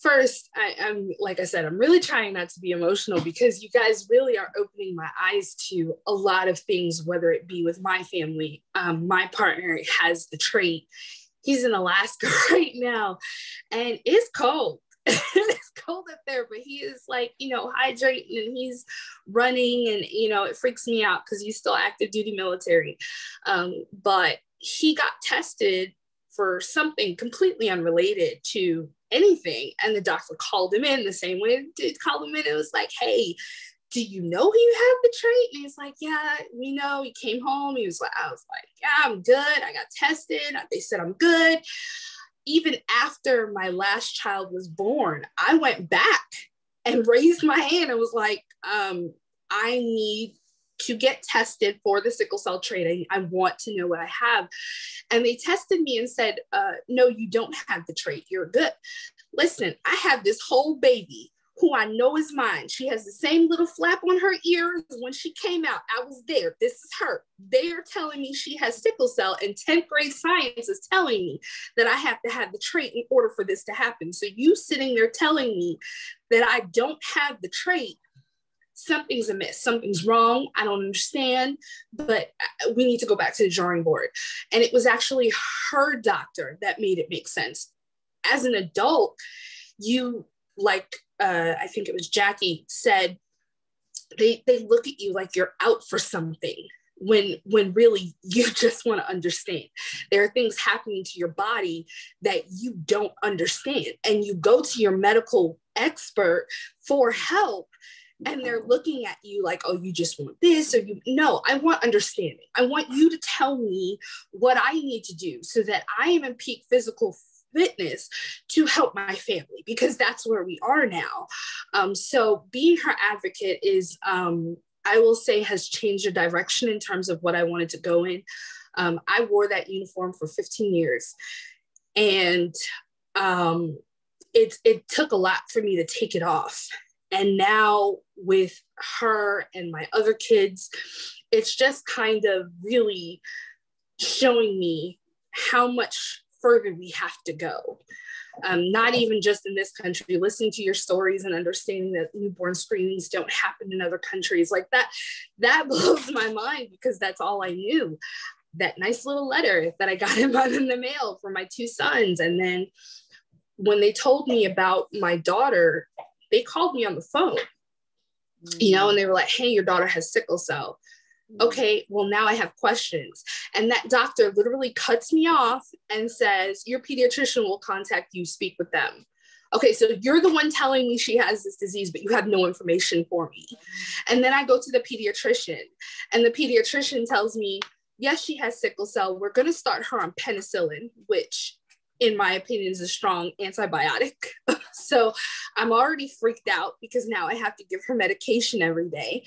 first, I, am like I said, I'm really trying not to be emotional because you guys really are opening my eyes to a lot of things, whether it be with my family. Um, my partner has the trait. He's in Alaska right now, and it's cold. it's cold up there, but he is like, you know, hydrating and he's running and, you know, it freaks me out because he's still active duty military. Um, but he got tested for something completely unrelated to anything. And the doctor called him in the same way did call him in. It was like, hey, do you know you have the trait? And he's like, yeah, we know. He came home. He was like, I was like, yeah, I'm good. I got tested. They said I'm good even after my last child was born, I went back and raised my hand and was like, um, I need to get tested for the sickle cell trait. I, I, want to know what I have. And they tested me and said, uh, No, you don't have the trait. You're good. Listen, I have this whole baby who I know is mine. She has the same little flap on her ears when she came out. I was there. This is her. They are telling me she has sickle cell, and 10th grade science is telling me that I have to have the trait in order for this to happen. So, you sitting there telling me that I don't have the trait, something's amiss, something's wrong. I don't understand, but uh, we need to go back to the drawing board. And it was actually her doctor that made it make sense. As an adult, you like uh, I think it was Jackie said, they they look at you like you're out for something when when really you just want to understand. There are things happening to your body that you don't understand and you go to your medical expert for help and they're looking at you like oh you just want this or you no i want understanding. I want you to tell me what i need to do so that i am in peak physical fitness to help my family because that's where we are now. Um, so being her advocate is, um, I will say, has changed the direction in terms of what I wanted to go in. Um, I wore that uniform for 15 years, and um, it it took a lot for me to take it off. And now with her and my other kids, it's just kind of really showing me how much further we have to go. Um, not even just in this country, listening to your stories and understanding that newborn screenings don't happen in other countries like that, that blows my mind because that's all I knew. That nice little letter that I got in the mail for my two sons. And then when they told me about my daughter, they called me on the phone, you know, and they were like, hey, your daughter has sickle cell okay, well, now I have questions. And that doctor literally cuts me off and says, Your pediatrician will contact you, speak with them. Okay, so you're the one telling me she has this disease, but you have no information for me. And then I go to the pediatrician, and the pediatrician tells me, Yes, she has sickle cell. We're going to start her on penicillin, which in my opinion, is a strong antibiotic. so I'm already freaked out because now I have to give her medication every day.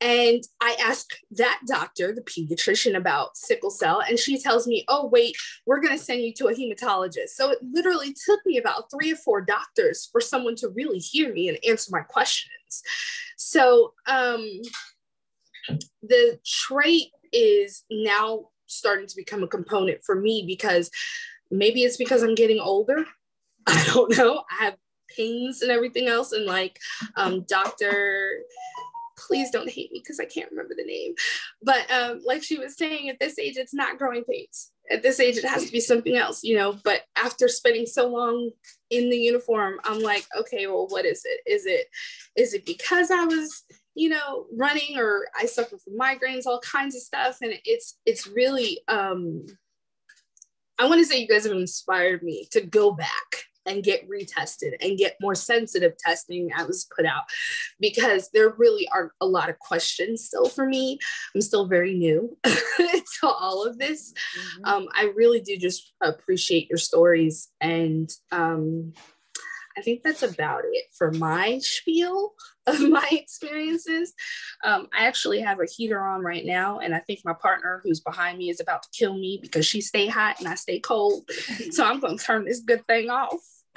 And I ask that doctor, the pediatrician, about sickle cell, and she tells me, oh, wait, we're going to send you to a hematologist. So it literally took me about three or four doctors for someone to really hear me and answer my questions. So um, the trait is now starting to become a component for me because maybe it's because I'm getting older. I don't know. I have pains and everything else. And like um, Dr. Please don't hate me because I can't remember the name. But um, like she was saying, at this age, it's not growing pains. At this age, it has to be something else, you know. But after spending so long in the uniform, I'm like, okay, well, what is it? Is it is it because I was you know running or i suffer from migraines all kinds of stuff and it's it's really um i want to say you guys have inspired me to go back and get retested and get more sensitive testing that was put out because there really are a lot of questions still for me. I'm still very new to all of this. Mm-hmm. Um, I really do just appreciate your stories and um, I think that's about it for my spiel of my experiences. Um, I actually have a heater on right now, and I think my partner who's behind me is about to kill me because she stay hot and I stay cold. So I'm going to turn this good thing off.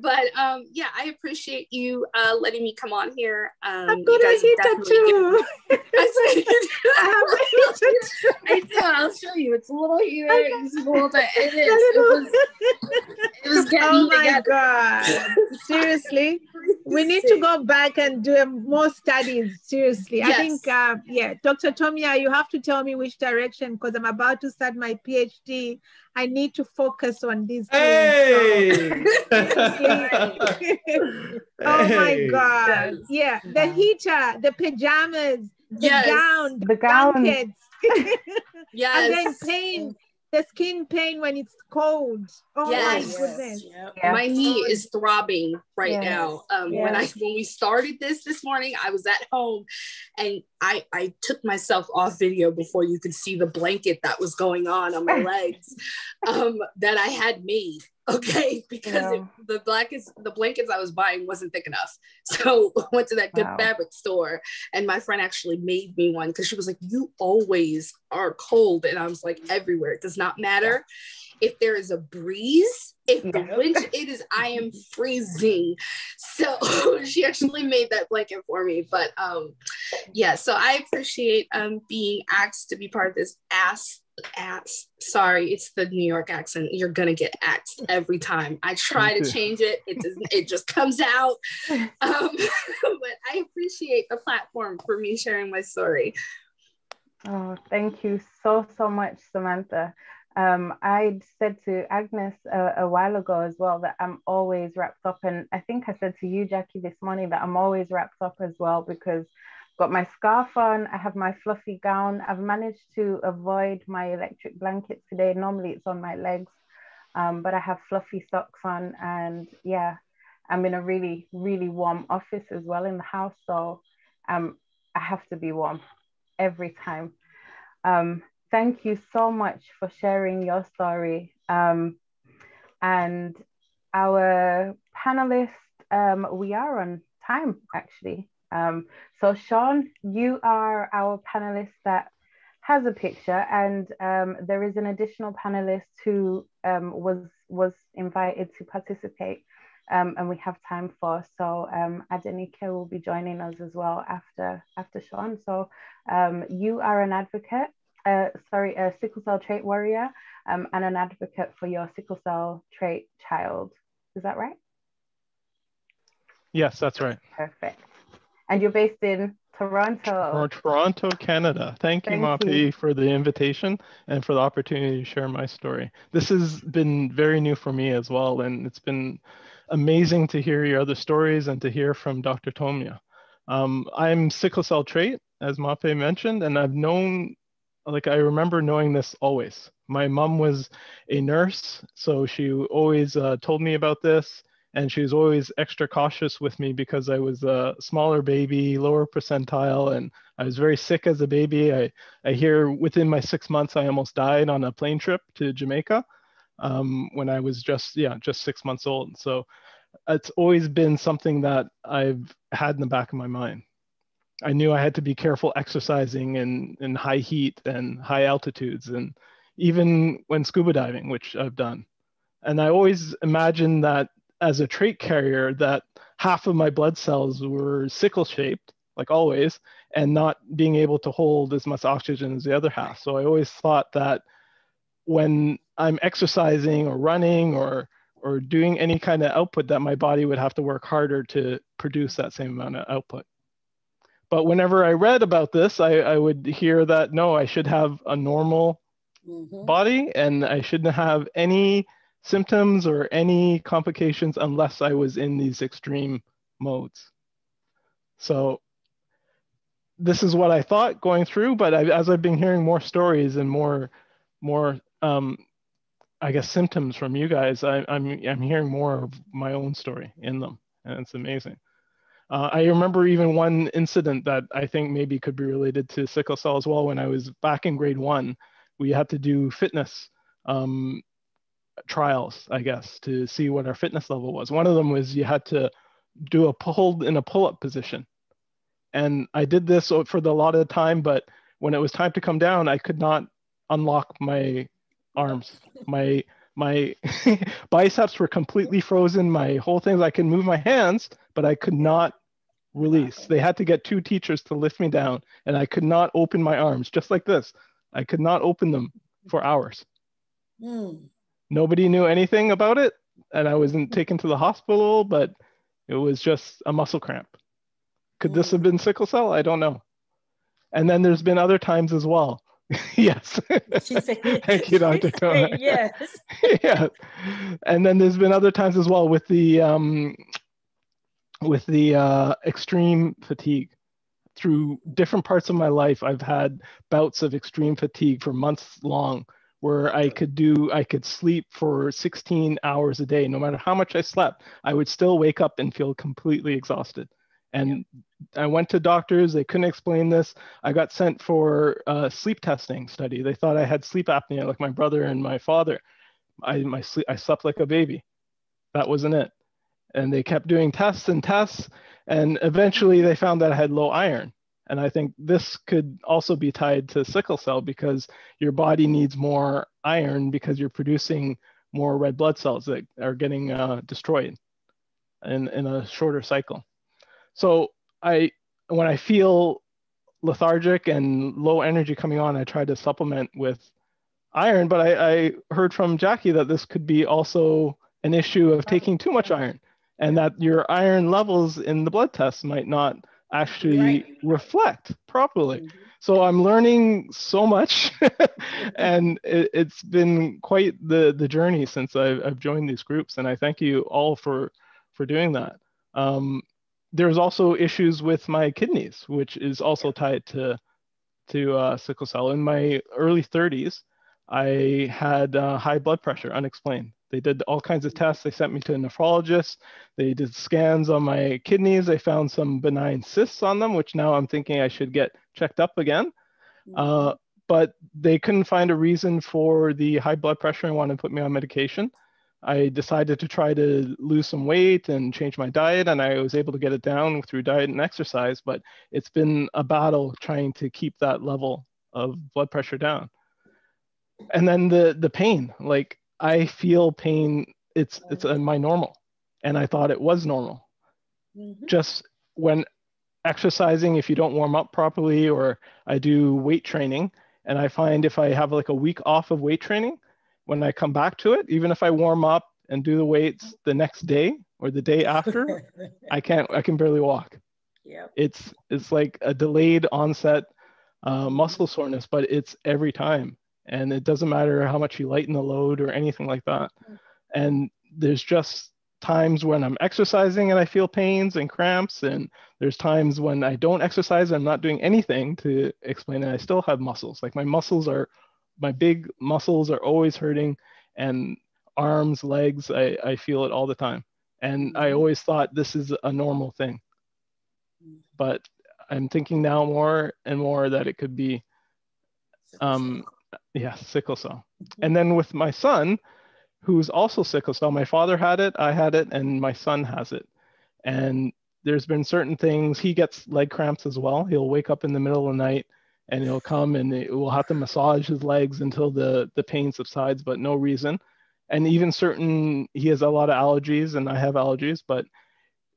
but um, yeah, I appreciate you uh, letting me come on here. Um, I'm to heat that too. I do. I'll show you. It's a little here. It's a little. It is. It was, it was getting oh my together. god! Seriously, we need to go back and do more studies. Seriously, yes. I think uh, yeah, Dr. Tomia, you have to tell me which direction because I'm about to start my PhD I need to focus on these. Hey! oh my God. Yeah. The heater, the pajamas, the yes. gown, the gown. yes. And then pain the skin pain when it's cold. Oh yes. my goodness. Yep. Yeah. My knee is throbbing right yes. now. Um, yes. when I when we started this this morning, I was at home and I I took myself off video before you could see the blanket that was going on on my legs um, that I had made okay because yeah. it, the the blankets i was buying wasn't thick enough so I went to that good wow. fabric store and my friend actually made me one because she was like you always are cold and i was like everywhere it does not matter if there is a breeze if the wind it is i am freezing so she actually made that blanket for me but um yeah so i appreciate um being asked to be part of this ask ass. Sorry, it's the New York accent. You're gonna get axed every time. I try to change it. It doesn't. It just comes out. Um, but I appreciate the platform for me sharing my story. Oh, thank you so so much, Samantha. Um, I said to Agnes a, a, while ago as well that I'm always wrapped up, and I think I said to you, Jackie, this morning that I'm always wrapped up as well because got my scarf on, I have my fluffy gown. I've managed to avoid my electric blanket today. Normally it's on my legs, um, but I have fluffy socks on. And yeah, I'm in a really, really warm office as well in the house. So um, I have to be warm every time. Um, thank you so much for sharing your story. Um, and our panelists, um, we are on time actually. Um, so Sean, you are our panelist that has a picture, and um, there is an additional panelist who um, was was invited to participate, um, and we have time for. So um, Adenike will be joining us as well after after Sean. So um, you are an advocate, uh, sorry, a sickle cell trait warrior, um, and an advocate for your sickle cell trait child. Is that right? Yes, that's right. Perfect and you're based in Toronto. Toronto, Canada. Thank, Thank you, Mwape, for the invitation and for the opportunity to share my story. This has been very new for me as well, and it's been amazing to hear your other stories and to hear from Dr. Tomia. Um, I'm sickle cell trait, as Mwape mentioned, and I've known, like I remember knowing this always. My mom was a nurse, so she always uh, told me about this and she was always extra cautious with me because I was a smaller baby, lower percentile, and I was very sick as a baby. I, I hear within my six months, I almost died on a plane trip to Jamaica um, when I was just, yeah, just six months old. So it's always been something that I've had in the back of my mind. I knew I had to be careful exercising in, in high heat and high altitudes, and even when scuba diving, which I've done. And I always imagined that as a trait carrier that half of my blood cells were sickle shaped like always, and not being able to hold as much oxygen as the other half. So I always thought that when I'm exercising or running or or doing any kind of output that my body would have to work harder to produce that same amount of output. But whenever I read about this, I, I would hear that no, I should have a normal mm-hmm. body and I shouldn't have any symptoms or any complications unless I was in these extreme modes. So this is what I thought going through, but I, as I've been hearing more stories and more, more, um, I guess symptoms from you guys, I, I'm I'm hearing more of my own story in them, and it's amazing. Uh, I remember even one incident that I think maybe could be related to sickle cell as well. When I was back in grade one, we had to do fitness um, trials, I guess, to see what our fitness level was. One of them was you had to do a pull in a pull-up position, and I did this for the lot of time. But when it was time to come down, I could not unlock my arms. My my biceps were completely frozen. My whole thing, I can move my hands, but I could not release. They had to get two teachers to lift me down, and I could not open my arms, just like this. I could not open them for hours. Mm. Nobody knew anything about it, and I wasn't taken to the hospital, but it was just a muscle cramp. Could this have been sickle cell? I don't know. And then there's been other times as well yes. Thank you, Dr. Tona. yes. yeah. And then there's been other times as well with the um, with the uh, extreme fatigue. Through different parts of my life, I've had bouts of extreme fatigue for months long, where I could do I could sleep for 16 hours a day. No matter how much I slept, I would still wake up and feel completely exhausted. And I went to doctors, they couldn't explain this. I got sent for a sleep testing study. They thought I had sleep apnea like my brother and my father. I, my sleep, I slept like a baby. That wasn't it. And they kept doing tests and tests. And eventually they found that I had low iron. And I think this could also be tied to sickle cell because your body needs more iron because you're producing more red blood cells that are getting uh, destroyed in, in a shorter cycle. So I, when I feel lethargic and low energy coming on, I try to supplement with iron. But I, I heard from Jackie that this could be also an issue of taking too much iron and that your iron levels in the blood test might not actually right. reflect properly. Mm-hmm. So I'm learning so much, and it, has been quite the the journey since I've, I've, joined these groups. And I thank you all for for doing that. Um, there's also issues with my kidneys, which is also tied to to uh, sickle cell. In my early 30s, I had uh, high blood pressure, unexplained. They did all kinds of tests. They sent me to a nephrologist. They did scans on my kidneys. They found some benign cysts on them, which now I'm thinking I should get checked up again. Uh, but they couldn't find a reason for the high blood pressure and wanted to put me on medication. I decided to try to lose some weight and change my diet, and I was able to get it down through diet and exercise. But it's been a battle trying to keep that level of blood pressure down. And then the the pain, like I feel pain. It's it's a, my normal, and I thought it was normal. Mm-hmm. Just when exercising, if you don't warm up properly, or I do weight training, and I find if I have like a week off of weight training, when I come back to it, even if I warm up and do the weights the next day or the day after, I can't, I can barely walk. Yeah. It's, it's like a delayed onset uh, muscle soreness, but it's every time. And it doesn't matter how much you lighten the load or anything like that. Mm. And there's just times when I'm exercising and I feel pains and cramps. And there's times when I don't exercise, I'm not doing anything to explain it. I still have muscles. Like my muscles are my big muscles are always hurting and arms, legs, I, I feel it all the time. And I mm-hmm. always thought this is a normal thing. But I'm thinking now more and more that it could be, um, yeah, sickle cell. And then with my son, who's also sickle cell, my father had it, I had it, and my son has it. And there's been certain things, he gets leg cramps as well. He'll wake up in the middle of the night and he'll come and we'll have to massage his legs until the the pain subsides but no reason and even certain he has a lot of allergies and i have allergies but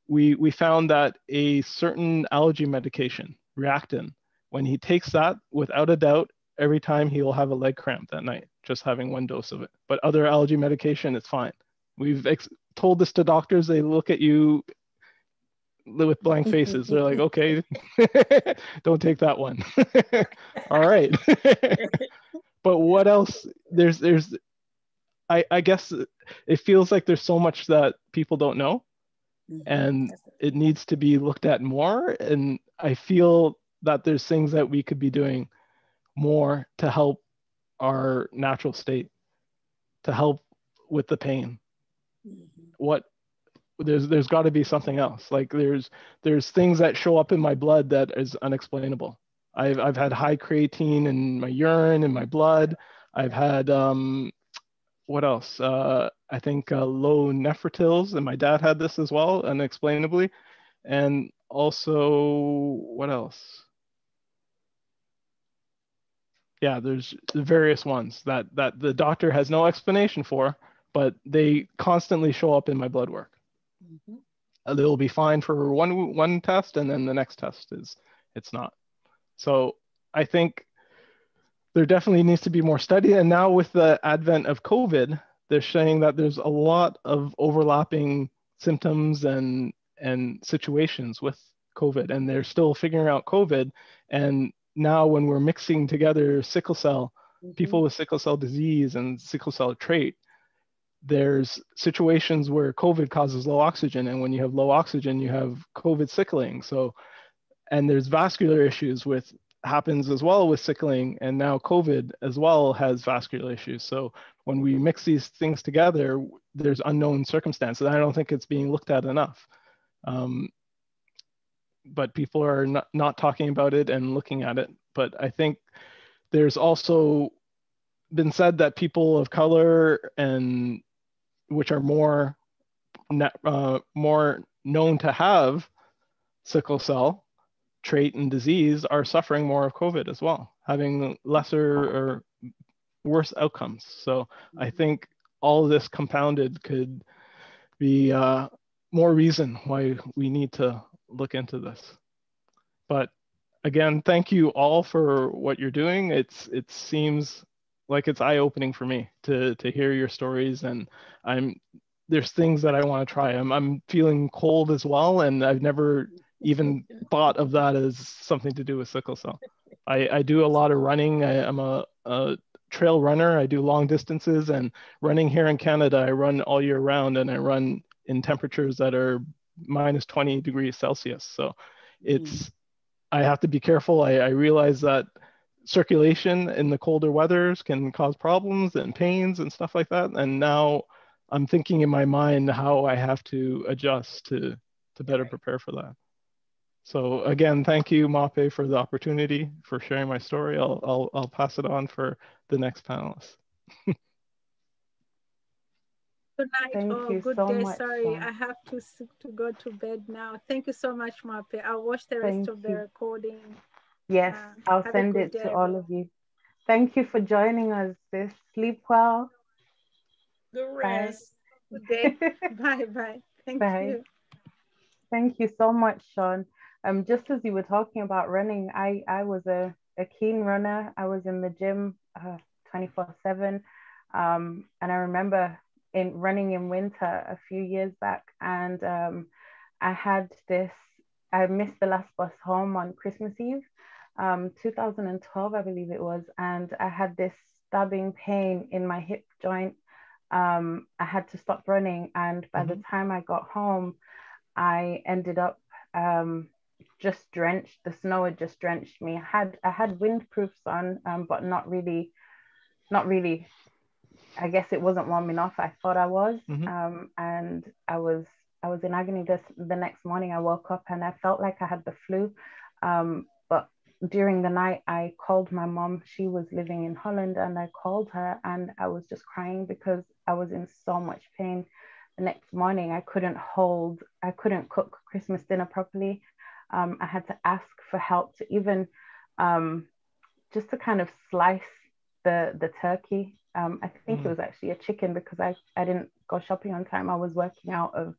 we, we found that a certain allergy medication, Reactine, when he takes that, without a doubt, every time he will have a leg cramp that night, just having one dose of it. But other allergy medication, it's fine. We've told this to doctors. They look at you with blank faces. They're like, okay, don't take that one. All right. but what else? There's, there's, I, I guess it feels like there's so much that people don't know mm-hmm. and it needs to be looked at more. And I feel that there's things that we could be doing more to help our natural state, to help with the pain. Mm-hmm. What there's there's got to be something else. Like there's there's things that show up in my blood that is unexplainable. I've I've had high creatine in my urine in my blood. I've had um, what else? Uh, I think uh, low neutrophils, and my dad had this as well, unexplainably. And also, what else? Yeah, there's various ones that that the doctor has no explanation for, but they constantly show up in my blood work. Mm-hmm. Uh, they'll be fine for one one test, and then the next test is it's not. So I think there definitely needs to be more study. And now with the advent of COVID, they're saying that there's a lot of overlapping symptoms and and situations with COVID, and they're still figuring out COVID. And now when we're mixing together sickle cell, mm-hmm. people with sickle cell disease and sickle cell trait, there's situations where COVID causes low oxygen. And when you have low oxygen, you have COVID sickling. So, and there's vascular issues with happens as well with sickling and now COVID as well has vascular issues. So when we mix these things together, there's unknown circumstances. I don't think it's being looked at enough. Um, but people are not, not talking about it and looking at it. But I think there's also been said that people of color and which are more uh, more known to have sickle cell trait and disease are suffering more of COVID as well, having lesser or worse outcomes. So I mm-hmm. think all of this compounded could be uh, more reason why we need to look into this. But again, thank you all for what you're doing. It's it seems like it's eye-opening for me to to hear your stories and I'm there's things that I want to try. I'm I'm feeling cold as well and I've never even thought of that as something to do with sickle cell. I, I do a lot of running. I, am a, a trail runner. I do long distances and running here in Canada. I run all year round and I run in temperatures that are minus 20 degrees Celsius. So it's, mm. I have to be careful. I, I realize that circulation in the colder weathers can cause problems and pains and stuff like that. And now I'm thinking in my mind how I have to adjust to, to better prepare for that. So again, thank you, Mwape, for the opportunity for sharing my story. I'll, I'll, I'll pass it on for the next panelist. Good night Thank or oh, good so day. Much, Sorry, I have to to go to bed now. Thank you so much, Mwape. I'll watch the rest Thank of the recording. Yes, uh, I'll send it day. to all of you. Thank you for joining us. This sleep well. The rest. Good day. bye bye. Thank bye. you. Thank you so much, Sean. Um, just as you were talking about running, I I was a, a keen runner. I was in the gym uh, 24 7. Um, and I remember in running in winter a few years back, and um, I had this. I missed the last bus home on Christmas Eve, um, 2012, I believe it was, and I had this stabbing pain in my hip joint. Um, I had to stop running, and by mm-hmm. the time I got home, I ended up um, just drenched. The snow had just drenched me. I had I had windproofs on, um, but not really, not really I guess it wasn't warm enough. I thought I was, mm-hmm. um, and I was I was in agony. This the next morning, I woke up and I felt like I had the flu. Um, but during the night, I called my mom. She was living in Holland, and I called her, and I was just crying because I was in so much pain. The next morning, I couldn't hold. I couldn't cook Christmas dinner properly. Um, I had to ask for help to even um, just to kind of slice the the turkey um, I think mm. it was actually a chicken because I, I didn't go shopping on time. I was working out of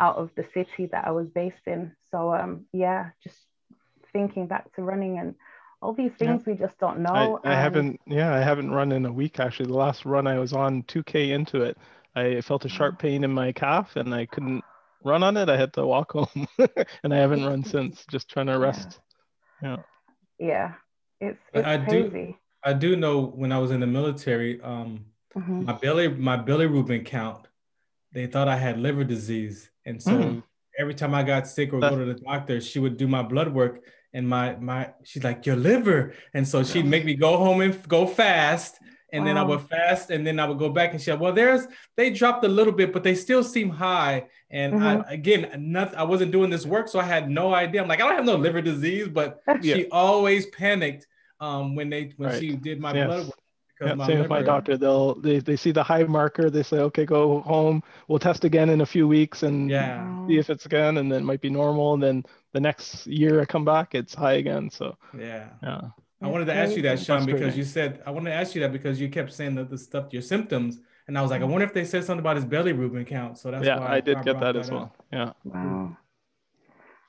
out of the city that I was based in. So um, yeah, just thinking back to running and all these things yeah. we just don't know. I, I haven't, yeah, I haven't run in a week actually. The last run I was on 2K into it, I felt a sharp pain in my calf and I couldn't run on it. I had to walk home and I haven't run since, just trying to rest. Yeah. Yeah. It's, it's I crazy. Do, I do know when I was in the military, um, mm-hmm. my belly, my bilirubin count, they thought I had liver disease. And so mm. every time I got sick or go to the doctor, she would do my blood work and my my she's like your liver and so she'd make me go home and go fast and wow. then I would fast and then I would go back and she said, well, there's they dropped a little bit, but they still seem high. And mm-hmm. I, again, nothing, I wasn't doing this work, so I had no idea. I'm like, I don't have no liver disease, but yeah. she always panicked um, when they when right. she did my yes. blood work. Yeah, same with my doctor. They'll they, they see the high marker. They say, okay, go home. We'll test again in a few weeks and yeah. see if it's again, and then it might be normal. And then the next year I come back, it's high again. So yeah, yeah. I wanted to ask you that, Sean, because you said I wanted to ask you that because you kept saying that the stuff, your symptoms, and I was like, I wonder if they said something about his bilirubin count. So that's yeah, why I, I did get that, that as well. Yeah. Wow.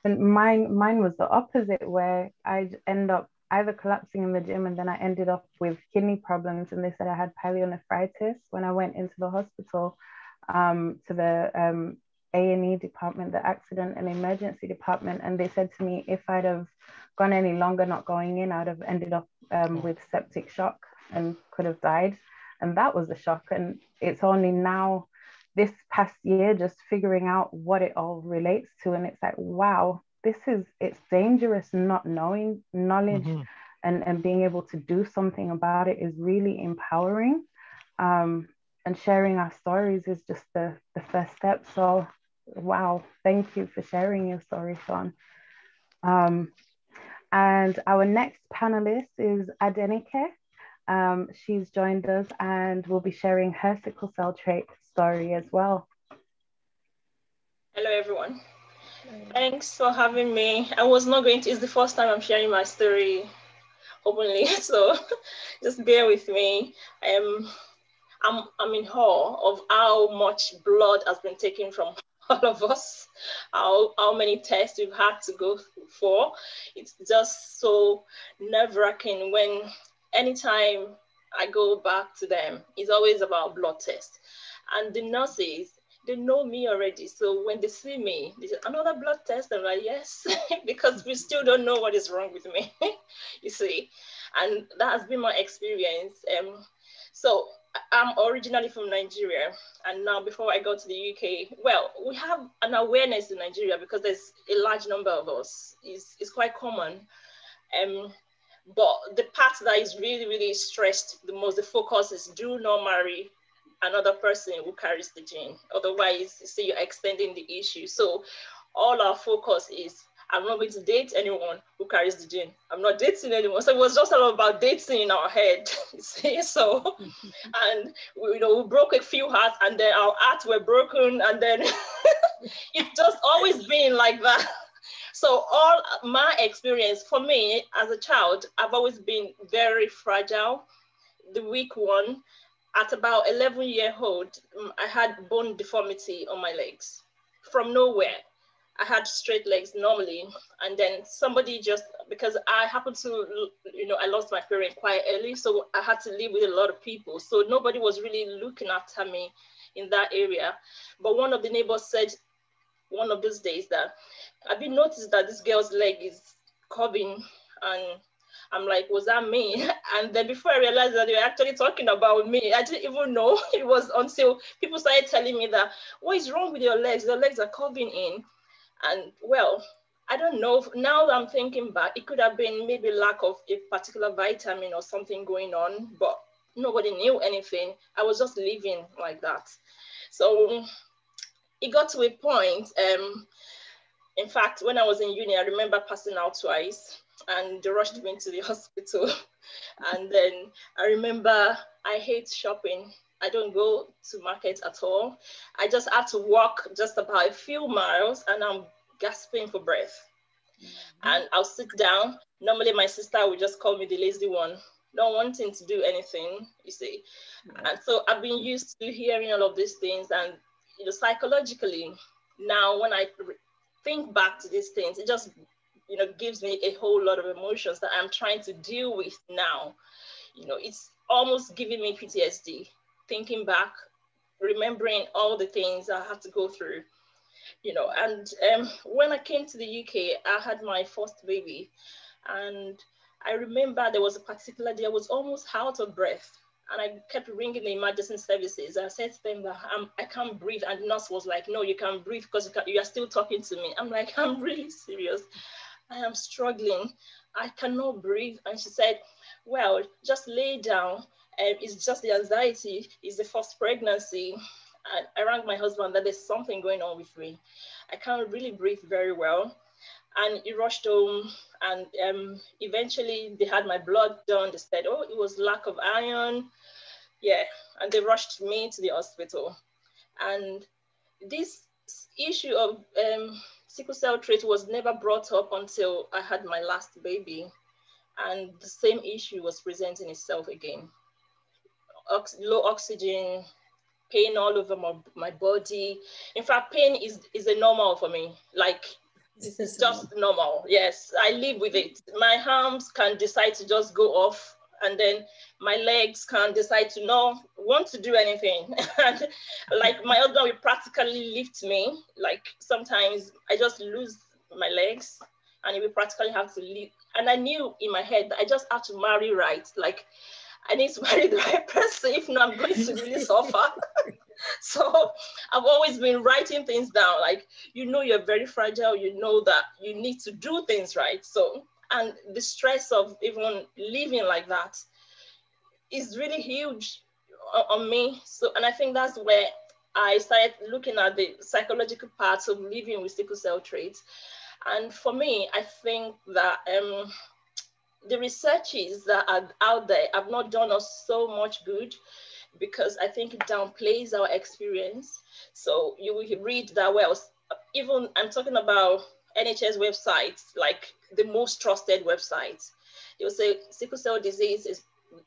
And mine, mine was the opposite, where I'd end up either collapsing in the gym and then I ended up with kidney problems. And they said I had pyelonephritis when I went into the hospital um, to the um, A&E department, the accident and emergency department. And they said to me, if I'd have gone any longer not going in, I'd have ended up um, with septic shock and could have died. And that was a shock. And it's only now, this past year, just figuring out what it all relates to. And it's like, wow, this is, it's dangerous not knowing knowledge mm-hmm. and, and being able to do something about it is really empowering. Um, and sharing our stories is just the, the first step. So, wow, thank you for sharing your story, Sean. Um, and our next panelist is Adenike. Um, she's joined us and will be sharing her sickle cell trait story as well. Hello, everyone. Thanks for having me. I was not going to, it's the first time I'm sharing my story openly, so just bear with me. Um, I'm, I'm in awe of how much blood has been taken from all of us, how, how many tests we've had to go for. It's just so nerve wracking when anytime I go back to them, it's always about blood test. And the nurses, they know me already. So when they see me, they say, another blood test. I'm like, yes, because we still don't know what is wrong with me, you see. And that has been my experience. Um, so I'm originally from Nigeria, and now before I go to the UK, well, we have an awareness in Nigeria because there's a large number of us. It's, it's quite common. Um, but the part that is really, really stressed the most, the focus is do not marry another person who carries the gene. Otherwise, see, you're extending the issue. So all our focus is I'm not going to date anyone who carries the gene. I'm not dating anyone. So it was just all about dating in our head. See, so and we, you know we broke a few hearts, and then our hearts were broken, and then it's just always been like that. So all my experience for me as a child, I've always been very fragile, the weak one. At about 11 year old, mm, I had bone deformity on my legs from nowhere I had straight legs normally, and then somebody just because I happened to, you know, I lost my parent quite early, so I had to live with a lot of people. So nobody was really looking after me in that area. But one of the neighbors said one of those days that I've been noticed that this girl's leg is curving, and I'm like, was that me? And then before I realized that they were actually talking about me, I didn't even know it was until people started telling me that what is wrong with your legs? Your legs are curving in. And well, I don't know. Now I'm thinking back, it could have been maybe lack of a particular vitamin or something going on, but nobody knew anything. I was just living like that. So it got to a point. Um, in fact, when I was in uni, I remember passing out twice and they rushed me to the hospital. and then I remember I hate shopping. I don't go to market at all. I just have to walk just about a few miles and I'm gasping for breath. Mm-hmm. And I'll sit down. Normally, my sister would just call me the lazy one not wanting to do anything, you see. And so I've been used to hearing all of these things and you know, psychologically, now when I think back to these things, it just you know gives me a whole lot of emotions that I'm trying to deal with now. You know, it's almost giving me PTSD, thinking back, remembering all the things I had to go through. You know, and um, when I came to the UK, I had my first baby, and I remember there was a particular day I was almost out of breath and I kept ringing the emergency services. I said to them that I'm, I can't breathe. And the nurse was like, no, you can breathe because you, you, are still talking to me. I'm like, I'm really serious. I am struggling. I cannot breathe. And she said, well, just lay down. Um, it's just the anxiety. It's the first pregnancy. And I rang my husband that there's something going on with me. I can't really breathe very well. And he rushed home and um, eventually they had my blood done. They said, oh, it was lack of iron. Yeah, and they rushed me to the hospital. And this issue of um, sickle cell trait was never brought up until I had my last baby. And the same issue was presenting itself again. Ox low oxygen, pain all over my, my body. In fact, pain is, is a normal for me. Like this is just normal. Yes, I live with it. My arms can decide to just go off, and then my legs can decide to not want to do anything. and like my husband will practically lift me. Like sometimes I just lose my legs, and he will practically have to lift. And I knew in my head that I just have to marry right. Like I need to marry the right person. If not, I'm going to really suffer. so I've always been writing things down. Like, you know, you're very fragile. You know that you need to do things right. So, and the stress of even living like that is really huge on me. So, and I think that's where I started looking at the psychological parts of living with sickle cell traits. And for me, I think that um, the researches that are out there have not done us so much good because I think it downplays our experience. So you will read that well, even I'm talking about NHS websites, like the most trusted websites. They will say sickle cell disease is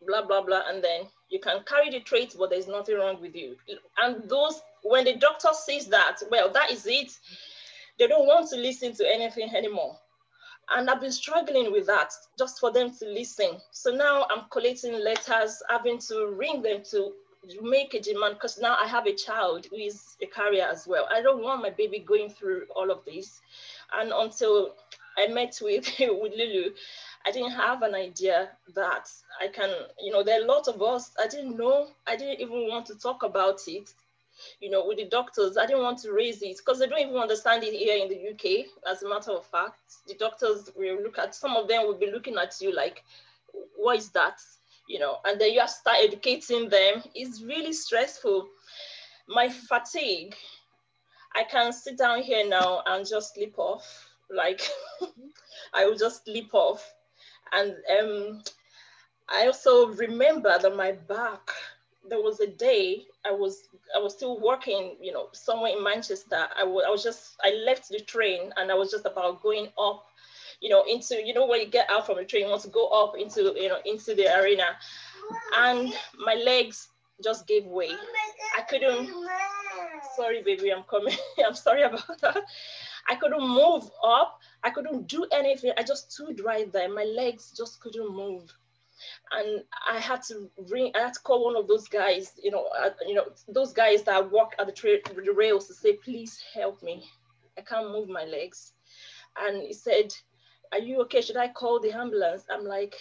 blah, blah, blah, and then you can carry the traits, but there's nothing wrong with you. And those, when the doctor says that, well, that is it, they don't want to listen to anything anymore. And I've been struggling with that just for them to listen. So now I'm collecting letters, having to ring them to make a demand because now I have a child who is a carrier as well. I don't want my baby going through all of this. And until I met with, with Lulu, I didn't have an idea that I can, you know, there are a lot of us, I didn't know, I didn't even want to talk about it you know, with the doctors. I didn't want to raise it because they don't even understand it here in the UK. As a matter of fact, the doctors will look at some of them will be looking at you like, what is that? You know, and then you have to start educating them. It's really stressful. My fatigue, I can sit down here now and just sleep off. Like I will just sleep off. And um, I also remember that my back, there was a day I was I was still working, you know, somewhere in Manchester. I was I was just I left the train and I was just about going up, you know, into you know when you get out from the train, you want to go up into you know into the arena, and my legs just gave way. I couldn't. Sorry, baby, I'm coming. I'm sorry about that. I couldn't move up. I couldn't do anything. I just stood right there. My legs just couldn't move and I had to ring. I had to call one of those guys, you know, uh, you know, those guys that work at the, tra- the rails to say, "Please help me. I can't move my legs." And he said, "Are you okay? Should I call the ambulance?" I'm like,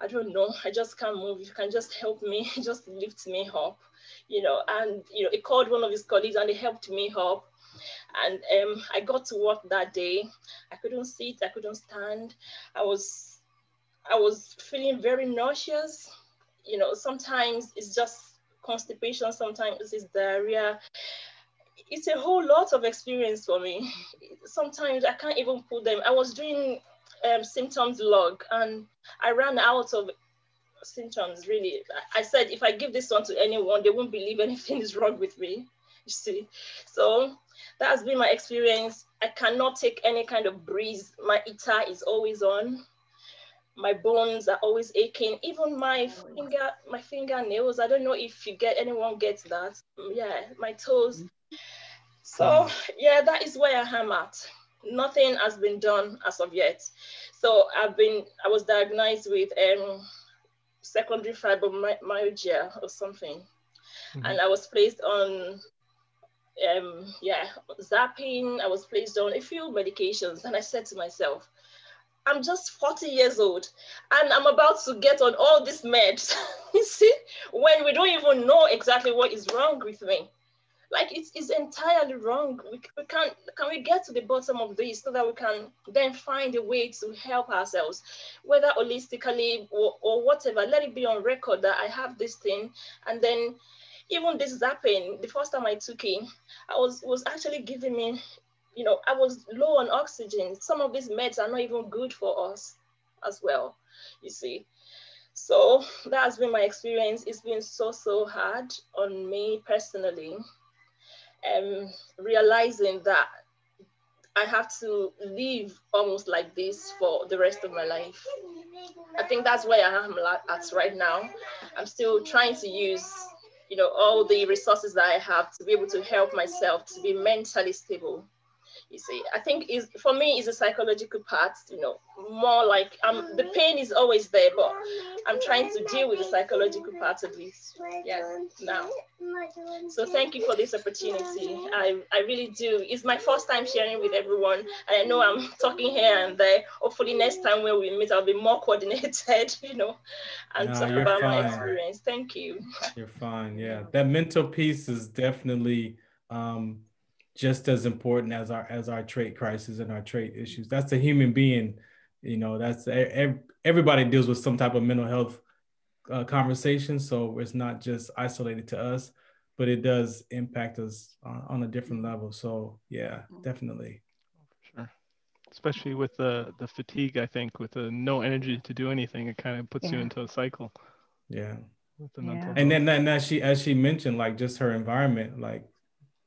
"I don't know. I just can't move. You can just help me. just lift me up." You know, and you know, he called one of his colleagues and they helped me up and um, I got to work that day. I couldn't sit, I couldn't stand. I was I was feeling very nauseous. You know, sometimes it's just constipation, sometimes it's diarrhea. It's a whole lot of experience for me. Sometimes I can't even put them. I was doing um, symptoms log and I ran out of symptoms really. I said, if I give this one to anyone, they won't believe anything is wrong with me, you see. So that has been my experience. I cannot take any kind of breeze. My ITAR is always on my bones are always aching. Even my finger, my fingernails. I don't know if you get anyone gets that. Yeah, my toes. So yeah, that is where I am at. Nothing has been done as of yet. So I've been, I was diagnosed with um, secondary fibromyalgia or something. Mm-hmm. And I was placed on, um, yeah, Zapain. I was placed on a few medications. And I said to myself, I'm just 40 years old and I'm about to get on all these meds. you see, when we don't even know exactly what is wrong with me like it's, it's entirely wrong. We, we can't, can we get to the bottom of this so that we can then find a way to help ourselves, whether holistically or, or whatever, let it be on record that I have this thing. And then even this Zapain, the first time I took it, I was, was actually giving me, you know, I was low on oxygen. Some of these meds are not even good for us as well, you see. So that has been my experience. It's been so, so hard on me personally um, realizing that I have to live almost like this for the rest of my life. I think that's where I am at right now. I'm still trying to use, you know, all the resources that I have to be able to help myself to be mentally stable you see i think is for me is a psychological part you know more like um the pain is always there but i'm trying to deal with the psychological part of this yeah now. So thank you for this opportunity. I i really do. It's my first time sharing with everyone. And i know i'm talking here and there. Hopefully next time when we meet i'll be more coordinated you know and no, talk about fine. my experience. Thank you. You're fine yeah. That mental piece is definitely um just as important as our as our trait crisis and our trait issues. That's a human being, you know. That's everybody deals with some type of mental health uh, conversation, so it's not just isolated to us, but it does impact us on, on a different level. So yeah, definitely. Sure, especially with the the fatigue. I think with the no energy to do anything, it kind of puts yeah. you into a cycle. Yeah. With the yeah. and then, then as she as she mentioned, like just her environment, like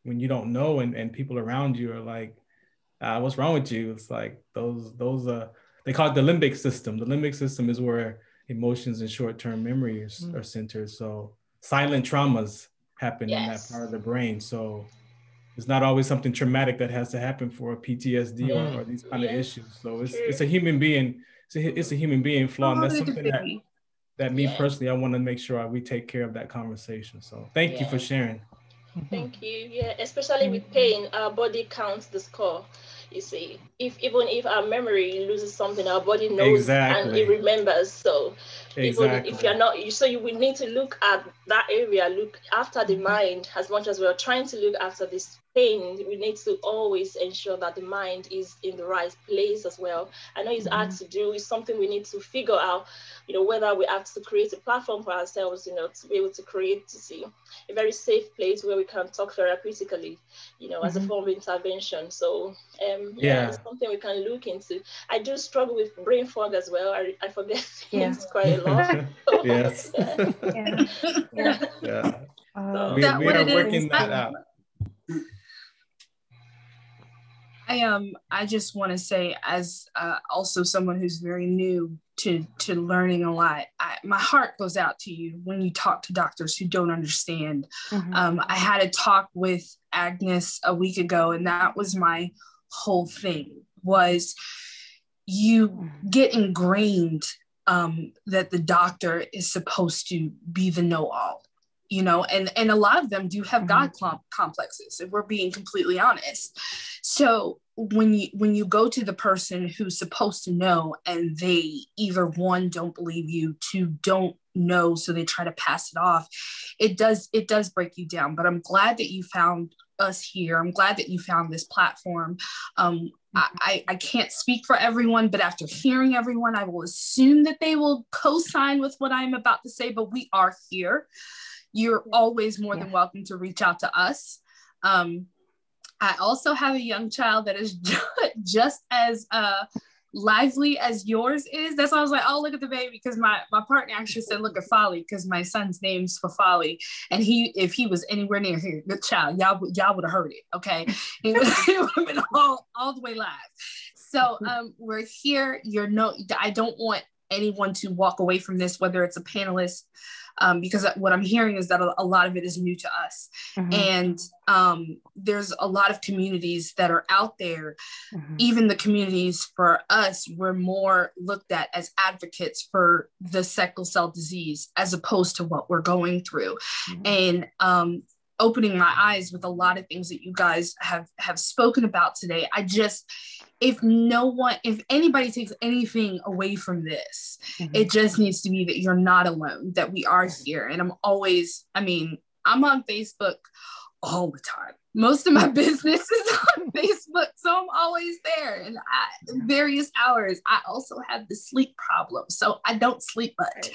when you don't know and, and people around you are like, uh, what's wrong with you? It's like those, those, uh, they call it the limbic system. The limbic system is where emotions and short-term memories mm. are centered. So silent traumas happen yes. in that part of the brain. So it's not always something traumatic that has to happen for a PTSD or, or, these kind of issues. So it's, it's a human being, it's a, it's a human being flaw. And that's something that, that me yeah. personally, I want to make sure we take care of that conversation. So thank yeah. you for sharing. Mm-hmm. Thank you. Yeah, especially with pain, our body counts the score. You see, if even if our memory loses something, our body knows exactly. and it remembers. So exactly. even if you're not, so you will need to look at that area, look after the mind as much as we're trying to look after this pain, we need to always ensure that the mind is in the right place as well. I know it's mm-hmm. hard to do, it's something we need to figure out, you know, whether we have to create a platform for ourselves, you know, to be able to create, to see a very safe place where we can talk therapeutically, you know, mm-hmm. as a mm-hmm. form of intervention. So, um, yeah, yeah, it's something we can look into. I do struggle with brain fog as well. I, I forget things yeah. quite a lot. yes. yeah. yeah. yeah. Uh, we, we are working that out. I um I just want to say as uh, also someone who's very new to to learning a lot. I, my heart goes out to you when you talk to doctors who don't understand. Mm-hmm. Um, I had a talk with Agnes a week ago, and that was my whole thing was you get ingrained um, that the doctor is supposed to be the know-all you know and and a lot of them do have mm-hmm. god complexes if we're being completely honest so when you when you go to the person who's supposed to know and they either one don't believe you two don't know so they try to pass it off it does it does break you down but i'm glad that you found us here i'm glad that you found this platform um, I, I can't speak for everyone, but after hearing everyone, I will assume that they will co sign with what I'm about to say. But we are here you're always more yeah. than welcome to reach out to us. Um, I also have a young child that is just as uh, lively as yours is. That's why I was like, oh, look at the baby, because my my partner actually said, look at Folly, because my son's name's for Folly, and he if he was anywhere near here, good child, y'all y'all would have heard it. Okay, he would have been all all the way live. So um, we're here. You're no, I don't want anyone to walk away from this, whether it's a panelist, um, because what I'm hearing is that a, lot of it is new to us. Mm-hmm. And um, there's a lot of communities that are out there. Mm-hmm. Even the communities for us, we're more looked at as advocates for the sickle cell disease as opposed to what we're going through. Mm-hmm. And um, opening my eyes with a lot of things that you guys have have spoken about today. I just if no one if anybody takes anything away from this mm-hmm. it just needs to be that you're not alone that we are here. And i'm always i mean i'm on facebook all the time. Most of my business is on facebook so i'm always there and at various hours. I also have the sleep problem so i don't sleep much.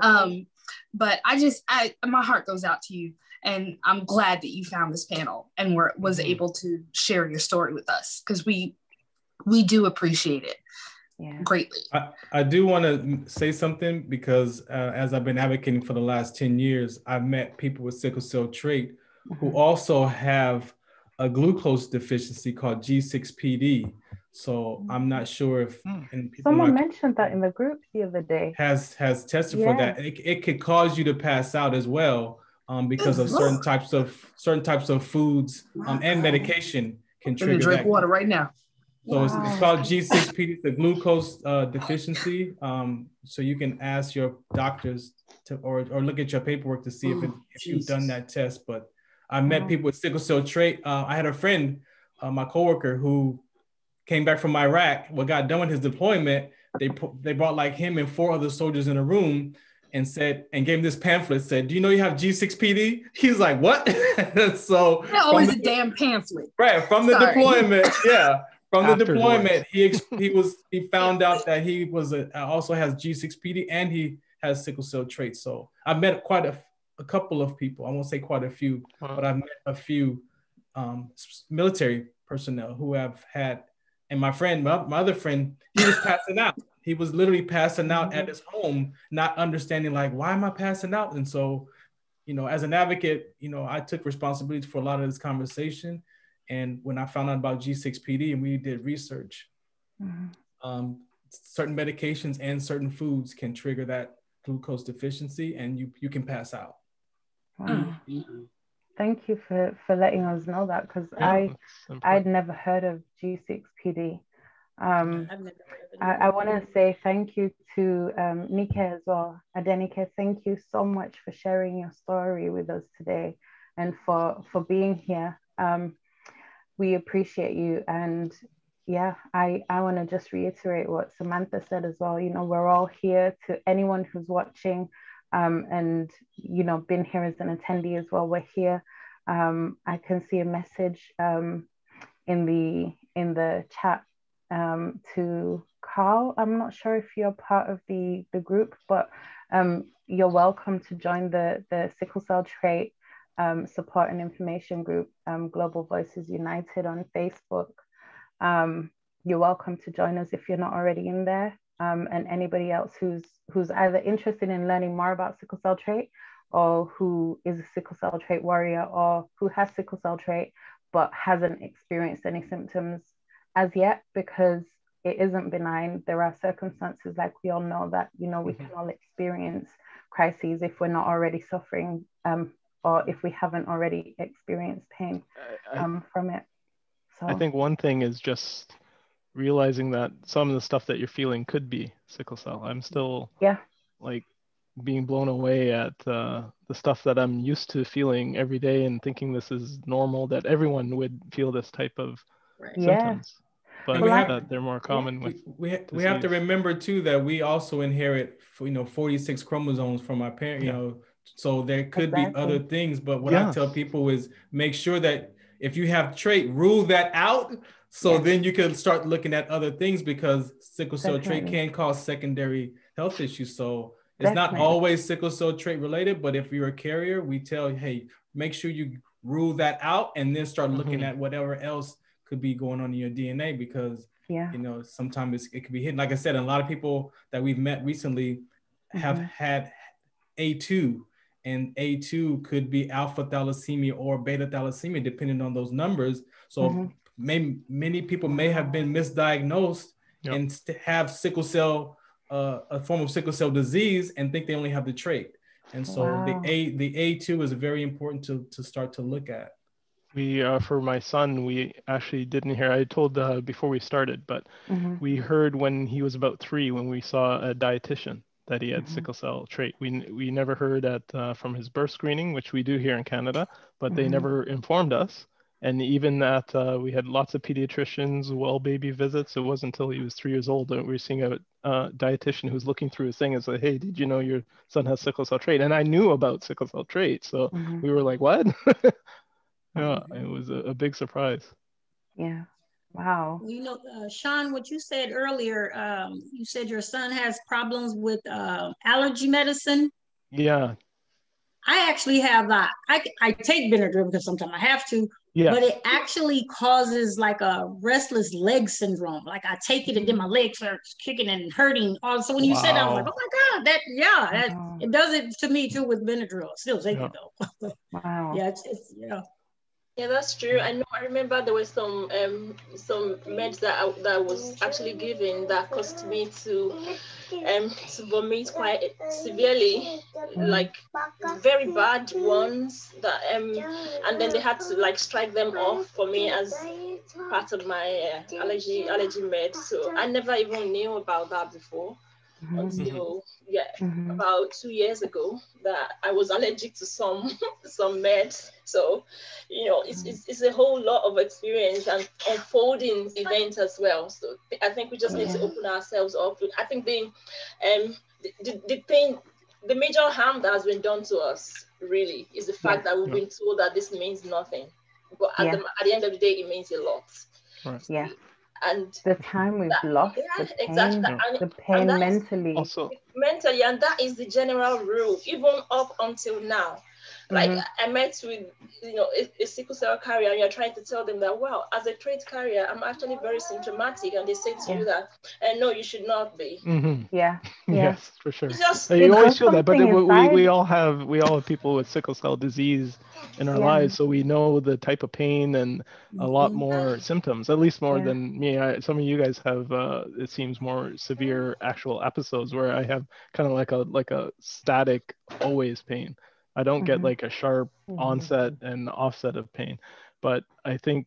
Um but i just i my heart goes out to you and i'm glad that you found this panel and were was mm-hmm. able to share your story with us because we we do appreciate it yeah. greatly I, I do want to say something because uh, as i've been advocating for the last 10 years i've met people with sickle cell trait mm-hmm. who also have a glucose deficiency called g6pd so I'm not sure if hmm. someone mentioned that in the group the other day has has tested yeah. for that. It, it could cause you to pass out as well um, because of certain types of certain types of foods um, and medication can trigger. Drink that. water right now. So wow. it's, it's, called G6PD, the glucose uh, deficiency. Um, so you can ask your doctors to or, or look at your paperwork to see if, it, if you've done that test. But I met people with sickle cell trait. Uh, I had a friend, uh, my coworker, who came back from Iraq. What got done with his deployment, they they brought like him and four other soldiers in a room and said and gave him this pamphlet said do you know you have g6pd he's like what? So always the, a damn pamphlet. Right from the Sorry. deployment yeah. From the deployment he he was he found out that he was a, also has g6pd and he has sickle cell traits. So i've met quite a, a couple of people. I won't say quite a few wow. but i've met a few um, military personnel who have had and my friend my, my other friend he was passing out he was literally passing out mm-hmm. at his home, not understanding like why am I passing out? And so, you know, as an advocate, you know, I took responsibility for a lot of this conversation. And when I found out about G6PD and we did research, mm-hmm. um, certain medications and certain foods can trigger that glucose deficiency, and you you can pass out. Wow. Mm-hmm. Thank you for for letting us know that because yeah, I I'd never heard of G6PD. Um, I, I want to say thank you to um, Nike as well. Adenike, thank you so much for sharing your story with us today and for, for being here. Um, we appreciate you. And yeah, I, I want to just reiterate what Samantha said as well. You know, we're all here to anyone who's watching um, and, you know, been here as an attendee as well. We're here. Um, I can see a message um, in the in the chat um, to Carl. I'm not sure if you're part of the, the group, but um, you're welcome to join the, the sickle cell trait um, support and information group, um, Global Voices United on Facebook. Um, you're welcome to join us if you're not already in there. Um, and anybody else who's who's either interested in learning more about sickle cell trait or who is a sickle cell trait warrior or who has sickle cell trait but hasn't experienced any symptoms as yet because it isn't benign. There are circumstances, like we all know, that you know we mm-hmm. can all experience crises if we're not already suffering, um, or if we haven't already experienced pain um, I, from it. So I think one thing is just realizing that some of the stuff that you're feeling could be sickle cell. I'm still yeah like being blown away at uh, the stuff that I'm used to feeling every day and thinking this is normal. That everyone would feel this type of right. symptoms. Yeah but well, have, they're more common with we, we, we have to remember too that we also inherit you know 46 chromosomes from our parent yeah. you know so there could exactly. be other things but what yeah. i tell people is make sure that if you have trait rule that out so yeah. then you can start looking at other things because sickle cell Definitely. trait can cause secondary health issues so it's Definitely. not always sickle cell trait related but if you're a carrier we tell hey make sure you rule that out and then start looking mm-hmm. at whatever else could be going on in your DNA because yeah. you know sometimes it could be hidden. Like I said, a lot of people that we've met recently have mm-hmm. had A2 and A2 could be alpha thalassemia or beta thalassemia depending on those numbers. So mm-hmm. may, many people may have been misdiagnosed yep. and have sickle cell uh, a form of sickle cell disease and think they only have the trait. And so wow. the A the A2 is very important to, to start to look at. We uh, for my son, we actually didn't hear. I told uh, before we started, but mm-hmm. we heard when he was about three when we saw a dietitian that he had mm-hmm. sickle cell trait. We we never heard at uh, from his birth screening, which we do here in Canada, but mm-hmm. they never informed us. And even that uh, we had lots of pediatricians, well baby visits. It wasn't until he was three years old that we were seeing a uh, dietitian who's looking through his thing and say, "Hey, did you know your son has sickle cell trait?" And I knew about sickle cell trait, so mm-hmm. we were like, "What?" yeah, it was a, a big surprise. Yeah. Wow. You know, uh, Sean, what you said earlier, um, you said your son has problems with uh, allergy medicine. Yeah. I actually have that. I, I take Benadryl because sometimes I have to, yeah. but it actually causes like a restless leg syndrome. Like I take it and then my legs start kicking and hurting. Oh, so when you wow. said that, I was like, oh my God, that, yeah, that, wow. it does it to me too with Benadryl. Still take yeah. it though. wow. Yeah, it's, it's, yeah. Yeah, that's true. I know. I remember there were some um, some meds that I, that I was actually given that caused me to um to vomit quite severely, like very bad ones. That um and then they had to like strike them off for me as part of my uh, allergy allergy med. So I never even knew about that before mm-hmm. until yeah mm-hmm. about two years ago that I was allergic to some some meds. So you know it's, mm-hmm. it's, it's a whole lot of experience and unfolding events as well. So I think we just need to open ourselves up. I think the um the, the, the thing the major harm that has been done to us really is the fact yeah. that we've been told that this means nothing. But at, yeah. the, at the end of the day, it means a lot. Right. Yeah and the time we've that, lost yeah, the pain, exactly. and, the pain mentally. Also mentally and that is the general rule even up until now like mm-hmm. I met with you know a, a, sickle cell carrier, and you're trying to tell them that well, as a trait carrier, I'm actually very symptomatic, and they say to yeah. you that, and uh, no, you should not be. Mm-hmm. Yeah. yeah. Yes, for sure. Just, you always feel that, but we, we, we all have we all have people with sickle cell disease in our yeah. lives, so we know the type of pain and a lot mm-hmm. more symptoms, at least more than me. I, some of you guys have uh, it seems more severe actual episodes where I have kind of like a like a static always pain. I don't mm-hmm. get like a sharp mm-hmm. onset and offset of pain. But I think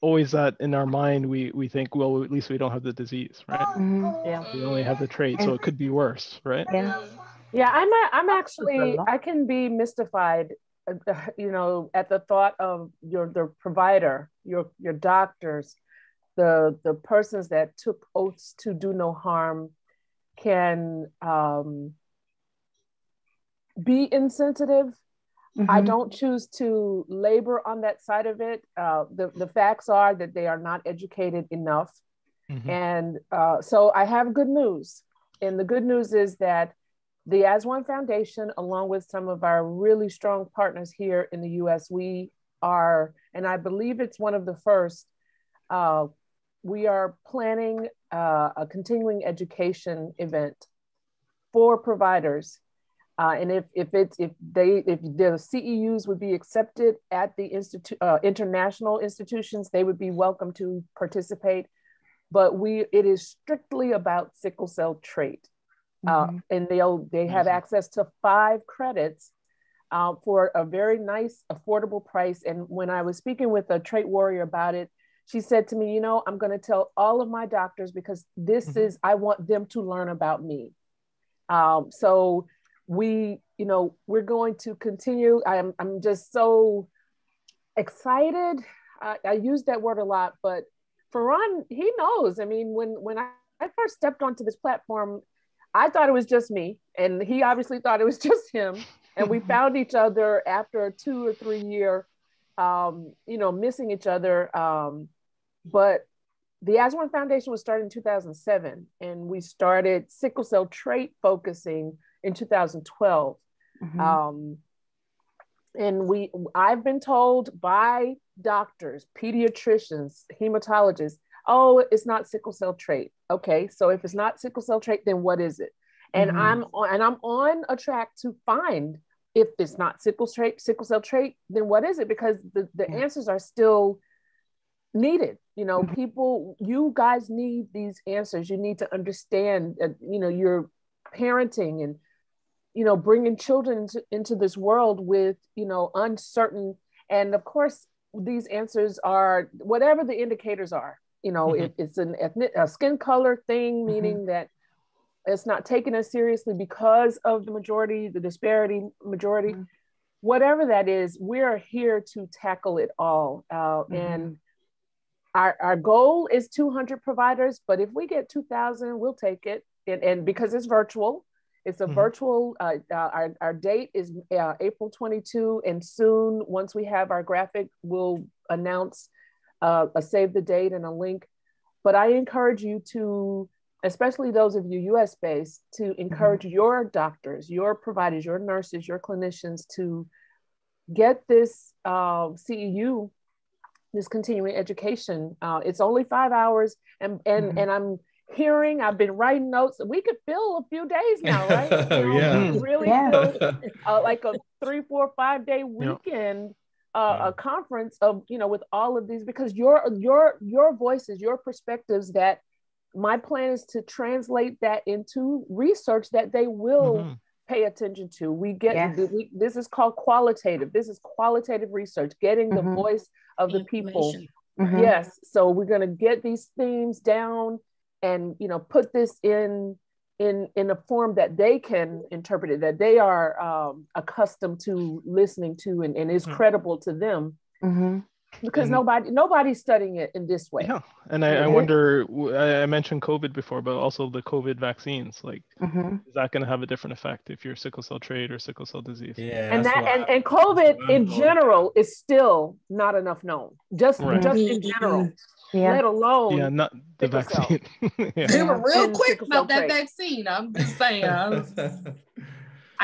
always that in our mind we we think well at least we don't have the disease right mm-hmm. yeah we only have the trait so it could be worse right yeah yeah i'm a, i'm actually i can be mystified uh, you know at the thought of your the provider your your doctors the the persons that took oaths to do no harm can um be insensitive. Mm-hmm. I don't choose to labor on that side of it. Uh, the, the facts are that they are not educated enough. Mm-hmm. And uh, so I have good news. And the good news is that the As One Foundation, along with some of our really strong partners here in the US, we are, and I believe it's one of the first, uh, we are planning uh, a continuing education event for providers uh, and if, if it's if they if the CEUs would be accepted at the institute uh, international institutions, they would be welcome to participate. But we it is strictly about sickle cell trait, uh, mm-hmm. and they'll they have mm-hmm. access to five credits uh, for a very nice affordable price. And when I was speaking with a trait warrior about it, she said to me, you know, I'm going to tell all of my doctors because this mm-hmm. is I want them to learn about me. Um, so we, you know, we're going to continue. I'm, I'm just so excited. I, I use that word a lot, but Farron, he knows. I mean, when when I, I first stepped onto this platform, I thought it was just me, and he obviously thought it was just him. And we found each other after a two or three year, um, you know, missing each other. Um, but the As One Foundation was started in 2007, and we started sickle cell trait focusing in 2012. Mm-hmm. Um, and we, I've been told by doctors, pediatricians, hematologists, oh, it's not sickle cell trait. Okay, so if it's not sickle cell trait, then what is it? And mm-hmm. I'm on, and I'm on a track to find if it's not sickle trait, sickle cell trait, then what is it? Because the, the answers are still needed. You know people you guys need these answers you need to understand that you know you're parenting and you know bringing children into, into this world with you know uncertain and of course these answers are whatever the indicators are you know mm-hmm. it, it's an ethnic a skin color thing mm-hmm. meaning mm-hmm. that it's not taken as seriously because of the majority the disparity majority mm-hmm. whatever that is we're here to tackle it all uh, mm-hmm. and our, our goal is 200 providers but if we get 2000 we'll take it and, and because it's virtual it's a mm-hmm. virtual, uh, uh, our, our date is uh, April 22, and soon, once we have our graphic, we'll announce uh, a save the date and a link. But I encourage you to, especially those of you US based, to mm-hmm. encourage mm-hmm. your doctors, your providers, your nurses, your clinicians to get this uh, CEU, this continuing education. Uh, it's only five hours, and and mm-hmm. and I'm hearing. I've been writing notes. We could fill a few days now, right? You know, yeah. Really, yeah. uh, like a three, four, five day weekend. Uh, yeah. a conference of you know with all of these because your your your voices your perspectives that my plan is to translate that into research that they will mm-hmm. Pay attention to we get yes. we, this is called qualitative this is qualitative research getting mm-hmm. the voice of the people mm-hmm. yes so we're going to get these themes down and you know put this in in in a form that they can interpret it that they are um, accustomed to listening to and, and is mm-hmm. credible to them mm-hmm because and, nobody nobody's studying it in this way yeah and i, I wonder i mentioned covid before but also the covid vaccines like mm-hmm. is that going to have a different effect if you're sickle cell trait or sickle cell disease yeah and that and, and covid in general is still not enough known just right. just in general yeah. let alone yeah not the vaccine yeah. they were real and quick about that trait. vaccine i'm just saying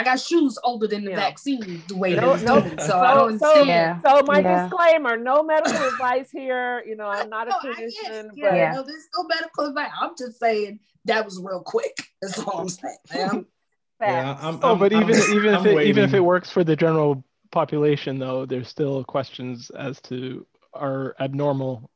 I got shoes older than the yeah. vaccine the way no, no, so, so, I don't so, yeah. so my yeah. disclaimer, no medical advice here. You know, I'm not a clinician, but yeah, no, there's no medical advice. I'm just saying that was real quick. That's all I'm saying. I'm, yeah, I'm, oh, but I'm, even even if it, waiting. even if it works for the general population, though, there's still questions as to our abnormal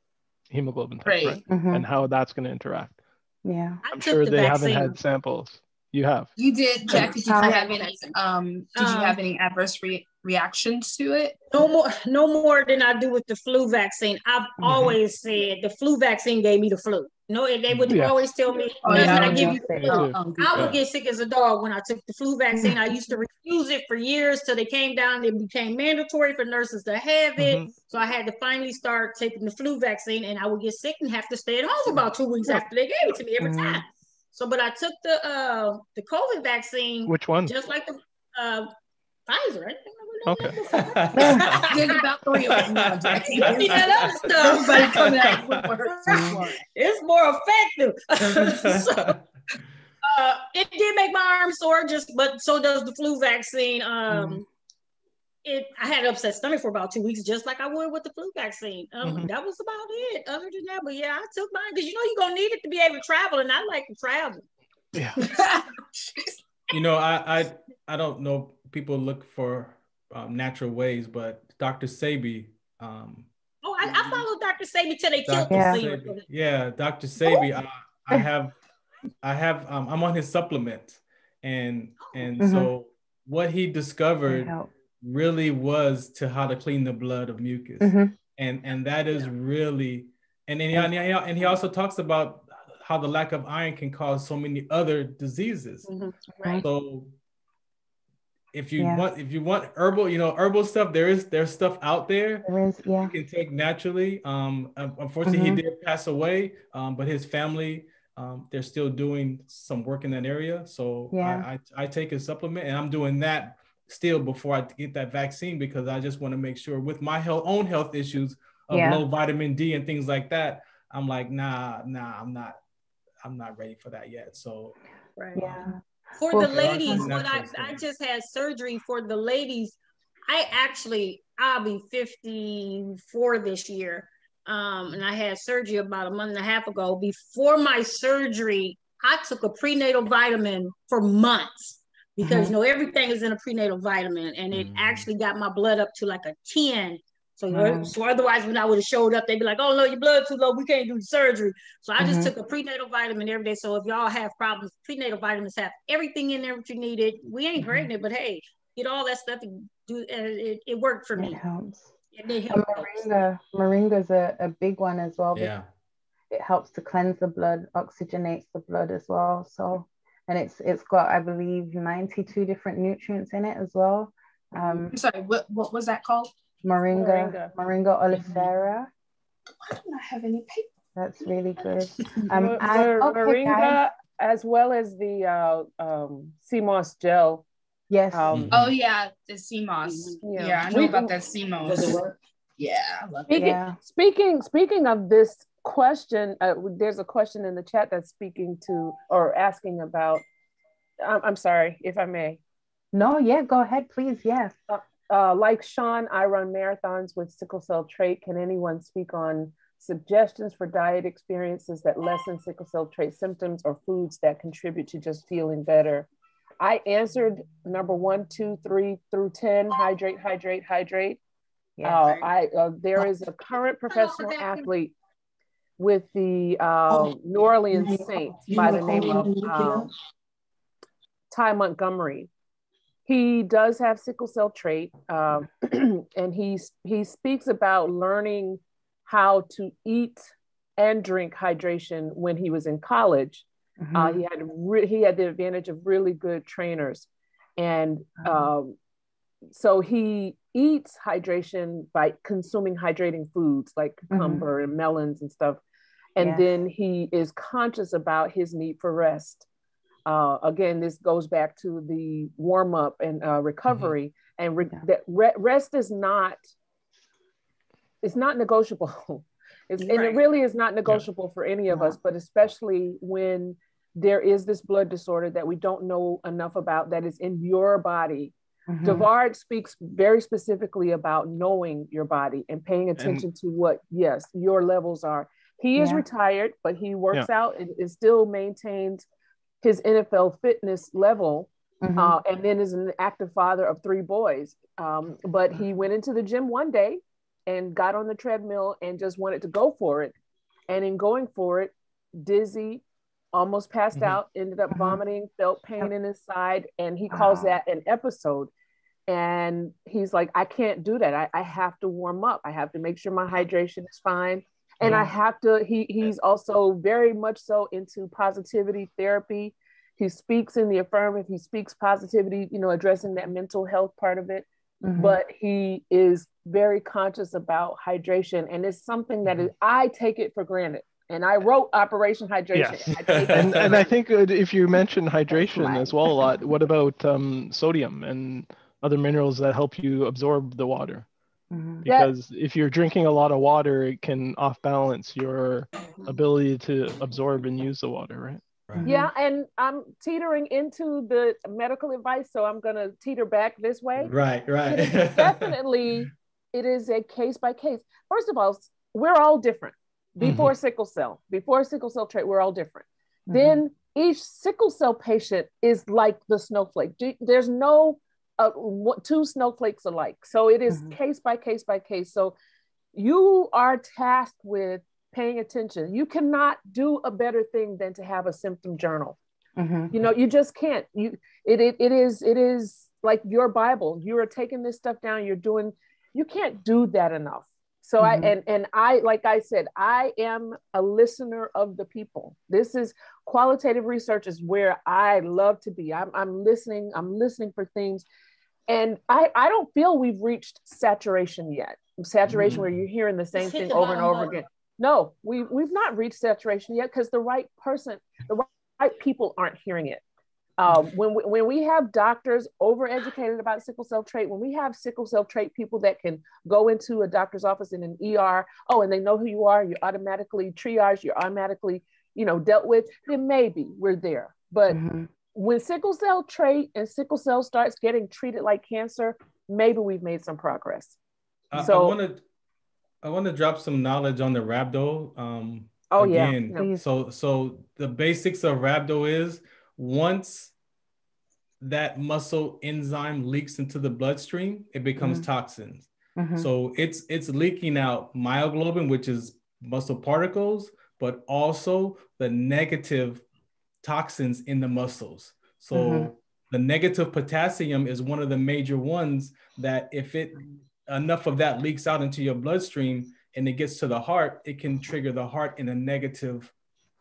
hemoglobin test, right? right? Mm-hmm. And how that's going to interact. Yeah, I'm sure the they vaccine. haven't had samples. You have. You did, Jackie. Did you have any? Um, did you have um, any adverse re- reactions to it? No more. No more than I do with the flu vaccine. I've mm-hmm. always said the flu vaccine gave me the flu. No, they would yeah. always tell me, oh, yeah, I, give you flu. I would get sick as a dog when I took the flu vaccine. I used to refuse it for years till they came down. It became mandatory for nurses to have it. Mm-hmm. So I had to finally start taking the flu vaccine, and I would get sick and have to stay at home for about two weeks after they gave it to me every mm-hmm. time. So, but I took the uh the COVID vaccine. Which one? Just like the uh Pfizer. I Okay. There's about three of them now, that other stuff, but it's more effective. so, uh, it did make my arm sore, just but so does the flu vaccine. Um, mm it I had upset stomach for about two weeks, just like I would with the flu vaccine. Um, mm-hmm. That was about it. Other than that, but yeah, I took mine because you know you're gonna need it to be able to travel, and I like to travel. Yeah. you know, I, I I don't know. People look for um, natural ways, but Dr. Sebi. Um, oh, I, I followed Dr. Sebi till they killed the Yeah, Dr. Sebi. I, I have, I have. Um, I'm on his supplement, and and mm-hmm. so what he discovered really was to how to clean the blood of mucus. Mm-hmm. And and that is really and then he, and he also talks about how the lack of iron can cause so many other diseases. Mm-hmm. Right. So if you yeah. want if you want herbal, you know, herbal stuff, there is there's stuff out there there is, yeah. you can take naturally. Um unfortunately mm-hmm. he did pass away, um, but his family um, they're still doing some work in that area. So yeah. I, I, I take a supplement and I'm doing that still before I get that vaccine because I just want to make sure with my health, own health issues of yeah. low vitamin D and things like that. I'm like, nah, nah, I'm not, I'm not ready for that yet. So, right. Yeah. For well, the ladies, when I, I just had surgery for the ladies, I actually, I'll be 54 this year. Um, and I had surgery about a month and a half ago. Before my surgery, I took a prenatal vitamin for months because mm-hmm. you know everything is in a prenatal vitamin and it mm-hmm. actually got my blood up to like a 10 So, mm-hmm. so otherwise, when I would have showed up, they'd be like, "Oh no, your blood too low. We can't do the surgery." So I just mm-hmm. took a prenatal vitamin every day. So if y'all have problems, prenatal vitamins have everything in there that you needed. We ain't mm-hmm. pregnant, but hey, get all that stuff and do. Uh, it, it worked for me. It helps. And it helps. Moringa, moringa is a, a big one as well. Yeah. It helps to cleanse the blood, oxygenates the blood as well. So, and it's it's got I believe ninety two different nutrients in it as well. Um, I'm sorry, what what was that called? Moringa, Moringa, Moringa oleifera. Why don't I have any paper? That's really good. Um, I, okay, Moringa, guys. as well as the uh, um, sea moss gel. Yes. Um, oh yeah, the sea moss. Yeah, yeah I know we, about that sea moss. Does? Yeah, speaking. Yeah. Speaking speaking of this question, uh, there's a question in the chat that's speaking to or asking about. I'm, I'm sorry if I may. No, yeah, go ahead, please. Yes. Uh, uh, like Sean, I run marathons with sickle cell trait. Can anyone speak on suggestions for diet experiences that lessen sickle cell trait symptoms or foods that contribute to just feeling better? I answered number one, two, three through 10, hydrate, hydrate, hydrate. Yeah, uh, I, uh, there is a current professional athlete with the uh, New Orleans Saints by the name of um, Ty Montgomery. He does have sickle cell trait, um, and he he speaks about learning how to eat and drink hydration when he was in college. Mm-hmm. Uh, he had re- he had the advantage of really good trainers, and um, so he eats hydration by consuming hydrating foods like mm-hmm. cucumber mm-hmm. and melons and stuff, and yes. then he is conscious about his need for rest. Uh, again, this goes back to the warm up and uh, recovery, mm-hmm. and re- yeah. that re- rest is not it's not negotiable. it's, right. And it really is not negotiable yeah. for any of us, but especially when there is this blood disorder that we don't know enough about that is in your body. Mm-hmm. Devard speaks very specifically about knowing your body and paying attention and, to what, yes, your levels are. He is retired, but he works out and, and still maintains his NFL fitness level, mm-hmm. uh, and then is an active father of three boys. Um, but he went into the gym one day and got on the treadmill and just wanted to go for it. And in going for it, dizzy, almost passed mm-hmm. out, ended up mm-hmm. vomiting, felt pain in his side, and he calls that an episode. And he's like, I can't do that. I, I have to warm up. I have to make sure my hydration is fine and yeah. i have to he he's also very much so into positivity therapy he speaks in the affirmative he speaks positivity you know addressing that mental health part of it mm-hmm. but he is very conscious about hydration and it's something that is, i take it for granted and I wrote Operation Hydration. Yes. and, and I think if you mention hydration as well a lot, what about um, sodium and other minerals that help you absorb the water? Mm-hmm. Because yeah. if you're drinking a lot of water, it can off balance your ability to absorb and use the water, right? Right. Yeah, and I'm teetering into the medical advice, so I'm gonna teeter back this way. Right, right. definitely, it is a case by case. First of all, we're all different. Before mm-hmm. sickle cell, before sickle cell trait, we're all different. Mm-hmm. Then each sickle cell patient is like the snowflake. There's no uh, two snowflakes alike. So it is mm-hmm. case by case by case. So you are tasked with paying attention. You cannot do a better thing than to have a symptom journal. Mm-hmm. You know, you just can't. You it, it it is it is like your Bible. You are taking this stuff down. You're doing. You can't do that enough. So mm-hmm. I and and I like I said, I am a listener of the people. This is qualitative research is where I love to be. I'm I'm listening. I'm listening for things and I, I don't feel we've reached saturation yet. Saturation mm. where you're hearing the same thing over and over again. No, we we've not reached saturation yet because the right person, the right people aren't hearing it. Um, when we, when we have doctors overeducated about sickle cell trait, when we have sickle cell trait people that can go into a doctor's office in an ER, oh, and they know who you are, you're automatically triaged, you're automatically, you know, dealt with, then maybe we're there. But mm-hmm when sickle cell trait and sickle cell starts getting treated like cancer, maybe we've made some progress. Uh, so I want to I want to drop some knowledge on the rhabdo. Um, oh again. yeah. So so the basics of rhabdo is once that muscle enzyme leaks into the bloodstream, it becomes mm-hmm. toxins. Mm-hmm. So it's it's leaking out myoglobin, which is muscle particles, but also the negative toxins in the muscles. So mm-hmm. the negative potassium is one of the major ones that if it enough of that leaks out into your bloodstream and it gets to the heart, it can trigger the heart in a negative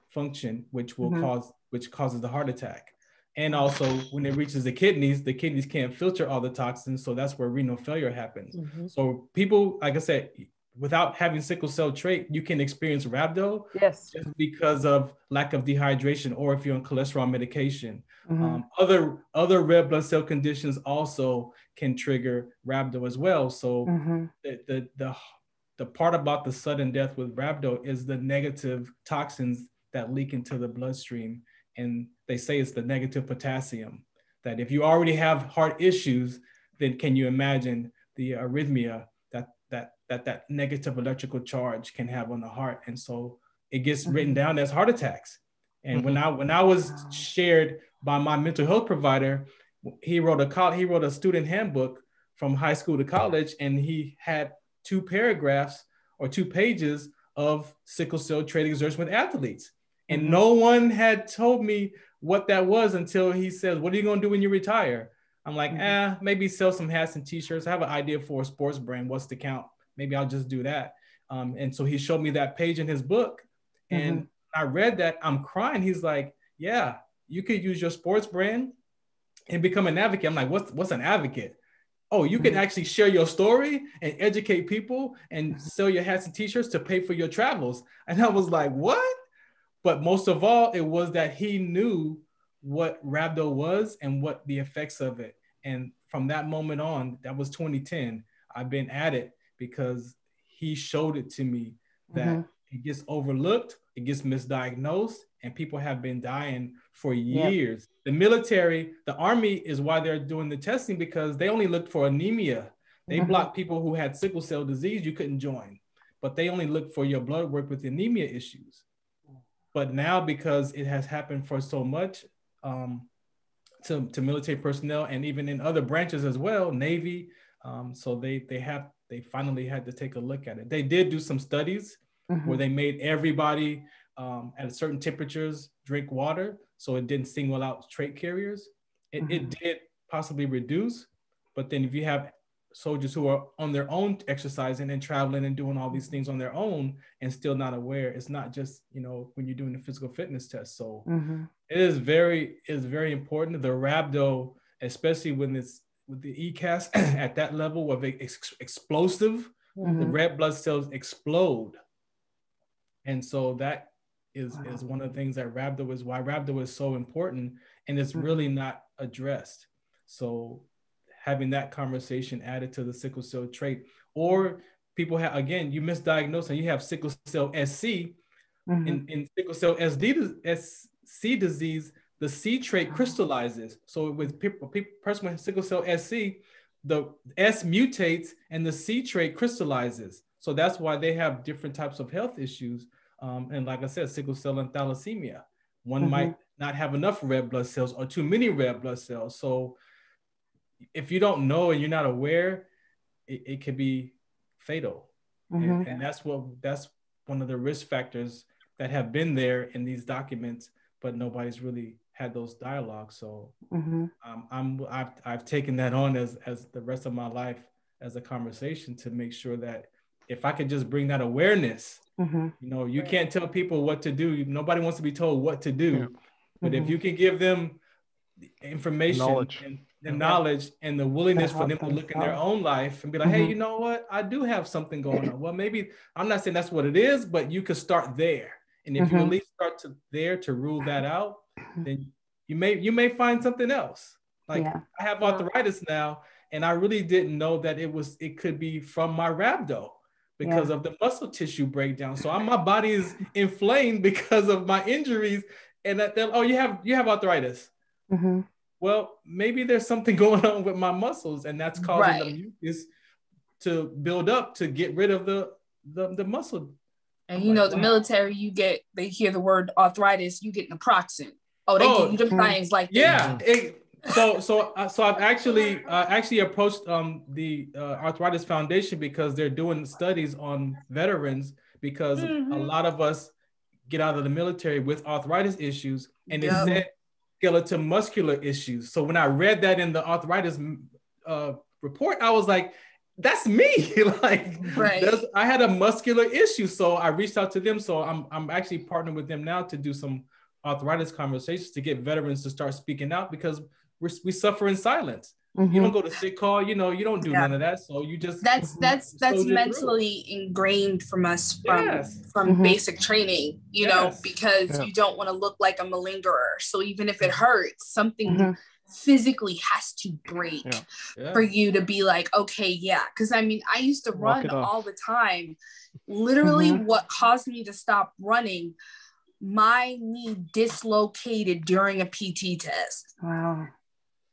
function, which will mm-hmm. cause which causes the heart attack. And also when it reaches the kidneys, the kidneys can't filter all the toxins. So that's where renal failure happens. Mm-hmm. So people, like I said, without having sickle cell trait, you can experience rhabdo yes. just because of lack of dehydration or if you're on cholesterol medication. Mm-hmm. Um, other other red blood cell conditions also can trigger rhabdo as well. So mm-hmm. the, the, the the part about the sudden death with rhabdo is the negative toxins that leak into the bloodstream and they say it's the negative potassium. That if you already have heart issues, then can you imagine the arrhythmia that that that that negative electrical charge can have on the heart? And so it gets mm-hmm. written down as heart attacks. And mm-hmm. when I when I was shared by my mental health provider, he wrote a call, he wrote a student handbook from high school to college, and he had two paragraphs or two pages of sickle cell trait exertion with athletes. And mm-hmm. no one had told me what that was until he says, What are you going to do when you retire? I'm like, mm-hmm. eh, maybe sell some hats and t-shirts. I have an idea for a sports brand. What's the count? Maybe I'll just do that. Um, and so he showed me that page in his book. And mm-hmm. I read that, I'm crying. He's like, Yeah, you could use your sports brand and become an advocate. I'm like, what's what's an advocate? Oh, you can mm-hmm. actually share your story and educate people and sell your hats and t-shirts to pay for your travels. And I was like, what? But most of all, it was that he knew what rhabdo was and what the effects of it. And from that moment on, that was 2010, I've been at it because he showed it to me that mm-hmm. it gets overlooked, it gets misdiagnosed, and people have been dying for years. Yep. The military, the army is why they're doing the testing because they only looked for anemia. They mm-hmm. blocked people who had sickle cell disease, you couldn't join, but they only looked for your blood work with anemia issues. But now, because it has happened for so much um, to, to military personnel and even in other branches as well, Navy, um, so they they have they finally had to take a look at it. They did do some studies mm-hmm. where they made everybody um, at certain temperatures drink water, so it didn't single out trait carriers. It, mm-hmm. it did possibly reduce, but then if you have soldiers who are on their own exercising and traveling and doing all these things on their own and still not aware it's not just you know when you're doing the physical fitness test so mm-hmm. it is very is very important the rhabdo especially when it's with the ECAS at that level of ex- explosive mm-hmm. the red blood cells explode and so that is wow. is one of the things that rhabdo is why rhabdo is so important and it's mm-hmm. really not addressed so having that conversation added to the sickle cell trait. Or people have, again, you misdiagnose and you have sickle cell SC. Mm-hmm. In, in sickle cell SD, SC disease, the C trait crystallizes. So with people, people person with sickle cell SC, the S mutates and the C trait crystallizes. So that's why they have different types of health issues. Um, and like I said, sickle cell and thalassemia. One mm-hmm. might not have enough red blood cells or too many red blood cells. So if you don't know and you're not aware, it, it could be fatal. Mm-hmm. And, and that's what that's one of the risk factors that have been there in these documents, but nobody's really had those dialogues. So mm-hmm. um, I'm I've I've taken that on as as the rest of my life as a conversation to make sure that if I could just bring that awareness, mm-hmm. you know, you can't tell people what to do. Nobody wants to be told what to do, yeah. but if mm-hmm. you can give them information knowledge. and the knowledge and the willingness for them to look in their own life and be like, mm-hmm. hey, you know what? I do have something going on. Well, maybe I'm not saying that's what it is, but you could start there. And if mm-hmm. you at least start to there to rule that out, then you may you may find something else. Like yeah. I have arthritis now, and I really didn't know that it was it could be from my rhabdo because yeah. of the muscle tissue breakdown. So I'm, my body is inflamed because of my injuries, and that oh you have you have arthritis. Mm-hmm well, maybe there's something going on with my muscles, and that's causing right. the mucus to build up to get rid of the the, the muscle. And you know, the military, you get they hear the word arthritis, you get naproxen. Oh, they oh, give you the things like yeah. It, so so uh, so I've actually uh, actually approached um, the uh, Arthritis Foundation because they're doing studies on veterans because mm-hmm. a lot of us get out of the military with arthritis issues, and yep. it said skeletal muscular issues. So when I read that in the arthritis uh, report, I was like, that's me. like right. I had a muscular issue. So I reached out to them. So I'm I'm actually partnering with them now to do some arthritis conversations to get veterans to start speaking out because we we suffer in silence. Mm-hmm. You don't go to sick call, you know, you don't do yeah. none of that. So you just that's that's that's mentally through. ingrained from us from yes. from mm-hmm. basic training, you yes. know, because yeah. you don't want to look like a malingerer. So even if it hurts, something mm-hmm. physically has to break yeah. for you to be like, okay, yeah. Cause I mean, I used to run all the time. Literally, mm-hmm. what caused me to stop running my knee dislocated during a PT test. Wow.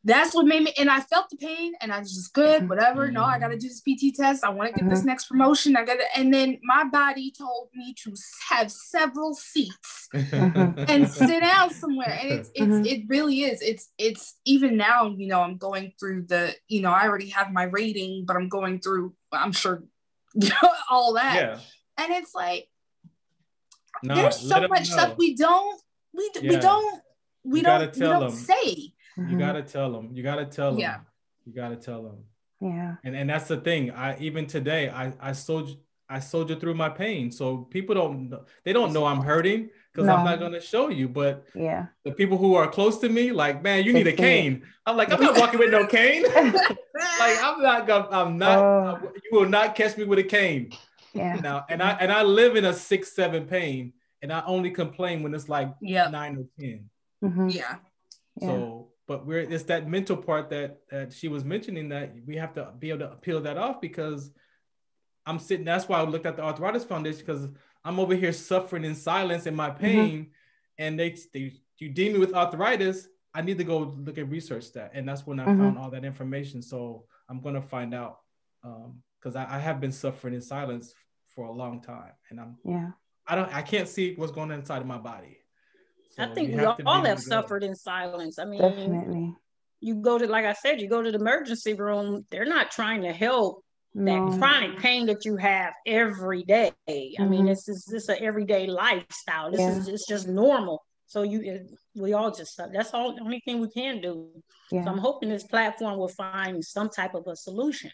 That's what made me, and I felt the pain, and I was just good, whatever. No, I got to do this PT test. I want to get mm-hmm. this next promotion. I got to, and then my body told me to have several seats mm-hmm. and sit down somewhere. And it's, it's, mm-hmm. it really is. It's, it's even now, you know, I'm going through the, you know, I already have my rating, but I'm going through, I'm sure, all that. Yeah. And it's like, no, there's so much stuff we don't we yeah. we don't we you don't we don't them. say. You gotta tell them. You gotta tell them. Yeah. You gotta tell them. Yeah. And and that's the thing. I even today I I soldier I soldier through my pain. So people don't they don't know I'm hurting because no. I'm not gonna show you. But yeah, the people who are close to me, like, man, you need a cane. I'm like, I'm not walking with no cane. like I'm not gonna I'm not oh. you will not catch me with a cane. Yeah. Now, and I and I live in a six seven pain, and I only complain when it's like yep. nine or 10 mm-hmm. Yeah. So, but we're it's that mental part that that she was mentioning that we have to be able to peel that off because I'm sitting. That's why I looked at the Arthritis Foundation because I'm over here suffering in silence in my mm-hmm. pain, mm-hmm. and they they you deem me with arthritis. I need to go look at research that, and that's when I mm-hmm. found all that information. So I'm gonna find out because um, I, I have been suffering in silence for a long time, and I'm yeah. I don't I can't see what's going on inside of my body. So I think we all, all have suffered in silence. I mean, definitely. You go to like I said, you go to the emergency room. They're not trying to help no. that chronic pain that you have every day. Mm-hmm. I mean, this is this an everyday lifestyle. This yeah. is it's just normal. So you, we all just that's all the only thing we can do. Yeah. So I'm hoping this platform will find some type of a solution.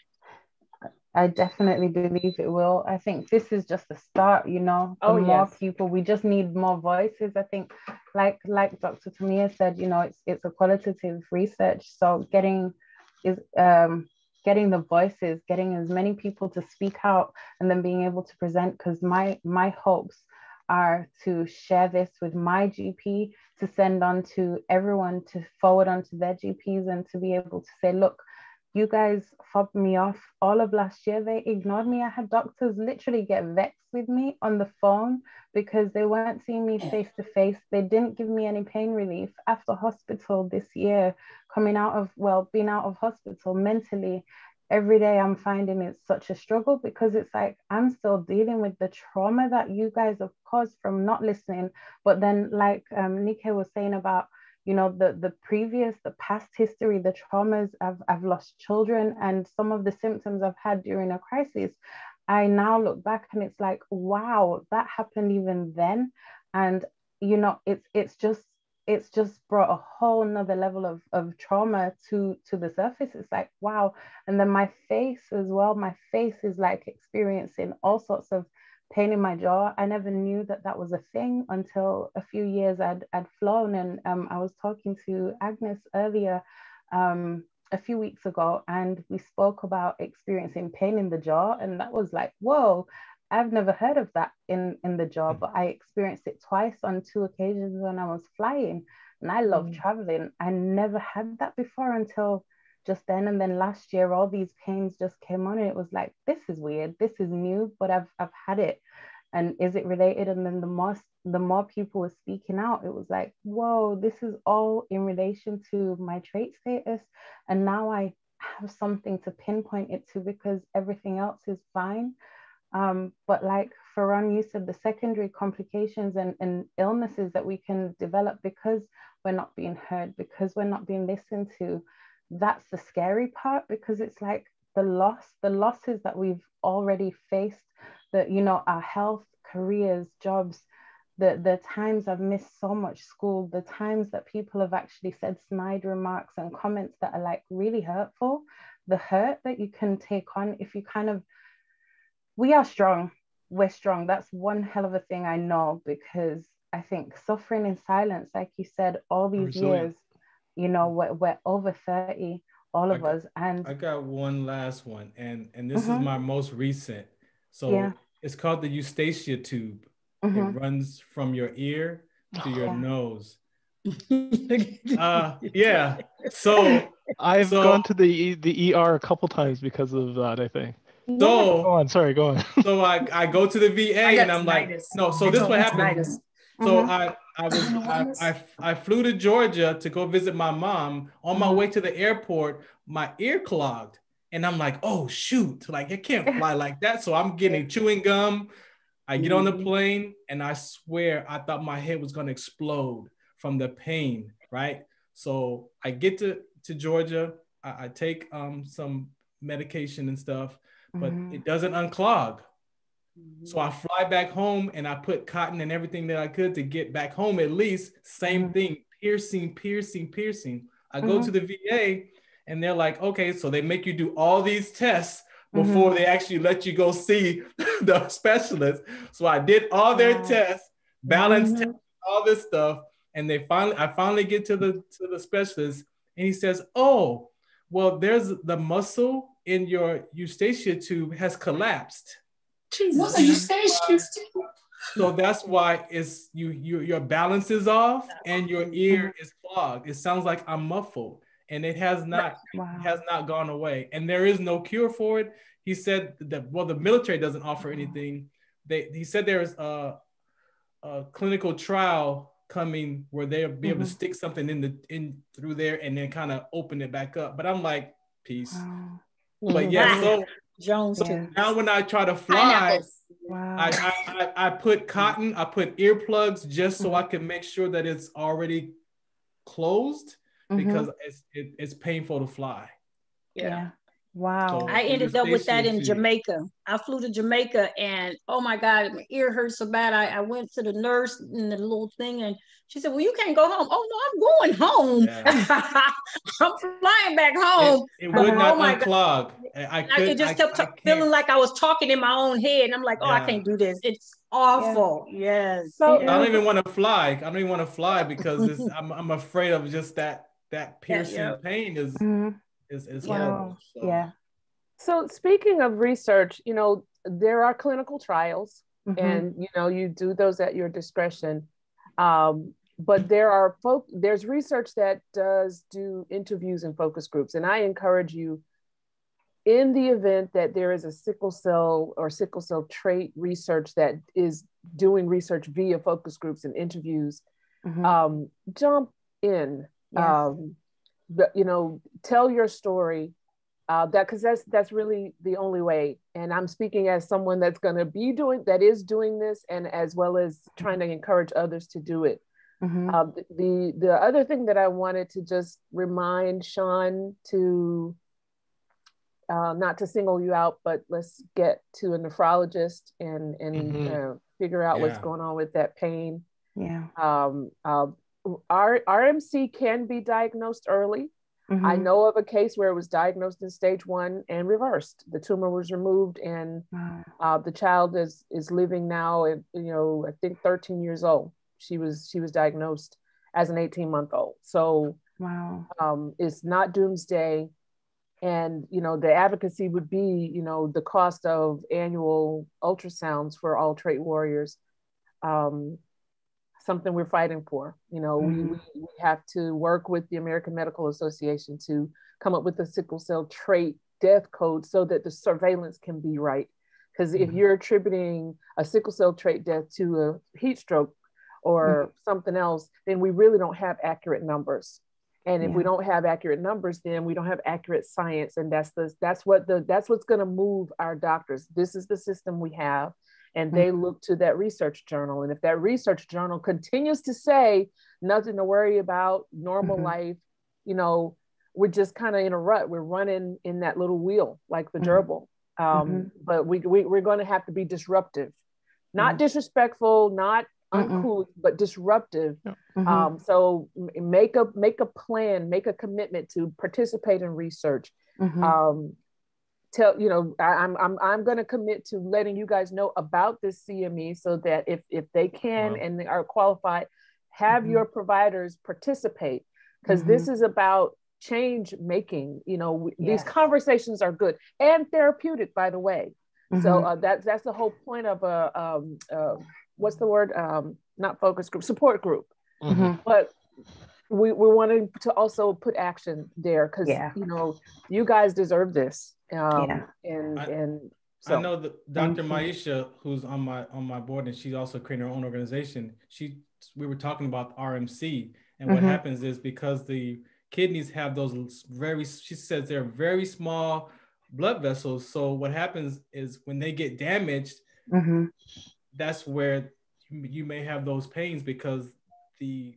I definitely believe it will. I think this is just the start, you know. The oh, more yes. people, we just need more voices. I think, like like Dr. Tomia said, you know, it's it's a qualitative research. So getting is um getting the voices, getting as many people to speak out, and then being able to present. Because my my hopes are to share this with my GP, to send on to everyone, to forward on to their GPs, and to be able to say, look, you guys fobbed me off all of last year. They ignored me. I had doctors literally get vexed with me on the phone because they weren't seeing me face to face. They didn't give me any pain relief after hospital this year, coming out of, well, being out of hospital mentally. Every day I'm finding it's such a struggle because it's like I'm still dealing with the trauma that you guys have caused from not listening. But then, like um, Nike was saying about you know the the previous the past history the traumas I've, I've lost children and some of the symptoms i've had during a crisis i now look back and it's like wow that happened even then. And you know it's it's just it's just brought a whole nother level of, of trauma to to the surface. It's like wow. And then my face as well. My face is like experiencing all sorts of pain in my jaw. I never knew that that was a thing until a few years I'd, I'd flown. And um, I was talking to Agnes earlier um, a few weeks ago, and we spoke about experiencing pain in the jaw. And that was like, whoa, I've never heard of that in, in the jaw, but I experienced it twice on two occasions when I was flying. And I love mm. traveling. I never had that before until just then and then last year all these pains just came on and it was like this is weird this is new but i've i've had it. And is it related? And then the more the more people were speaking out it was like whoa this is all in relation to my trait status. And now i have something to pinpoint it to because everything else is fine. Um, but like Farron, you said the secondary complications and, and illnesses that we can develop because we're not being heard, because we're not being listened to. That's the scary part because it's like the loss, the losses that we've already faced, that, you know, our health, careers, jobs, the, the times I've missed so much school, the times that people have actually said snide remarks and comments that are like really hurtful, the hurt that you can take on if you kind of, we are strong, we're strong. That's one hell of a thing I know because I think suffering in silence, like you said, all these years, you know, we're, we're over 30, all of I, us. And I got one last one, and and this mm-hmm. is my most recent. So yeah. it's called the Eustachian tube. Mm-hmm. It runs from your ear to your nose. uh, yeah. So I've so, gone to the the ER a couple times because of that. I think. So go on. Sorry, go on. so I, I go to the VA and I'm like, no. So this what happened. So mm-hmm. I I was I, I, I flew to Georgia to go visit my mom. On my mm-hmm. way to the airport, my ear clogged, and I'm like, oh shoot, like it can't fly like that. So I'm getting chewing gum. I get on the mm-hmm. plane, and I swear I thought my head was gonna explode from the pain. Right. So I get to to Georgia. I, I take um some medication and stuff, but mm-hmm. it doesn't unclog. So I fly back home and I put cotton and everything that I could to get back home at least. Same mm-hmm. thing, piercing, piercing, piercing. I go mm-hmm. to the VA and they're like, okay, so they make you do all these tests before mm-hmm. they actually let you go see the specialist. So I did all their tests, balance mm-hmm. tests, all this stuff, and they finally, I finally get to the to the specialist, and he says, "Oh, well, there's the muscle in your eustachian tube has collapsed." Jesus. you say So that's why it's you, you your balance is off and your ear is clogged. It sounds like I'm muffled, and it has not wow. has not gone away. And there is no cure for it. He said that well, the military doesn't offer anything. They he said there's a, a clinical trial coming where they'll be able mm-hmm. to stick something in the in through there and then kind of open it back up. But I'm like, peace. Wow. But yeah, so Jones so now when I try to fly, wow. I, I, I, put cotton, I put earplugs just so I can make sure that it's already closed mm-hmm. because it's it, it's painful to fly. Yeah. Yeah. Wow. So I ended up with that in Jamaica. I flew to Jamaica and oh my God, my ear hurt so bad. I, I went to the nurse and the little thing and she said, Well, you can't go home. Oh no, I'm going home. Yeah. I'm flying back home. It, it would not oh unclog. I, could, I just kept I, feeling like I was talking in my own head. And I'm like, oh, yeah. I can't do this. It's awful. Yeah. Yes. So, I don't even want to fly. I don't even want to fly because I'm, I'm afraid of just that that piercing yeah, pain is mm-hmm is, is wow. horrible. So. Yeah. So speaking of research, you know, there are clinical trials mm-hmm. and you know, you do those at your discretion. Um, but there are folk there's research that does do interviews and focus groups. And I encourage you in the event that there is a sickle cell or sickle cell trait research that is doing research via focus groups and interviews, mm-hmm. um, jump in. Yes. Um, you know, tell your story. Uh, that because that's that's really the only way. And I'm speaking as someone that's going to be doing that is doing this, and as well as trying to encourage others to do it. Mm-hmm. Uh, the the other thing that I wanted to just remind Sean to uh, not to single you out, but let's get to a nephrologist and and mm-hmm. uh, figure out yeah. what's going on with that pain. Yeah. Um, uh, R- RMC can be diagnosed early. Mm-hmm. I know of a case where it was diagnosed in stage one and reversed. The tumor was removed, and uh, the child is is living now. At, you know, I think 13 years old. She was she was diagnosed as an 18 month old. So wow, um, it's not doomsday. And you know, the advocacy would be, you know, the cost of annual ultrasounds for all trait warriors. Um, something we're fighting for. You know, mm-hmm. we, we have to work with the American Medical Association to come up with a sickle cell trait death code so that the surveillance can be right. Because mm-hmm. if you're attributing a sickle cell trait death to a heat stroke or mm-hmm. something else, then we really don't have accurate numbers. And if yeah. we don't have accurate numbers, then we don't have accurate science. And that's the that's what the that's what's going to move our doctors. This is the system we have and they mm-hmm. look to that research journal. And if that research journal continues to say nothing to worry about, normal mm-hmm. life, you know, we're just kind of in a rut. We're running in that little wheel like the mm-hmm. gerbil. Um, mm-hmm. But we, we, we're going to have to be disruptive, not mm-hmm. disrespectful, not uncouth, but disruptive. Mm-hmm. Um, so make a make a plan, make a commitment to participate in research. Mm-hmm. Um, tell you know I, am I'm I'm going to commit to letting you guys know about this CME so that if if they can wow. and they are qualified, have mm-hmm. your providers participate because this mm-hmm. is about change making. You know yes. these conversations are good and therapeutic, by the way. So mm-hmm. uh, that's that's the whole point of a um, uh, what's the word? Um, not focus group, support group. Mm-hmm. But we, we wanted to also put action there because yeah. you know you guys deserve this. Um, yeah. and I, and so I know that Dr. Maisha, who's on my on my board, and she's also creating her own organization. She we were talking about RMC, and what mm-hmm. happens is because the kidneys have those very she says they're very small blood vessels. So what happens is when they get damaged, mm-hmm that's where you may have those pains because the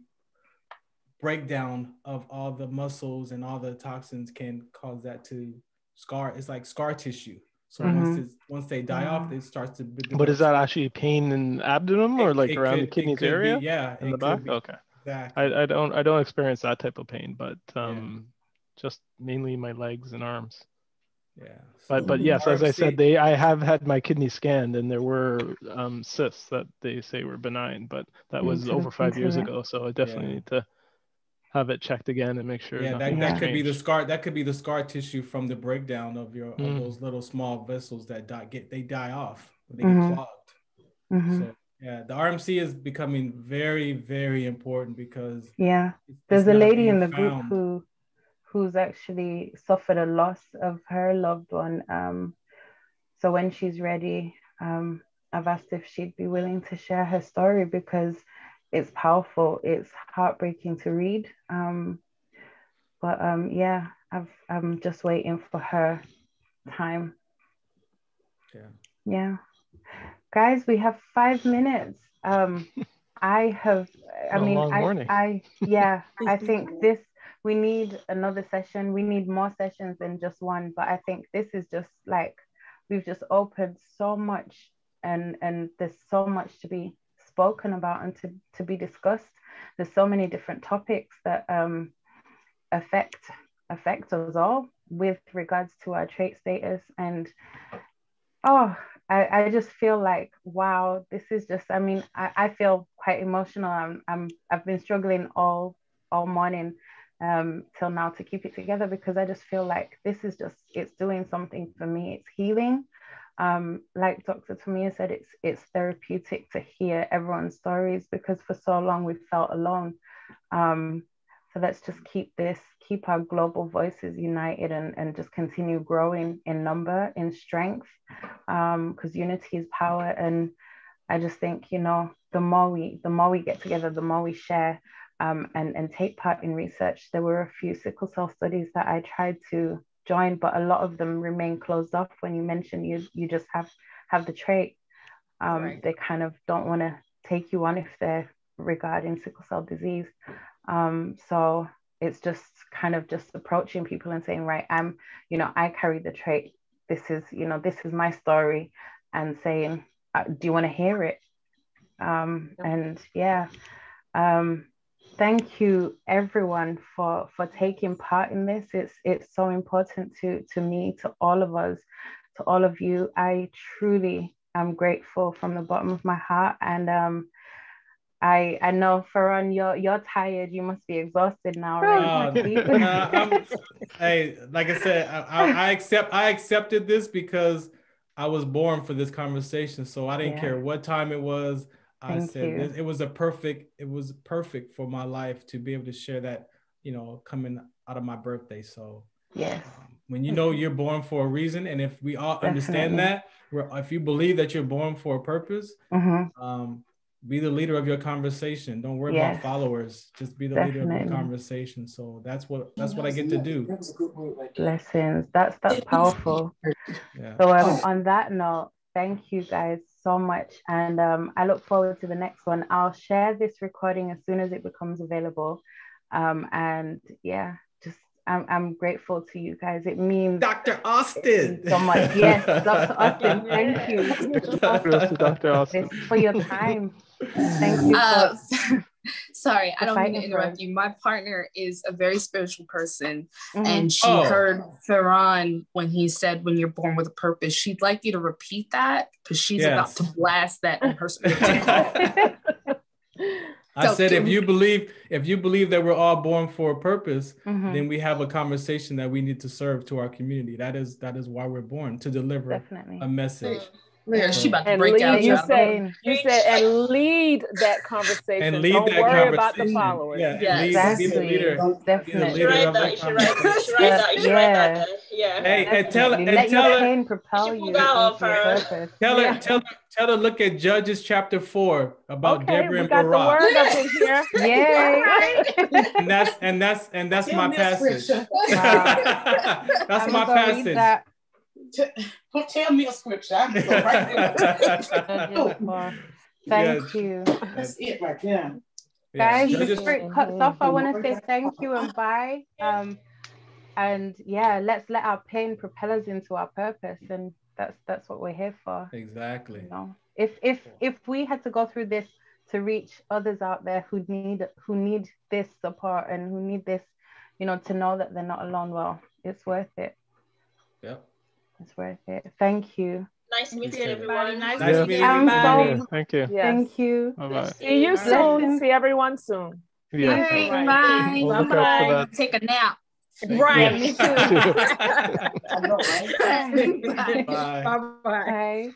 breakdown of all the muscles and all the toxins can cause that to scar. It's like scar tissue. So mm-hmm. once once they die mm-hmm. off, it starts to. But is that actually pain in abdomen or like it around could, the kidneys area? Be, yeah, in the back. Be. Okay. Exactly. I, I don't I don't experience that type of pain, but um, yeah. just mainly my legs and arms. Yeah. but but yes, as I said, they I have had my kidney scanned and there were um, cysts that they say were benign, but that was over five years ago. So I definitely yeah. need to have it checked again and make sure. Yeah, that, that could be the scar. That could be the scar tissue from the breakdown of your mm. of those little small vessels that die, get they die off. They mm-hmm. get clogged. Mm-hmm. So yeah, the RMC is becoming very very important because yeah, there's a lady in the group who who's actually suffered a loss of her loved one. Um, so when she's ready, um, I've asked if she'd be willing to share her story because it's powerful. It's heartbreaking to read. Um, but um, yeah, I've, I'm just waiting for her time. Yeah. Yeah. Guys, we have five minutes. Um, I have, I mean, I, I, yeah, I think this we need another session. We need more sessions than just one. But I think this is just like we've just opened so much and and there's so much to be spoken about and to, to be discussed. There's so many different topics that um, affect affect us all with regards to our trait status. And oh, I, I just feel like wow, this is just I mean, I, I feel quite emotional. I'm, I'm I've been struggling all all morning um, till now to keep it together because I just feel like this is just it's doing something for me. It's healing. Um, like Dr. Tomia said, it's it's therapeutic to hear everyone's stories because for so long we felt alone. Um, so let's just keep this, keep our global voices united and, and just continue growing in number, in strength, because um, unity is power. And I just think, you know, the more we the more we get together, the more we share, um, and, and take part in research. There were a few sickle cell studies that I tried to join, but a lot of them remain closed off when you mention you, you just have, have the trait. Um, right. They kind of don't want to take you on if they're regarding sickle cell disease. Um, so it's just kind of just approaching people and saying, right, I'm, you know, I carry the trait. This is, you know, this is my story, and saying, uh, do you want to hear it? Um, and yeah, um, thank you everyone for for taking part in this it's it's so important to to me to all of us to all of you i truly am grateful from the bottom of my heart and um I I know Farron, you're you're tired. You must be exhausted now, right? Uh, hey, like I said, I, I, accept I accepted this because I was born for this conversation. So I didn't yeah. care what time it was. I Thank said you. it was a perfect, it was perfect for my life to be able to share that, you know, coming out of my birthday. So yes, um, when you know you're born for a reason, and if we all Definitely. understand that, if you believe that you're born for a purpose, mm-hmm. um, be the leader of your conversation. Don't worry yes. about followers. Just be the Definitely. leader of your conversation. So that's what that's what I get to do. Blessings. That's that's powerful. Yeah. So um, on that note, Thank you guys so much. And um, I look forward to the next one. I'll share this recording as soon as it becomes available. Um, and yeah, just I'm, I'm grateful to you guys. It means Dr. Austin so much. Yes, Dr. Austin, thank you. Dr. Austin. For your time. Thank you. Uh, sorry, I don't mean to interrupt you. My partner is a very spiritual person, mm-hmm. and she oh. heard Farron when he said, "When you're born with a purpose." She'd like you to repeat that because she's yes. about to blast that in her spiritual. I so, said, if you believe, if you believe that we're all born for a purpose, mm-hmm. then we have a conversation that we need to serve to our community. That is that is why we're born to deliver Definitely. a message. Yeah, she about to break lead, out. You said, you said, and lead that conversation. And lead Don't that worry about the followers. Yeah, yeah. Lead, exactly. Be the leader. Definitely. You should write that. You should write that. You should write that. Yeah. Hey, and tell, and Let tell your pain propel you. Tell her, tell her, tell her, look at Judges chapter four about okay, Deborah and Barak. The word up in here. Yay. and that's and that's and that's my passage. that's my passage. Don't tell me a scripture. I can go right there. Thank you. That's it right there. Guys, before it cuts off, I want to say thank you and bye. Um, and yeah, let's let our pain propel us into our purpose, and that's that's what we're here for. Exactly. You know, if if if we had to go through this to reach others out there who need who need this support and who need this, you know, to know that they're not alone, well, it's worth it. Yep. It's worth it. Thank you. Nice meeting everyone. Nice, nice meeting everybody. So, Thank you. Yes. Thank you. Bye-bye. See you soon. See everyone soon. Yeah. Hey, bye. We'll bye. Take a nap. Right. Me too. Bye. Bye. Bye. Bye.